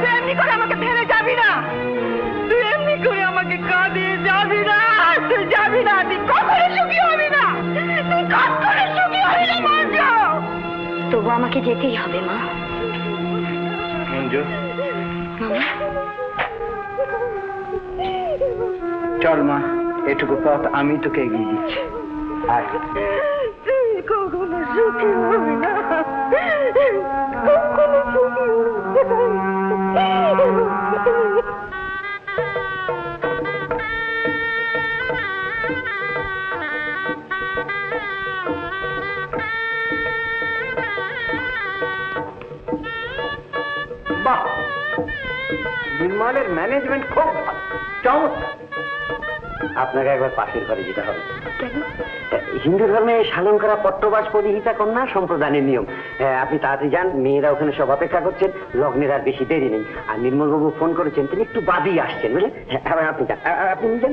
তুই এমনি করে আমাকে ফেলে যাবি না। তুই এমনি করে আমাকে কাঁদিয়ে যাবি না। তুই যাবি না। তুই কখনো সুখী হবি না। তবু আমাকে যেতেই হবে মা। চল মা এটুকু পথ আমি তোকে এগিয়ে দিচ্ছি। আয়। কখনো সুখী হবে না। কখনো সুখী নির্মলের ম্যানেজমেন্ট খুব চমৎকার। আপনাকে একবার পাশের ঘরে যেতে হবে। হিন্দু ধর্মে শালন করা পট্টবাস পরিহিতা কন্যা সম্প্রদানের নিয়ম। হ্যাঁ, আপনি তাড়াতাড়ি যান মেয়েরা ওখানে সব অপেক্ষা করছেন লগ্নের আর বেশি দেরি নেই। আর নির্মলবাবু ফোন করেছেন তিনি একটু বাদিয়ে আসছেন বুঝলেন? হ্যাঁ, আপনি যান। আপনি নিজেন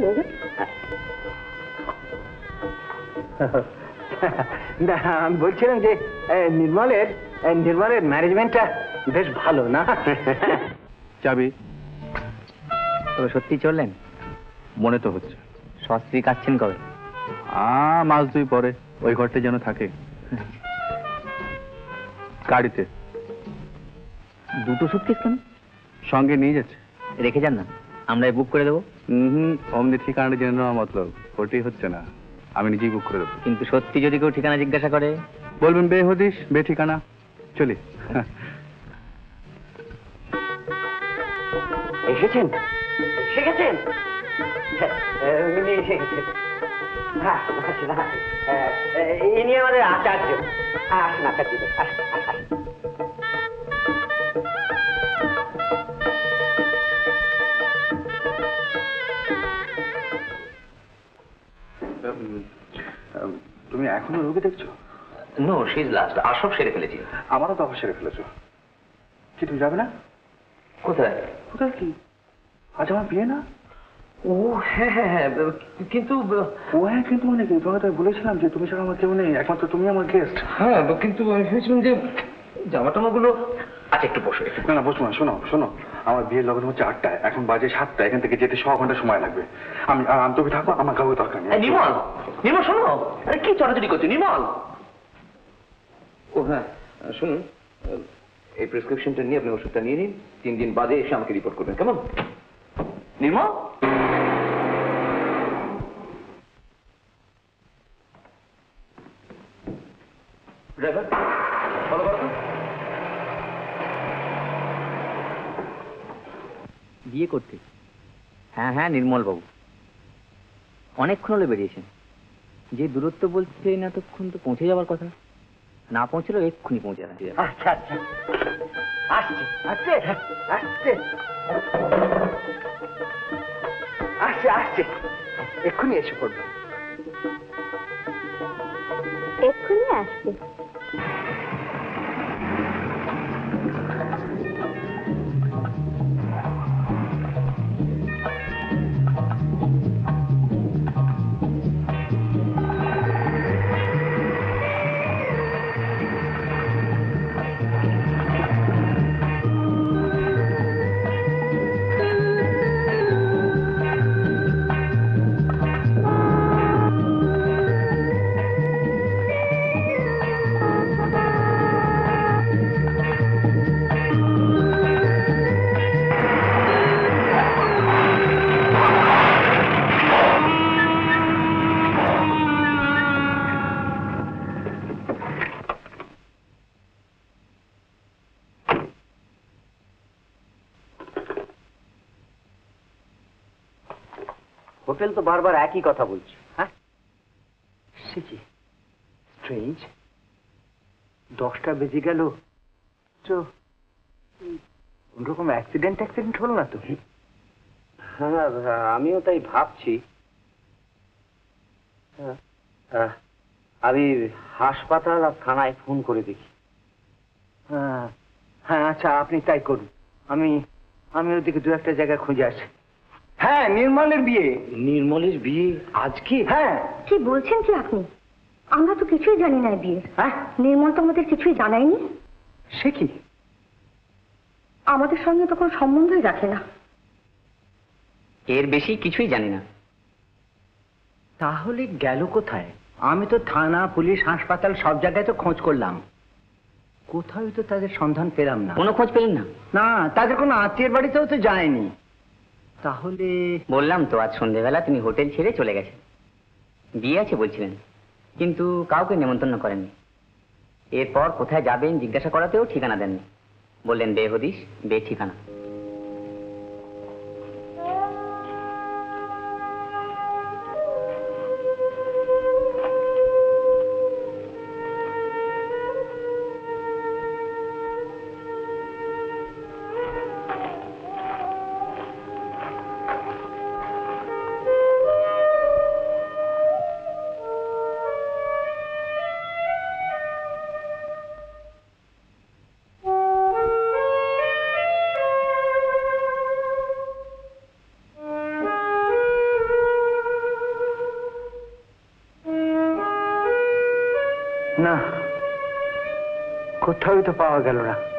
না আমি বলছিলাম যে নির্মলের নির্মলের ম্যানেজমেন্টটা বেশ ভালো না? চাবি। তো সত্যি চললেন? মনে তো হচ্ছে। সস্ত্রী কাচ্ছেন কবে? আ মাস দুই পরে। ওই ঘরটা যেন থাকে। গাড়িতে। দুটো সুটকেস কেন? সঙ্গে নিয়ে যাচ্ছে। রেখে যান না। আমরা বুক করে দেবো। হুম অমনি ঠিকানাটা জেনে নেওয়া মতলব। ওটাই হচ্ছে না। আমি নিজেই বুক করে দেবো। কিন্তু সত্যি যদি কেউ ঠিকানা জিজ্ঞাসা করে? বলবেন বে হদিস বে ঠিকানা। চলি। এসেছেন? হ্যাঁ, ইনি আমাদের আচার্য। আসুন আচার্য। তুমি এখনও রোগী দেখছ? নো সিজ লাস্ট আর সব সেরে ফেলেছি। আমারও তো সেরে ফেলেছো। কি তুমি যাবে না? কোথায়? কোথায় কি? আজ আমার বিয়ে না? ও হ্যাঁ হ্যাঁ হ্যাঁ কিন্তু ও হ্যাঁ কিন্তু মানে কি? তোমাকে তো বলেছিলাম যে তুমি ছাড়া আমার কেউ নেই একমাত্র তুমি আমার গেস্ট হ্যাঁ কিন্তু আমি ভেবেছিলাম যে জামা টামাগুলো আচ্ছা একটু বসো একটু। না না বসবো না শোনো শোনো। আমার বিয়ের লগন হচ্ছে আটটায় এখন বাজে সাতটা এখান থেকে যেতে ছ ঘণ্টা সময় লাগবে। আমি আর আমি থাকব আমার কাউকে দরকার নেই। নির্মল! নির্মল শোনো! আরে কি চড়াচড়ি করছ নির্মল? ও হ্যাঁ শুনুন এই প্রেসক্রিপশনটা নিয়ে আপনি ওষুধটা নিয়ে নিন তিন দিন বাদে এসে আমাকে রিপোর্ট করবেন কেমন? নির্মল ড্রাইভার ফলো করো বিয়ে করতে। হ্যাঁ হ্যাঁ নির্মল বাবু অনেকক্ষণ হলে বেরিয়েছেন। যে দূরত্ব বলছেন এতক্ষণ তো পৌঁছে যাওয়ার কথা। না পৌঁছলেও এক্ষুনি পৌঁছে যাবে আচ্ছা আচ্ছা। আসছে আসছে আসছে। আসছে আসছে। এক্ষুনি এসে পড়বে। এক্ষুনি আসবে হোটেল তো বারবার একই কথা বলছে হ্যাঁ? সে কি? স্ট্রেঞ্জ দশটা বেজে গেল। তো ওরকম অ্যাক্সিডেন্ট অ্যাক্সিডেন্ট হলো না তো? হ্যাঁ হ্যাঁ, আমিও তাই ভাবছি। হ্যাঁ, আহ, আমি হাসপাতাল আর থানায় ফোন করে দেখি। হ্যাঁ হ্যাঁ আচ্ছা আপনি তাই করুন। আমি আমি ওদিকে দু একটা জায়গায় খুঁজে আসি হ্যাঁ নির্মলের বিয়ে। নির্মলের বিয়ে আজকে? হ্যাঁ। কি বলছেন কি আপনি? আমরা তো কিছুই জানি না বিয়ের হ্যাঁ। নির্মল তো আমাদের কিছুই জানায়নি। সে কি? আমাদের সঙ্গে তো কোনো সম্বন্ধই রাখে না। এর বেশি কিছুই জানি না। তাহলে গেল কোথায়? আমি তো থানা পুলিশ হাসপাতাল সব জায়গায় তো খোঁজ করলাম। কোথাও তো তাদের সন্ধান পেলাম না। কোনো খোঁজ পেলেন না? না তাদের কোনো আত্মীয়ের বাড়িতেও তো যায়নি। তাহলে বললাম তো, আজ সন্ধেবেলা তিনি হোটেল ছেড়ে চলে গেছেন। বিয়ে আছে বলছিলেন, কিন্তু কাউকে নেমন্তন্ন করেননি। এরপর কোথায় যাবেন জিজ্ঞাসা করাতেও ঠিকানা দেননি। বললেন বে হদিস বে ঠিকানা কোথাও তো পাওয়া গেল না।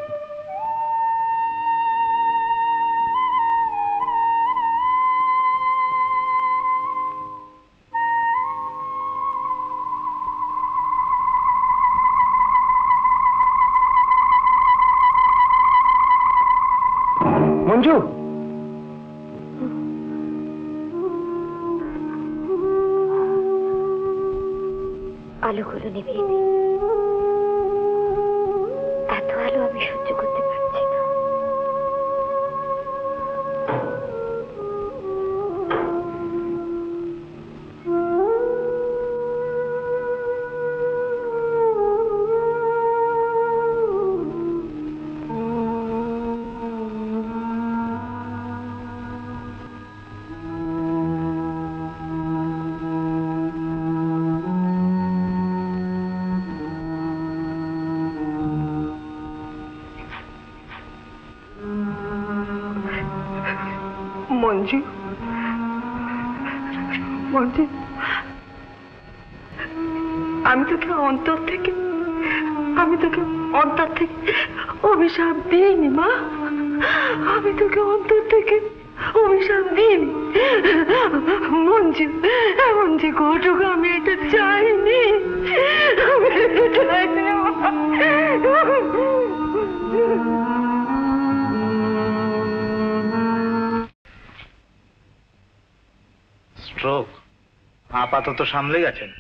সামলে গেছেন।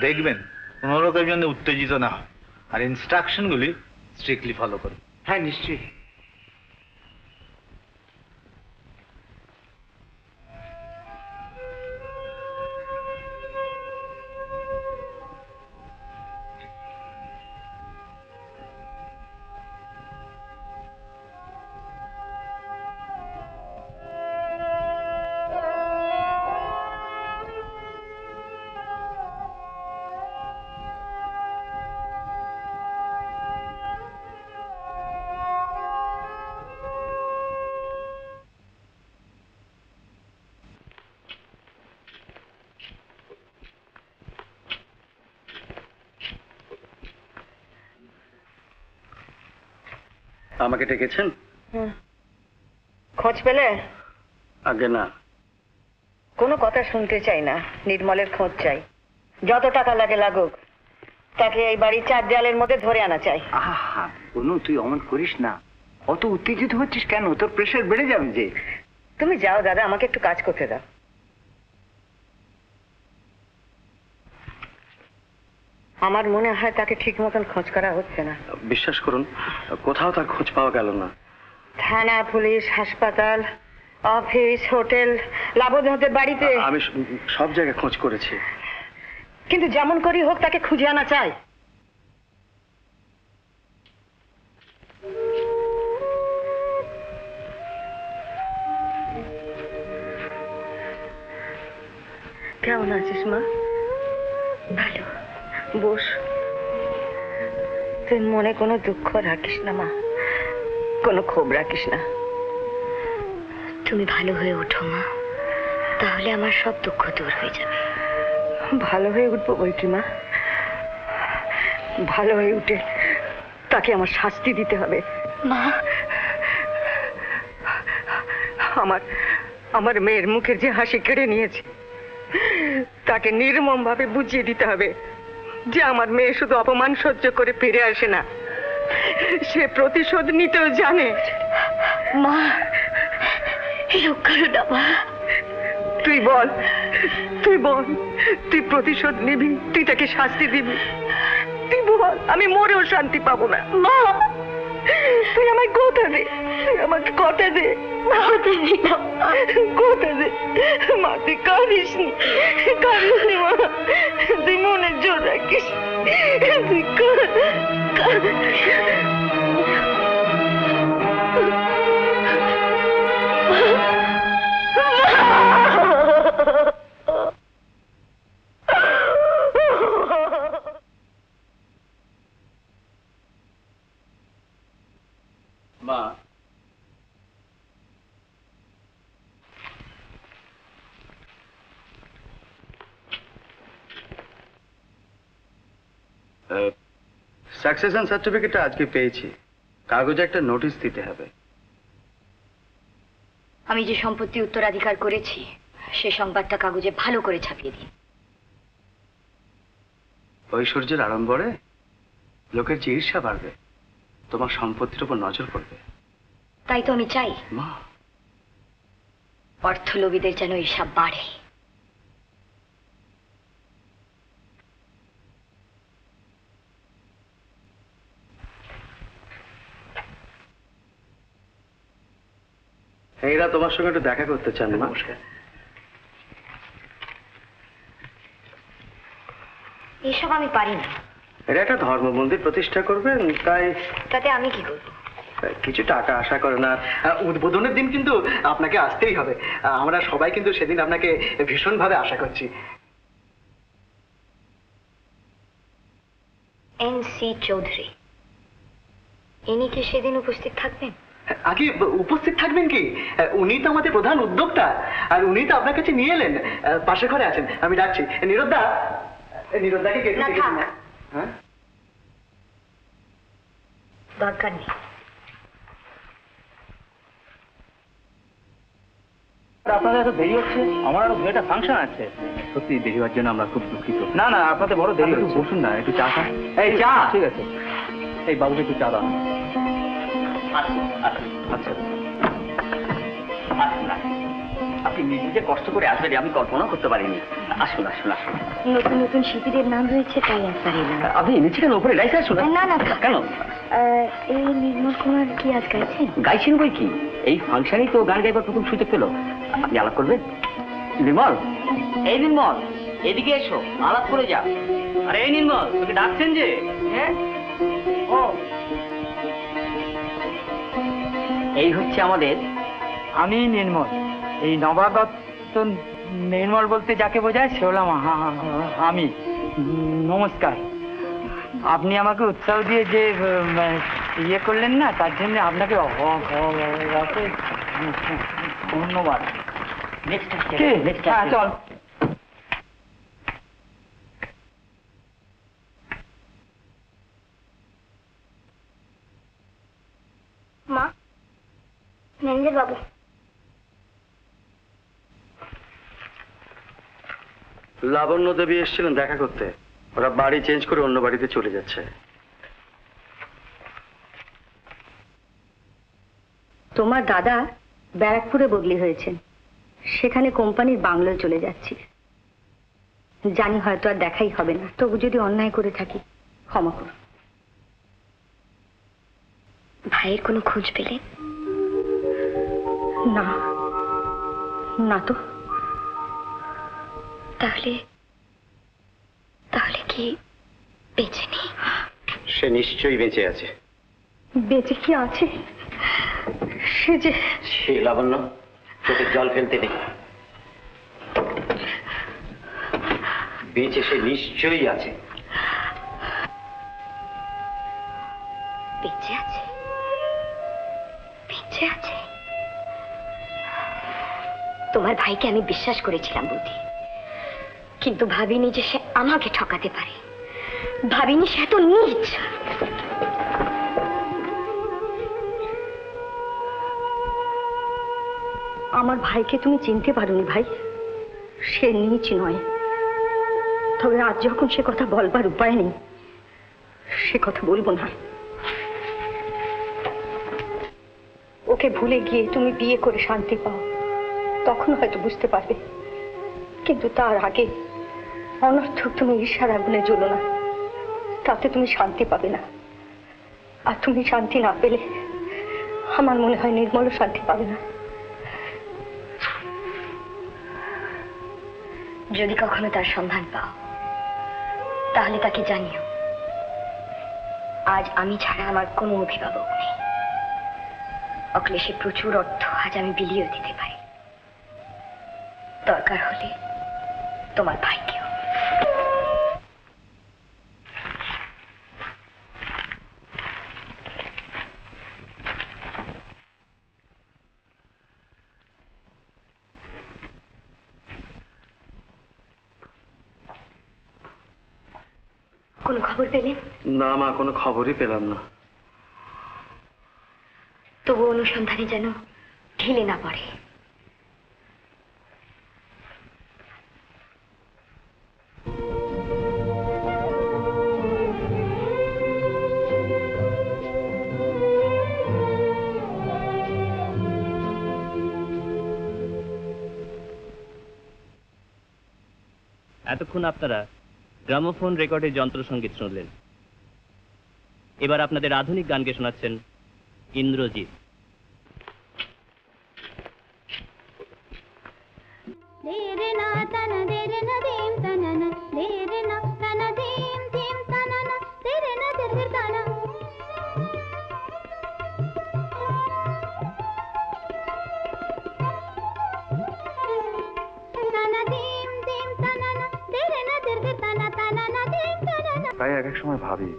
দেখবেন, কোনো রকম জন্য উত্তেজিত না হয় আর ইনস্ট্রাকশনগুলি স্ট্রিক্টলি ফলো করুন। হ্যাঁ নিশ্চয়ই। আমাকে ডেকেছেন? খোঁজ পেলে? আগে না। কোনো কথা শুনতে চাই না। নির্মলের খোঁজ চাই। যত টাকা লাগে লাগুক তাকে এই বাড়ি চার দেয়ালের মধ্যে ধরে আনা চাই। আহা অনু তুই অমন করিস না। অত উত্তেজিত হচ্ছিস কেন? তোর প্রেশার বেড়ে যাবে যে। তুমি যাও দাদা আমাকে একটু কাজ করতে দাও। আমার মনে হয় তাকে ঠিক মতন খোঁজ করা হচ্ছে না। বিশ্বাস করুন কোথাও তার খোঁজ পাওয়া গেল না। থানা পুলিশ হাসপাতাল অফিস হোটেল লাবণদের বাড়িতে। আমি সব জায়গায় খোঁজ করেছি। কিন্তু যেমন করি হোক তাকে খুঁজে আনা চাই। কেমন আছিস মা? বস। তুই মনে কোনো দুঃখ রাখিস না মা। কোনো ক্ষোভ রাখিস না। তুমি ভালো হয়ে ওঠো মা। তাহলে আমার সব দুঃখ দূর হয়ে যাবে। ভালো হয়ে উঠবো বলছি মা। ভালো হয়ে উঠে তাকে আমার শাস্তি দিতে হবে। মা। আমার আমার মেয়ের মুখের যে হাসি কেড়ে নিয়েছে তাকে নির্মম ভাবে বুঝিয়ে দিতে হবে। যে আমার মেয়ে শুধু অপমান সহ্য করে ফিরে আসে না সে প্রতিশোধ নিতেও জানে। মা এরকম না মা। তুই বল তুই বল তুই প্রতিশোধ নিবি তুই তাকে শাস্তি দিবি। তুই বল আমি মরেও শান্তি পাবো না। মা। তুই আমায় কথা দে তুই আমাকে কথা দে। কথা দে। মা তুই কাঁদিস নি কাঁদিস নি মা। তুই মনে জোর সাকসেশন সার্টিফিকেটটা আজকে পেয়েছি। কাগজে একটা নোটিশ দিতে হবে। আমি যে সম্পত্তি উত্তরাধিকার করেছি সে সংবাদটা কাগজে ভালো করে ছাপিয়ে দিন। ঐশ্বর্যের আড়ম্বরে লোকের যে ঈর্ষা বাড়বে তোমার সম্পত্তির উপর নজর পড়বে। তাই তো আমি চাই। মা। অর্থলোভীদের যেন হিসাব বাড়ে। এরা তোমার সঙ্গে একটু দেখা করতে চান নমস্কার। এসব আমি পারি না। এটা একটা ধর্ম মন্দির প্রতিষ্ঠা করবেন তাই তাতে আমি কি করব? কিছু টাকা আশা করে না। উদ্বোধনের দিন কিন্তু আপনাকে আসতেই হবে। আমরা সবাই কিন্তু সেদিন আপনাকে ভীষণভাবে আশা করছি। এন সি চৌধুরী ইনি কি সেদিন উপস্থিত থাকবেন? আগে উপস্থিত থাকবেন কি? উনি তো আমাদের প্রধান উদ্যোক্তা। আর উনি তো আপনার কাছে নিয়ে এলেন। পাশে ঘরে আছেন। আমি ডাকছি। নিরোদা নিরোদাকে কে না, হ্যাঁ? দরকার নেই। আপনাদের এত দেরি হচ্ছে? আমার আরও একটা ফাংশন আছে। সত্যি দেরি হওয়ার জন্য আমরা খুব দুঃখিত। না না আপনাদের বড় দেরি একটু হচ্ছে। বসুন না একটু চা খান। এই চা! ঠিক আছে। এই বাবুকে একটু চা দাও। আপনি নিজে যে কষ্ট করে আসবেন আমি কল্পনাও করতে পারিনি। আসুন আসুন আসুন। নতুন নতুন শিল্পীদের নাম রয়েছে তাই একবার আপনি নিচে কেন উপরে? আসুন। না না কেন? এই নির্মল কুমার কি আজ গাইছেন? গাইছেন বই কি? এই ফাংশনেই তো গান গাইবার প্রথম সুযোগ পেল। আপনি আলাপ করবেন? নির্মল? এই নির্মল এদিকে এসো আলাপ করে যা আরে এই নির্মল তোকে ডাকছেন যে? হ্যাঁ? ও এই হচ্ছে আমাদের আমি নির্মল। এই নবাগত নির্মল বলতে যাকে বোঝায় সে হলাম আমি। নমস্কার। আপনি আমাকে উৎসাহ দিয়ে যে ইয়ে করলেন না তার জন্য আপনাকে ধন্যবাদ। হ্যাঁ, চল। মা ম্যানেজার বাবু লাবণ্য দেবী এসেছিলেন দেখা করতে। ওরা বাড়ি চেঞ্জ করে অন্য বাড়িতে চলে যাচ্ছে। তোমার দাদা ব্যারাকপুরে বদলি হয়েছেন। সেখানে কোম্পানির বাংলোয় চলে যাচ্ছি। জানি হয়তো আর দেখাই হবে না। তবু যদি অন্যায় করে থাকি ক্ষমা করো। ভাইয়ের কোনো খোঁজ পেলে? না। না তো। তাহলে তাহলে কি বেঁচে নেই? সে নিশ্চয়ই বেঁচে আছে। বেঁচে কি আছে? সে যে সে লাবণ্য চোখের জল ফেলতে নেই। বেঁচে সে নিশ্চয়ই আছে। বেঁচে আছে? তোমার ভাইকে আমি বিশ্বাস করেছিলাম, বুদ্ধি। কিন্তু ভাবিনি যে সে আমাকে ঠকাতে পারে। ভাবিনি সে এত নিচ আমার ভাইকে তুমি চিনতে পারোনি ভাই। সে নিচ নয়। তবে আজ যখন সে কথা বলবার উপায় নেই, সে কথা বলব না। ওকে ভুলে গিয়ে তুমি বিয়ে করে শান্তি পাও। তখন হয়তো বুঝতে পারবে। কিন্তু তার আগে অনর্থক তুমি ঈর্ষার আগুনে জ্বলো না। তাতে তুমি শান্তি পাবে না। আর তুমি শান্তি না পেলে আমার মনে হয় নির্মলও শান্তি পাবে না। যদি কখনো তার সন্ধান পাও, তাহলে তাকে জানিও। আজ আমি ছাড়া আমার কোনো অভিভাবক নেই। অক্লেশে প্রচুর অর্থ আজ আমি বিলিয়ে দিতে পারি। দরকার হলে তোমার ভাইকেও। কোনো খবর পেলেন না মা কোনো খবরই পেলাম না। তবু অনুসন্ধানে যেন ঢিলে না পড়ে। এতক্ষণ আপনারা গ্রামোফোন রেকর্ডের যন্ত্র সংগীত শুনলেন। এবার আপনাদের আধুনিক গানকে শোনাচ্ছেন ইন্দ্রজিৎ। তাই এক এক সময় ভাবি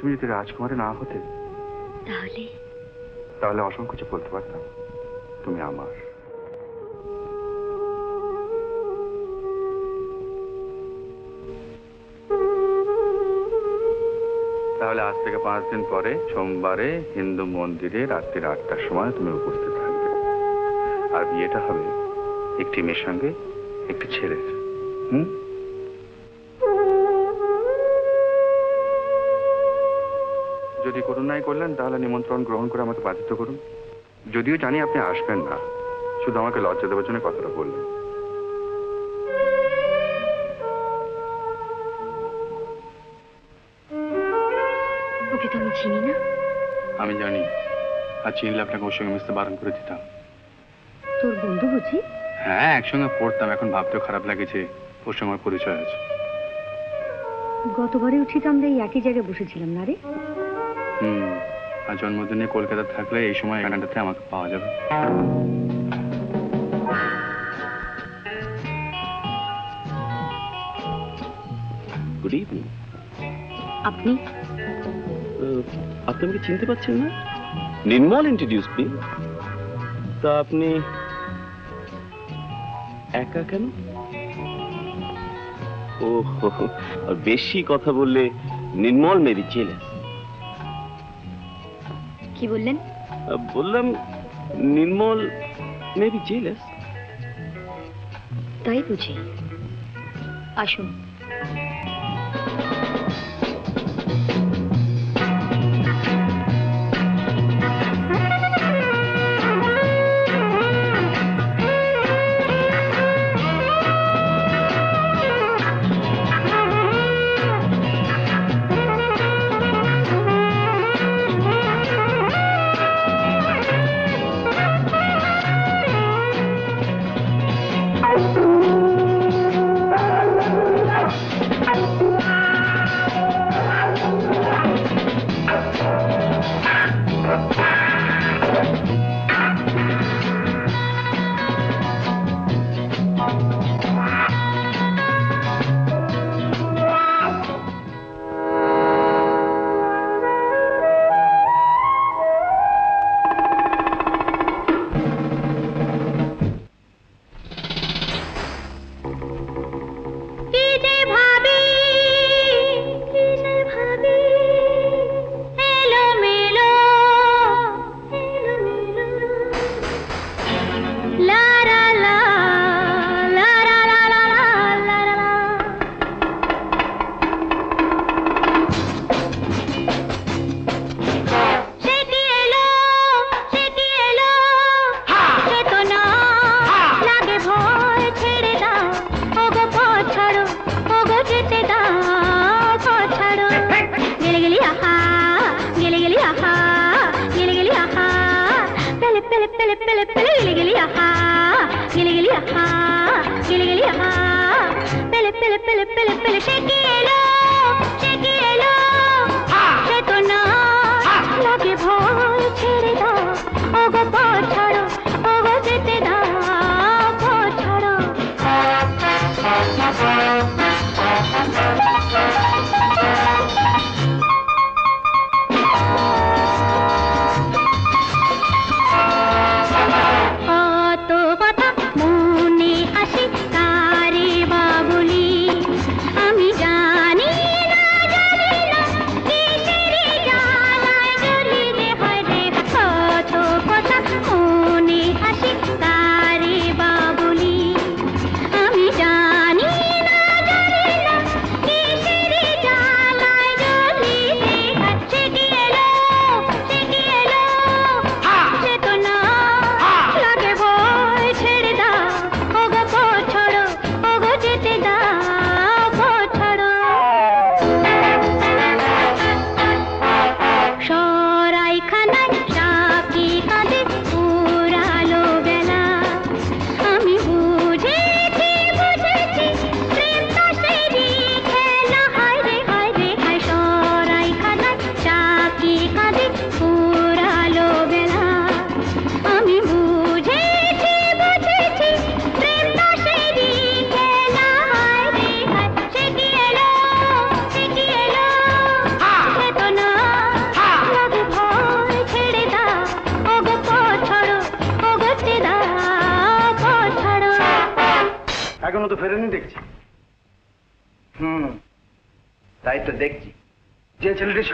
তুমি যদি রাজকুমারী না হতে তাহলে? তাহলে অসংকোচে বলতে পারতাম তুমি আমার। তাহলে আজ থেকে পাঁচ দিন পরে সোমবারে হিন্দু মন্দিরে রাত্রির আটটার সময় তুমি উপস্থিত থাকবে। আর বিয়েটা হবে একটি মেয়ের সঙ্গে একটি ছেলের। হুম? যদি করুণাই করলেন তাহলে নিমন্ত্রণ গ্রহণ করে আমাকে বাধিত করুন। যদিও জানি আপনি আসবেন না শুধু আমাকে লজ্জা দেওয়ার জন্য কথাটা বললেন। ওকে আমি চিনি না। আমি জানি আর চিনলে আপনাকে ওর সঙ্গে মিশতে বারণ করে দিতাম। তোর বন্ধু বুঝি? হ্যাঁ একসঙ্গে পড়তাম এখন ভাবতেও খারাপ লাগেছে ওর সঙ্গে আমার পরিচয় আছে। গতবারে উঠি তো আমরা এই একই জায়গায় বসেছিলাম না রে? হুম আর জন্মদিনে কলকাতা থাকলে এই সময় এখানটাতে আমাকে পাওয়া যাবে। গুড ইভিনিং আপনি? আপনি আমাকে চিনতে পারছেন না? নির্মল ইন্ট্রোডিউস মি তা আপনি একা কেন? ও হো, হো, আর বেশি কথা বললে নির্মল মেরি জেলে কি বললেন? বললাম নির্মল মেবি জেলাস তাই বুঝি। আসুন।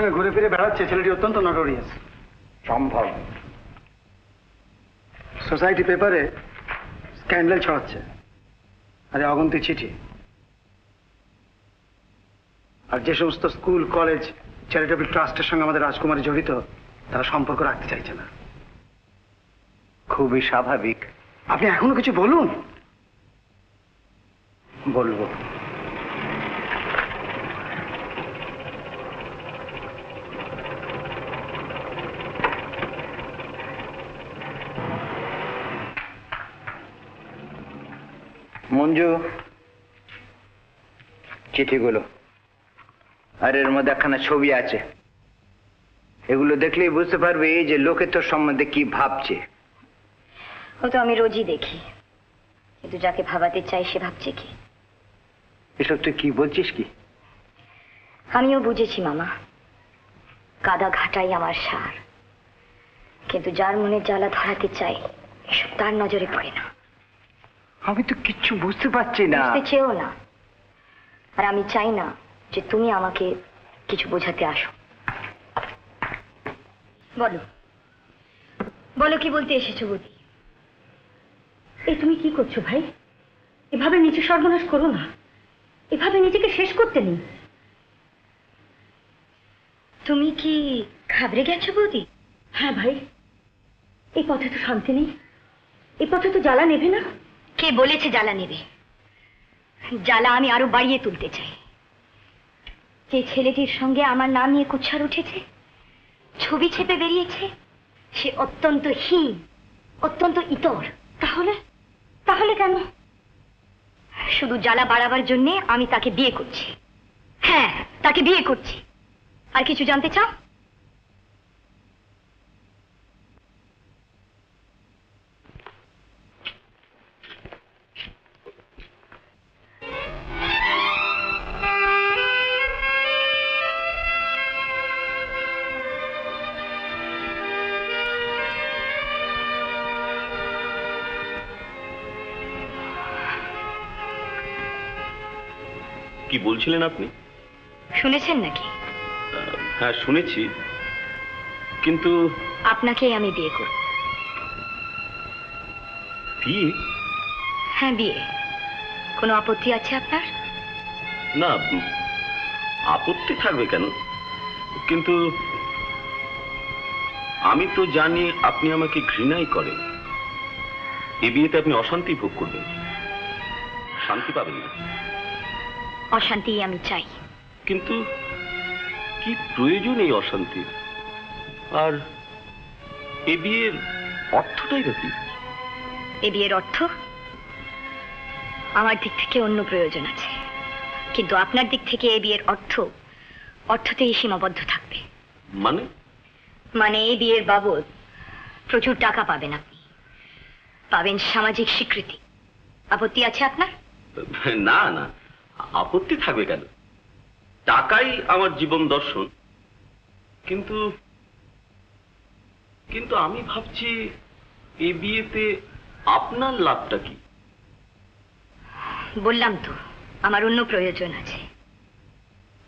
সঙ্গে ঘুরে ফিরে বেড়াচ্ছে ছেলেটি অত্যন্ত নটোরিয়াস সম্ভব। সোসাইটি পেপারে স্ক্যান্ডেল ছড়াচ্ছে। আরে অগন্তি চিঠি। আর যে সমস্ত স্কুল কলেজ চ্যারিটেবল ট্রাস্টের সঙ্গে আমাদের রাজকুমারী জড়িত তারা সম্পর্ক রাখতে চাইছে না। খুবই স্বাভাবিক। আপনি এখনও কিছু বলুন? বলব। মঞ্জু চিঠিগুলো। আর এর মধ্যে একখানা ছবি আছে। এগুলো দেখলেই বুঝতে পারবে যে লোকে তোর সম্বন্ধে কি ভাবছে। ও তো আমি রোজই দেখি। কিন্তু যাকে ভাবাতে চাই সে ভাবছে কি? এসব তুই কি বলছিস কি? আমিও বুঝেছি মামা। কাদা ঘাটাই আমার সার। কিন্তু যার মনে জ্বালা ধরাতে চাই এসব তার নজরে পড়ে না। আমি তো কিচ্ছু বুঝতে পারছি না। বুঝতে চেয়েও না। আর আমি চাই না যে তুমি আমাকে কিছু বোঝাতে আসো। বলো। বলো কি বলতে এসেছ বৌদি? এই তুমি কি করছ ভাই? এভাবে নিচে সর্বনাশ করো না। এভাবে নিজেকে শেষ করতে নেই। তুমি কি ঘাবড়ে গেছো বৌদি? হ্যাঁ ভাই। এই পথে তো শান্তি নেই। এই পথে তো জ্বালা নেবে না। কে বলেছে জ্বালা নেবে। জ্বালা আমি আরও বাড়িয়ে তুলতে চাই। যে ছেলেটির সঙ্গে আমার নাম নিয়ে কুচ্ছার উঠেছে, ছবি ছেপে বেরিয়েছে, সে অত্যন্ত হীন, অত্যন্ত ইতর। তাহলে? তাহলে কেন? শুধু জ্বালা বাড়াবার জন্য আমি তাকে বিয়ে করছি। হ্যাঁ তাকে বিয়ে করছি। আর কিছু জানতে চাও? বলছিলেন আপনি? শুনেছেন নাকি? হ্যাঁ শুনেছি। কিন্তু আপনাকেই আমি বিয়ে করব। বিয়ে? হ্যাঁ বিয়ে। কোনো আপত্তি আছে আপনার? না আপত্তি থাকবে কেন? কিন্তু আমি তো জানি আপনি আমাকে ঘৃণাই করেন। এ বিয়েতে আপনি অশান্তি ভোগ করবেন। শান্তি পাবেন না। অশান্তি আমি চাই। কিন্তু কি প্রয়োজন এই অশান্তির? আর এ বিয়ের অর্থটাই বা কি? এ বিয়ের অর্থ? আমার দিক থেকে অন্য প্রয়োজন আছে। কিন্তু আপনার দিক থেকে এ বিয়ের অর্থ অর্থতেই সীমাবদ্ধ থাকবে। মানে? মানে এই বিয়ের বাবদ প্রচুর টাকা পাবেন আপনি। পাবেন সামাজিক স্বীকৃতি। আপত্তি আছে আপনার? না না। আপত্তি থাকবে কেন? টাকাই আমার জীবন দর্শন। কিন্তু কিন্তু আমি ভাবছি এ বিয়েতে আপনার লাভটা কি? বললাম তো আমার অন্য প্রয়োজন আছে।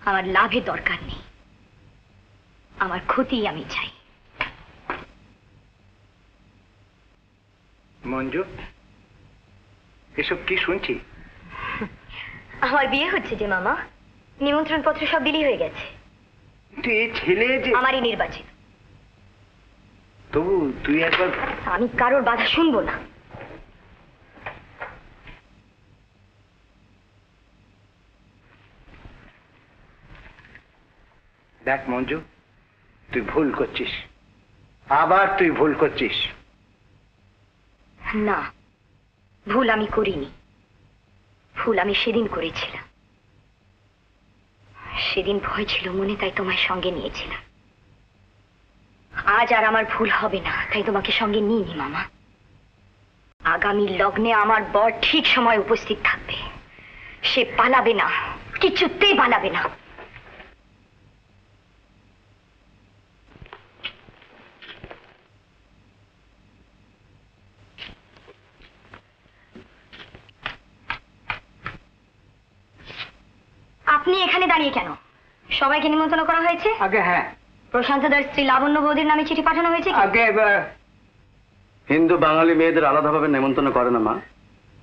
আমার লাভে দরকার নেই। আমার ক্ষতি আমি চাই। মঞ্জু এসব কি শুনছি? আমার বিয়ে হচ্ছে যে মামা। নিমন্ত্রণ পত্র সব বিলি হয়ে গেছে। তুই ছেলে যে আমারই নির্বাচিত। তবু তুই একবার আমি কারোর বাধা শুনব না। দেখ মঞ্জু তুই ভুল করছিস। আবার তুই ভুল করছিস। না ভুল আমি করিনি। ভুল আমি সেদিন করেছিলাম। সেদিন ভয় ছিল মনে, তাই তোমায় সঙ্গে নিয়েছিলাম। আজ আর আমার ভুল হবে না, তাই তোমাকে সঙ্গে নিইনি মামা। আগামী লগ্নে আমার বর ঠিক সময় উপস্থিত থাকবে। সে পালাবে না কিছুতেই পালাবে না। আপনি এখানে দাঁড়িয়ে কেন? সবাইকে নিমন্ত্রণ করা হয়েছে? আগে হ্যাঁ। প্রশান্ত দার স্ত্রী লাবণ্য বৌদির নামে চিঠি পাঠানো হয়েছে কি? আগে হিন্দু বাঙালি মেয়েদের আলাদাভাবে নেমন্তন্ন করে না মা।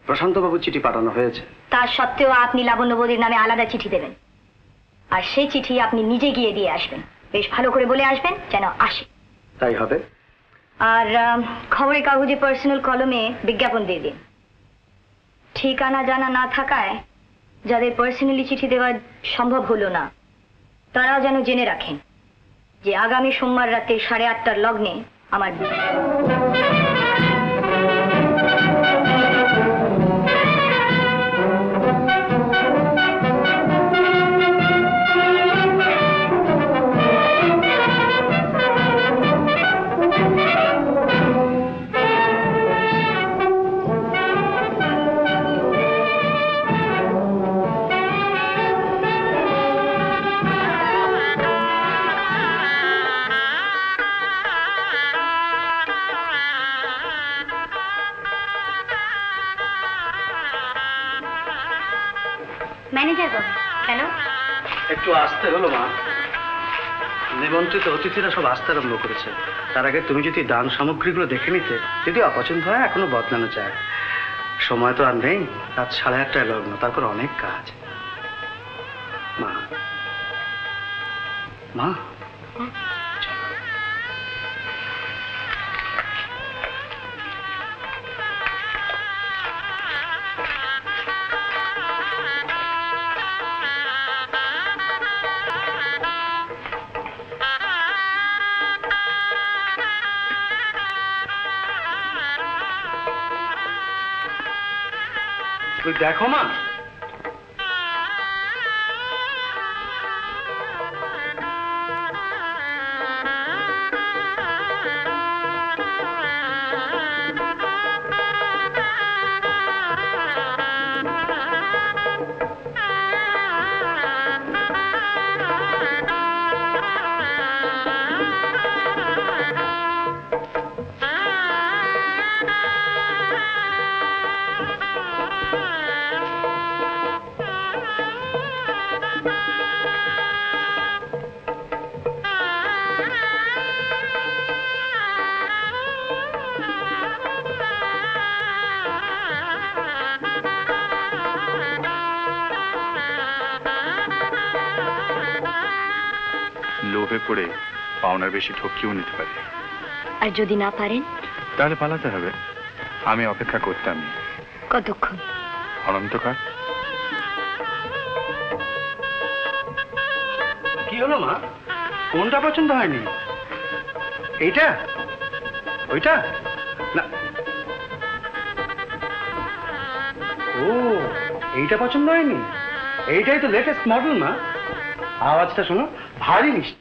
প্রশান্ত বাবু চিঠি পাঠানো হয়েছে। তার সত্ত্বেও আপনি লাবণ্য বৌদির নামে আলাদা চিঠি দেবেন। আর সেই চিঠি আপনি নিজে গিয়ে দিয়ে আসবেন। বেশ ভালো করে বলে আসবেন যেন আসে। তাই হবে? আর খবরের কাগজে পার্সোনাল কলমে বিজ্ঞাপন দিয়ে দিন। ঠিকানা জানা না থাকায় যাদের পার্সোনালি চিঠি দেওয়া সম্ভব হলো না তারা যেন জেনে রাখেন যে আগামী সোমবার রাতে সাড়ে আটটার লগ্নে আমার একটু আসতে হলো, মা। নিমন্ত্রিত অতিথিরা সব আসতে আরম্ভ করেছে। তার আগে তুমি যদি দান সামগ্রীগুলো দেখে নিতে, যদি অপছন্দ হয়, এখনও বদলানো যায়। সময় তো আর নেই, রাত সাড়ে আটটায় লগ্ন, তারপর অনেক কাজ। মা। মা? তুই দেখো মা। বেশি ঠকিয়েও নিতে পারে। আর যদি না পারেন? তাহলে পালাতে হবে। আমি অপেক্ষা করতাম। কতক্ষণ? অনন্তকাল। কি হলো মা? কোনটা পছন্দ হয়নি? এইটা? ওইটা? না। ও এইটা পছন্দ হয়নি? এইটাই তো লেটেস্ট মডেল মা। আওয়াজটা শোনো ভারী মিষ্টি।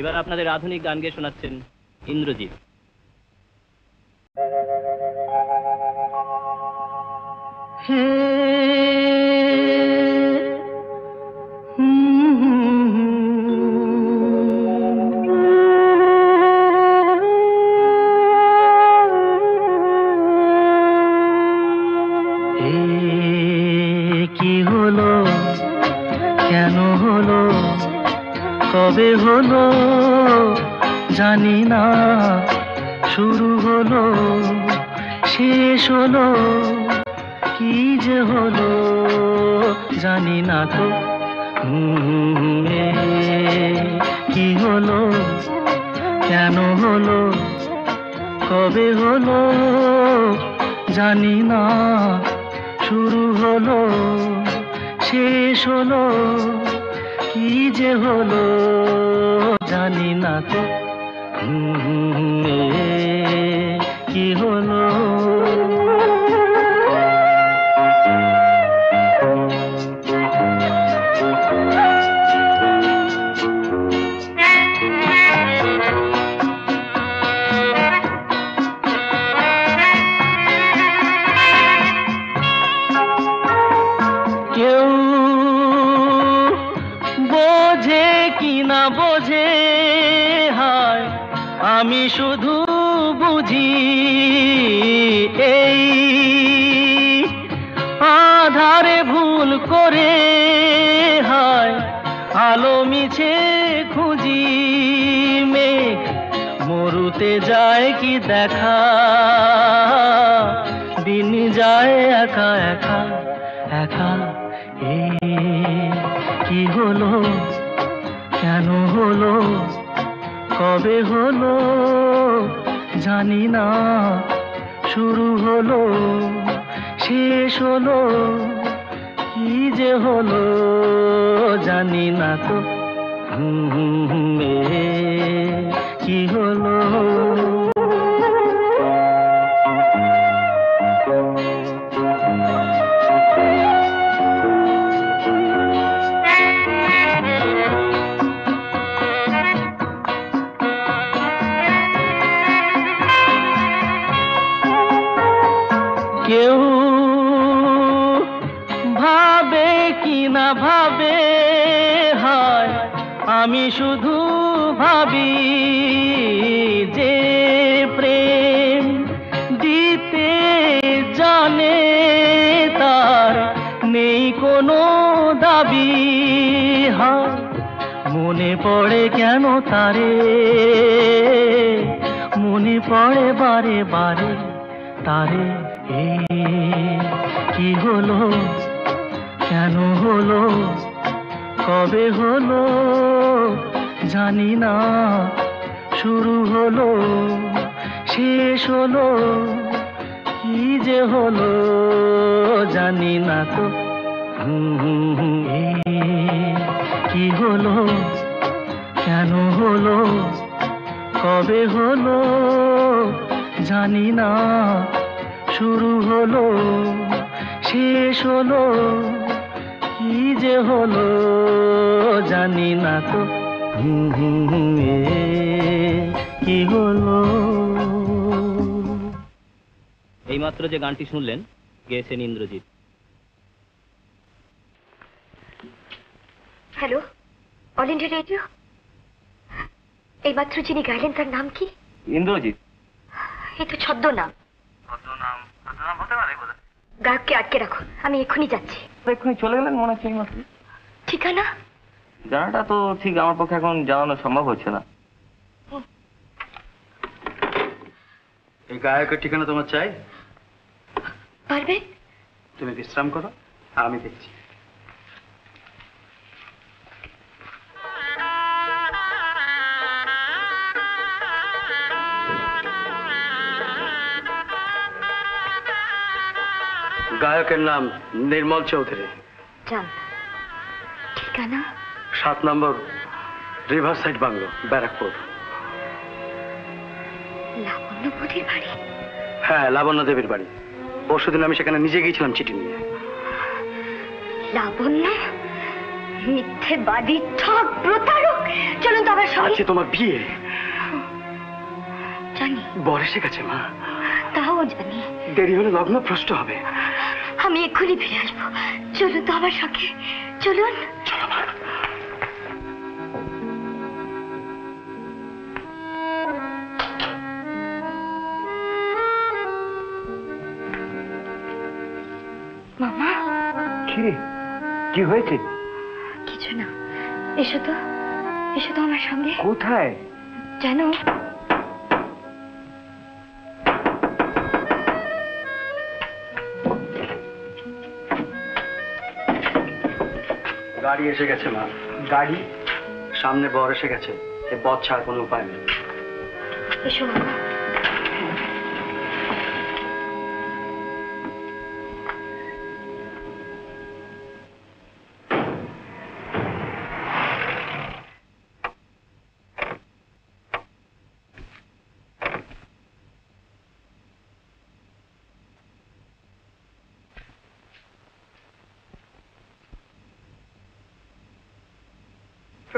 এবার আপনাদের আধুনিক গান গেয়ে শোনাচ্ছেন ইন্দ্রজিৎ। এ দিতে জানে তার নেই কোনো দাবি, হয়, মনে পড়ে কেন তারে? মনে পড়ে বারে বারে তারে। এ কি হলো? কেন হলো? কবে হলো? জানি না। শুরু হলো। শেষ হলো, কি যে হলো জানি না তো। কি হলো, কেন হলো, কবে হলো জানি না। শুরু হলো, শেষ হলো, কি যে হলো জানি না তো। কি হলো? এইমাত্র যে গানটি শুনলেন গেয়েছেন Indrajit. Hello All India Radio? এইমাত্র যিনি গাইলেন তার নাম কি? ইন্দ্রজিৎ। এই তো ছদ্মনাম গায়ককে আটকে রাখো আমি এক্ষুনি যাচ্ছি। এক্ষুনি চলে গেলেন মনে হচ্ছে এইমাত্র? ঠিকানা? জানাটা তো ঠিক আমার পক্ষে এখন জানানো সম্ভব হচ্ছে না। এই গায়কের ঠিকানা তোমার চাই? পারবে তুমি বিশ্রাম করো আমি দেখছি। গায়কের নাম নির্মল চৌধুরী। ঠিকানা? সাত নম্বর রিভার সাইড বাংলো ব্যারাকপুর। লাবণ্যবতীর বাড়ি। হ্যাঁ লাবণ্য দেবীর বাড়ি। পরশুদিন আমি সেখানে নিজে গিয়েছিলাম চিঠি নিয়ে। লাবণ্য মিথ্যেবাদী ঠক প্রতারক। চলুন তো সঙ্গে। আজকে তোমার বিয়ে। জানি। বর এসে গেছে মা। তাও জানি। দেরি হলে লগ্ন ভ্রষ্ট হবে। আমি এক্ষুনি ফিরে আসব। চলুন তো আমার সঙ্গে। চলুন। মামা কি কি হয়েছে? কিছু না। এসো তো এসো তো আমার সঙ্গে। কোথায়? জানো গাড়ি এসে গেছে মা। গাড়ি? সামনে বর এসে গেছে। এ ছাড়া কোনো উপায় নেই। এসো মামা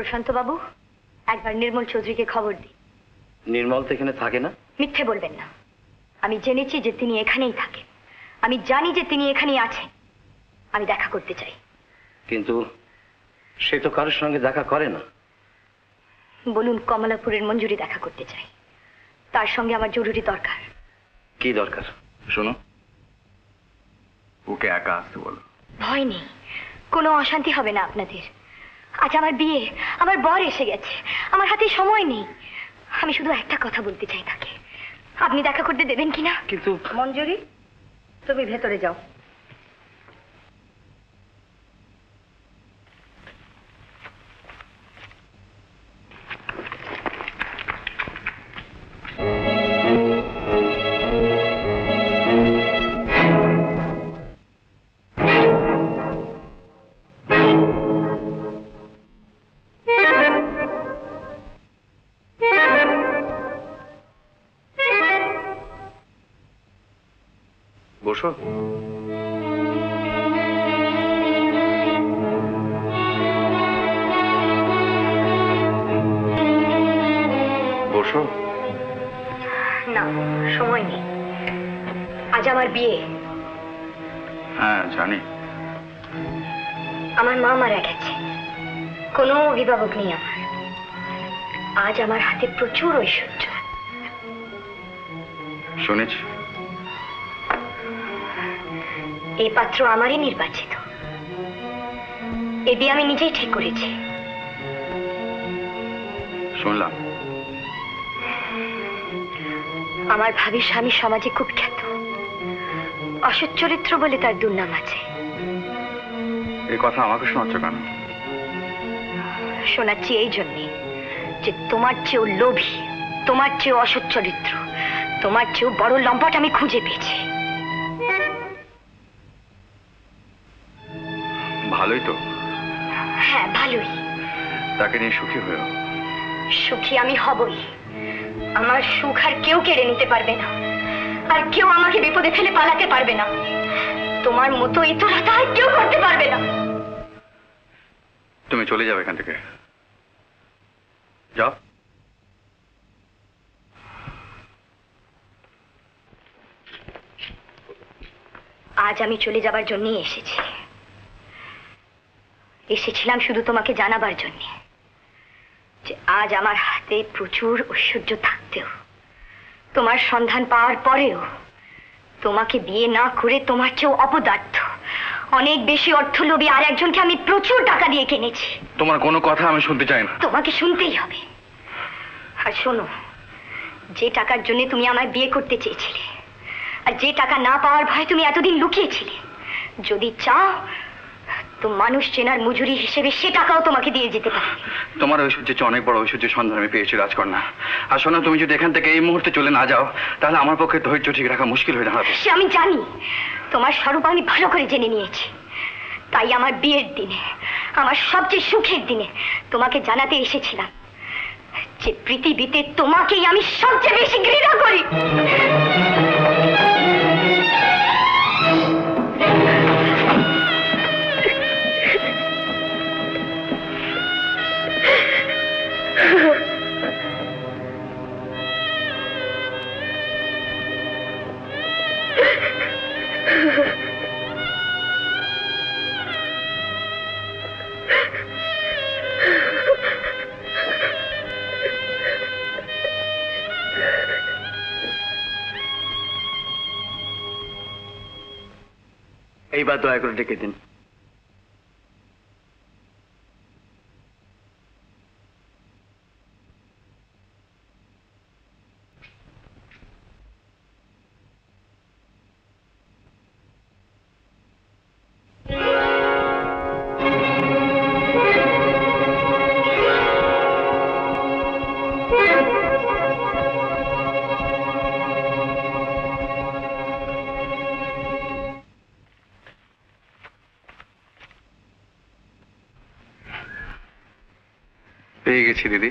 প্রশান্ত বাবু একবার নির্মল চৌধুরীকে খবর দিন নির্মল তো এখানে থাকে না? মিথ্যে বলবেন না। আমি জেনেছি যে তিনি এখানেই থাকেন। আমি জানি যে তিনি এখানেই আছেন। আমি দেখা করতে চাই। কিন্তু সে তো কারোর সঙ্গে দেখা করে না। বলুন কমলাপুরের মঞ্জুরি দেখা করতে চাই। তার সঙ্গে আমার জরুরি দরকার। কি দরকার? শোনো ওকে একা আসতে বলো ভয় নেই। কোনো অশান্তি হবে না আপনাদের। আজ আমার বিয়ে আমার বর এসে গেছে। আমার হাতে সময় নেই। আমি শুধু একটা কথা বলতে চাই তাকে। আপনি দেখা করতে দেবেন কিনা? কিন্তু মঞ্জুরি তুমি ভেতরে যাও। বসো। বসো। না সময় নেই। আজ আমার বিয়ে। হ্যাঁ জানি। আমার মা মারা গেছে। কোনো অভিভাবক নেই আমার। আজ আমার হাতে প্রচুর ঐশ্বর্য। শুনেছি। এই পাত্র আমারই নির্বাচিত। এ বিয়ে আমি নিজেই ঠিক করেছি। শুনলাম। আমার ভাবি স্বামী সমাজে খুব খ্যাত। অসৎ চরিত্র বলে তার দুর্নাম আছে। এই কথা আমাকে শোনাচ্ছ কেন? শোনাচ্ছি এই জন্যে যে তোমার চেয়েও লোভী তোমার চেয়েও অসৎ চরিত্র তোমার চেয়েও বড় লম্পট আমি খুঁজে পেয়েছি। নিয়ে সুখী হয়েও। সুখী আমি হবই। আমার সুখ আর কেউ কেড়ে নিতে পারবে না। আর কেউ আমাকে বিপদে ফেলে পালাতে পারবে না। তোমার মতো ইতরতা আর কেউ করতে পারবে না। তুমি চলে যাবে এখান থেকে। যাও। আজ আমি চলে যাবার জন্যই এসেছি। এসেছিলাম শুধু তোমাকে জানাবার জন্য। আজ আমার হাতে প্রচুর ঐশ্বর্য থাকতেও। তোমার সন্ধান পাওয়ার পরেও তোমাকে বিয়ে না করে তোমার চেয়েও অপদার্থ। অনেক বেশি অর্থলোভী আর একজনকে আমি প্রচুর টাকা দিয়ে কিনেছি। তোমার কোনো কথা আমি শুনতে চাই না। তোমাকে শুনতেই হবে। আর শোনো যে টাকার জন্য তুমি আমায় বিয়ে করতে চেয়েছিলে আর যে টাকা না পাওয়ার ভয়ে তুমি এতদিন লুকিয়েছিলে যদি চাও তো মানুষ চেনার মজুরি হিসেবে সে টাকাও তোমাকে দিয়ে যেতে পারে। তোমার ঐশ্বর্যের চেয়ে অনেক বড় ঐশ্বর্যের সন্ধান আমি পেয়েছি রাজকন্যা। আর শোনো তুমি যদি এখান থেকে এই মুহূর্তে চলে না যাও তাহলে আমার পক্ষে ধৈর্য ঠিক রাখা মুশকিল হয়ে দাঁড়াবে। সে আমি জানি তোমার স্বরূপ আমি ভালো করে জেনে নিয়েছি। তাই আমার বিয়ের দিনে আমার সবচেয়ে সুখের দিনে তোমাকে জানাতে এসেছিলাম যে পৃথিবীতে তোমাকেই আমি সবচেয়ে বেশি ঘৃণা করি। এইবার দয়া করে ডেকে দিন গেছি দিদি।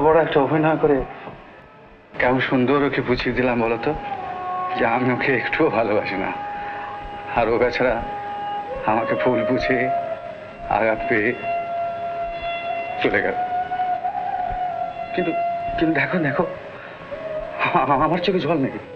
বড় একটা অভিনয় করে কেমন সুন্দর ওকে বুঝিয়ে দিলাম বলতো? যে আমি ওকে একটুও ভালোবাসি না। আর ও ছাড়া আমাকে ফুল বুঝে আঘাত পেয়ে চলে গেল। কিন্তু কিন্তু দেখো দেখো, আমার চোখে জল নেই।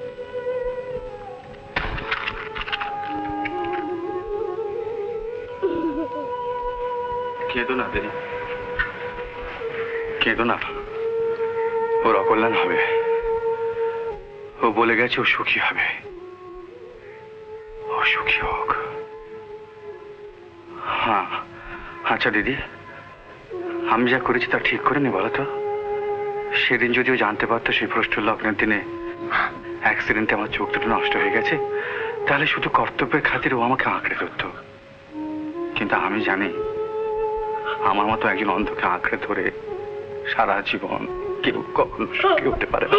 গেছে, ও সুখী হবে। ও সুখী হোক। হ্যাঁ। আচ্ছা দিদি, আমি যা করেছি তা ঠিক করে নি বলো তো। সেদিন যদিও জানতে পারতো সেই প্রশ্ন লগ্নের দিনে অ্যাক্সিডেন্টে আমার চোখ দুটো নষ্ট হয়ে গেছে, তাহলে শুধু কর্তব্যের খাতির ও আমাকে আঁকড়ে ধরতো। কিন্তু আমি জানি, আমার মতো একজন অন্ধকে আঁকড়ে ধরে সারা জীবন কেউ কখনো সুখী হতে পারে না।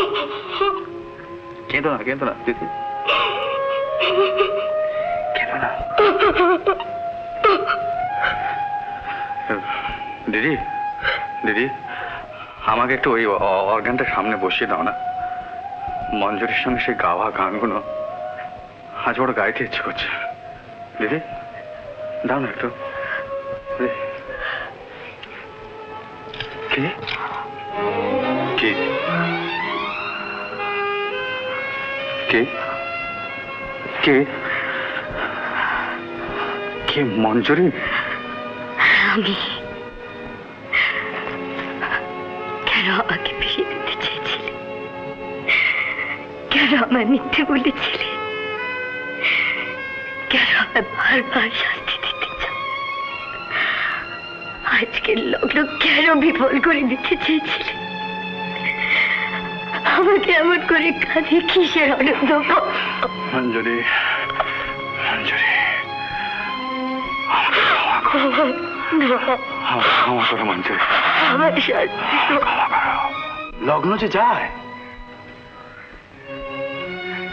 কেঁদো না কেঁদো না, দিদি। কেঁদো না। দিদি দিদি, আমাকে একটু ওই অর্গানটা সামনে বসিয়ে দাও না। মঞ্জুরির সঙ্গে সেই গাওয়া গানগুলো আজ বড় গাইতে ইচ্ছে করছে। দিদি, দাও না একটু। কে? কে মঞ্জুরি? আমি। কেন আমাকে ফিরিয়ে দিতে চেয়েছিলে? কেন আমায় মিথ্যে বলেছিলে? কেন আমায় বারবার শাস্তি দিতে চাও? আজকের লগ্ন কেন বিফল করে দিতে চেয়েছিলে? আমাকে এমন করে কাঁধে কিসের আনন্দ? আমার শান্তি লগ্ন যে যায়,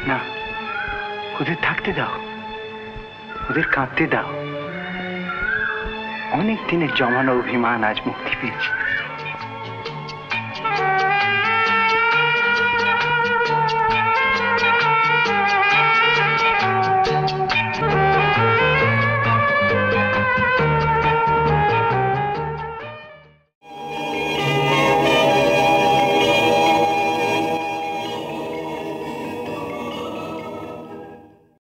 না, ওদের থাকতে দাও। ওদের কাঁদতে দাও। অনেক দিনের জমানো অভিমান আজ মুক্তি পেয়েছে।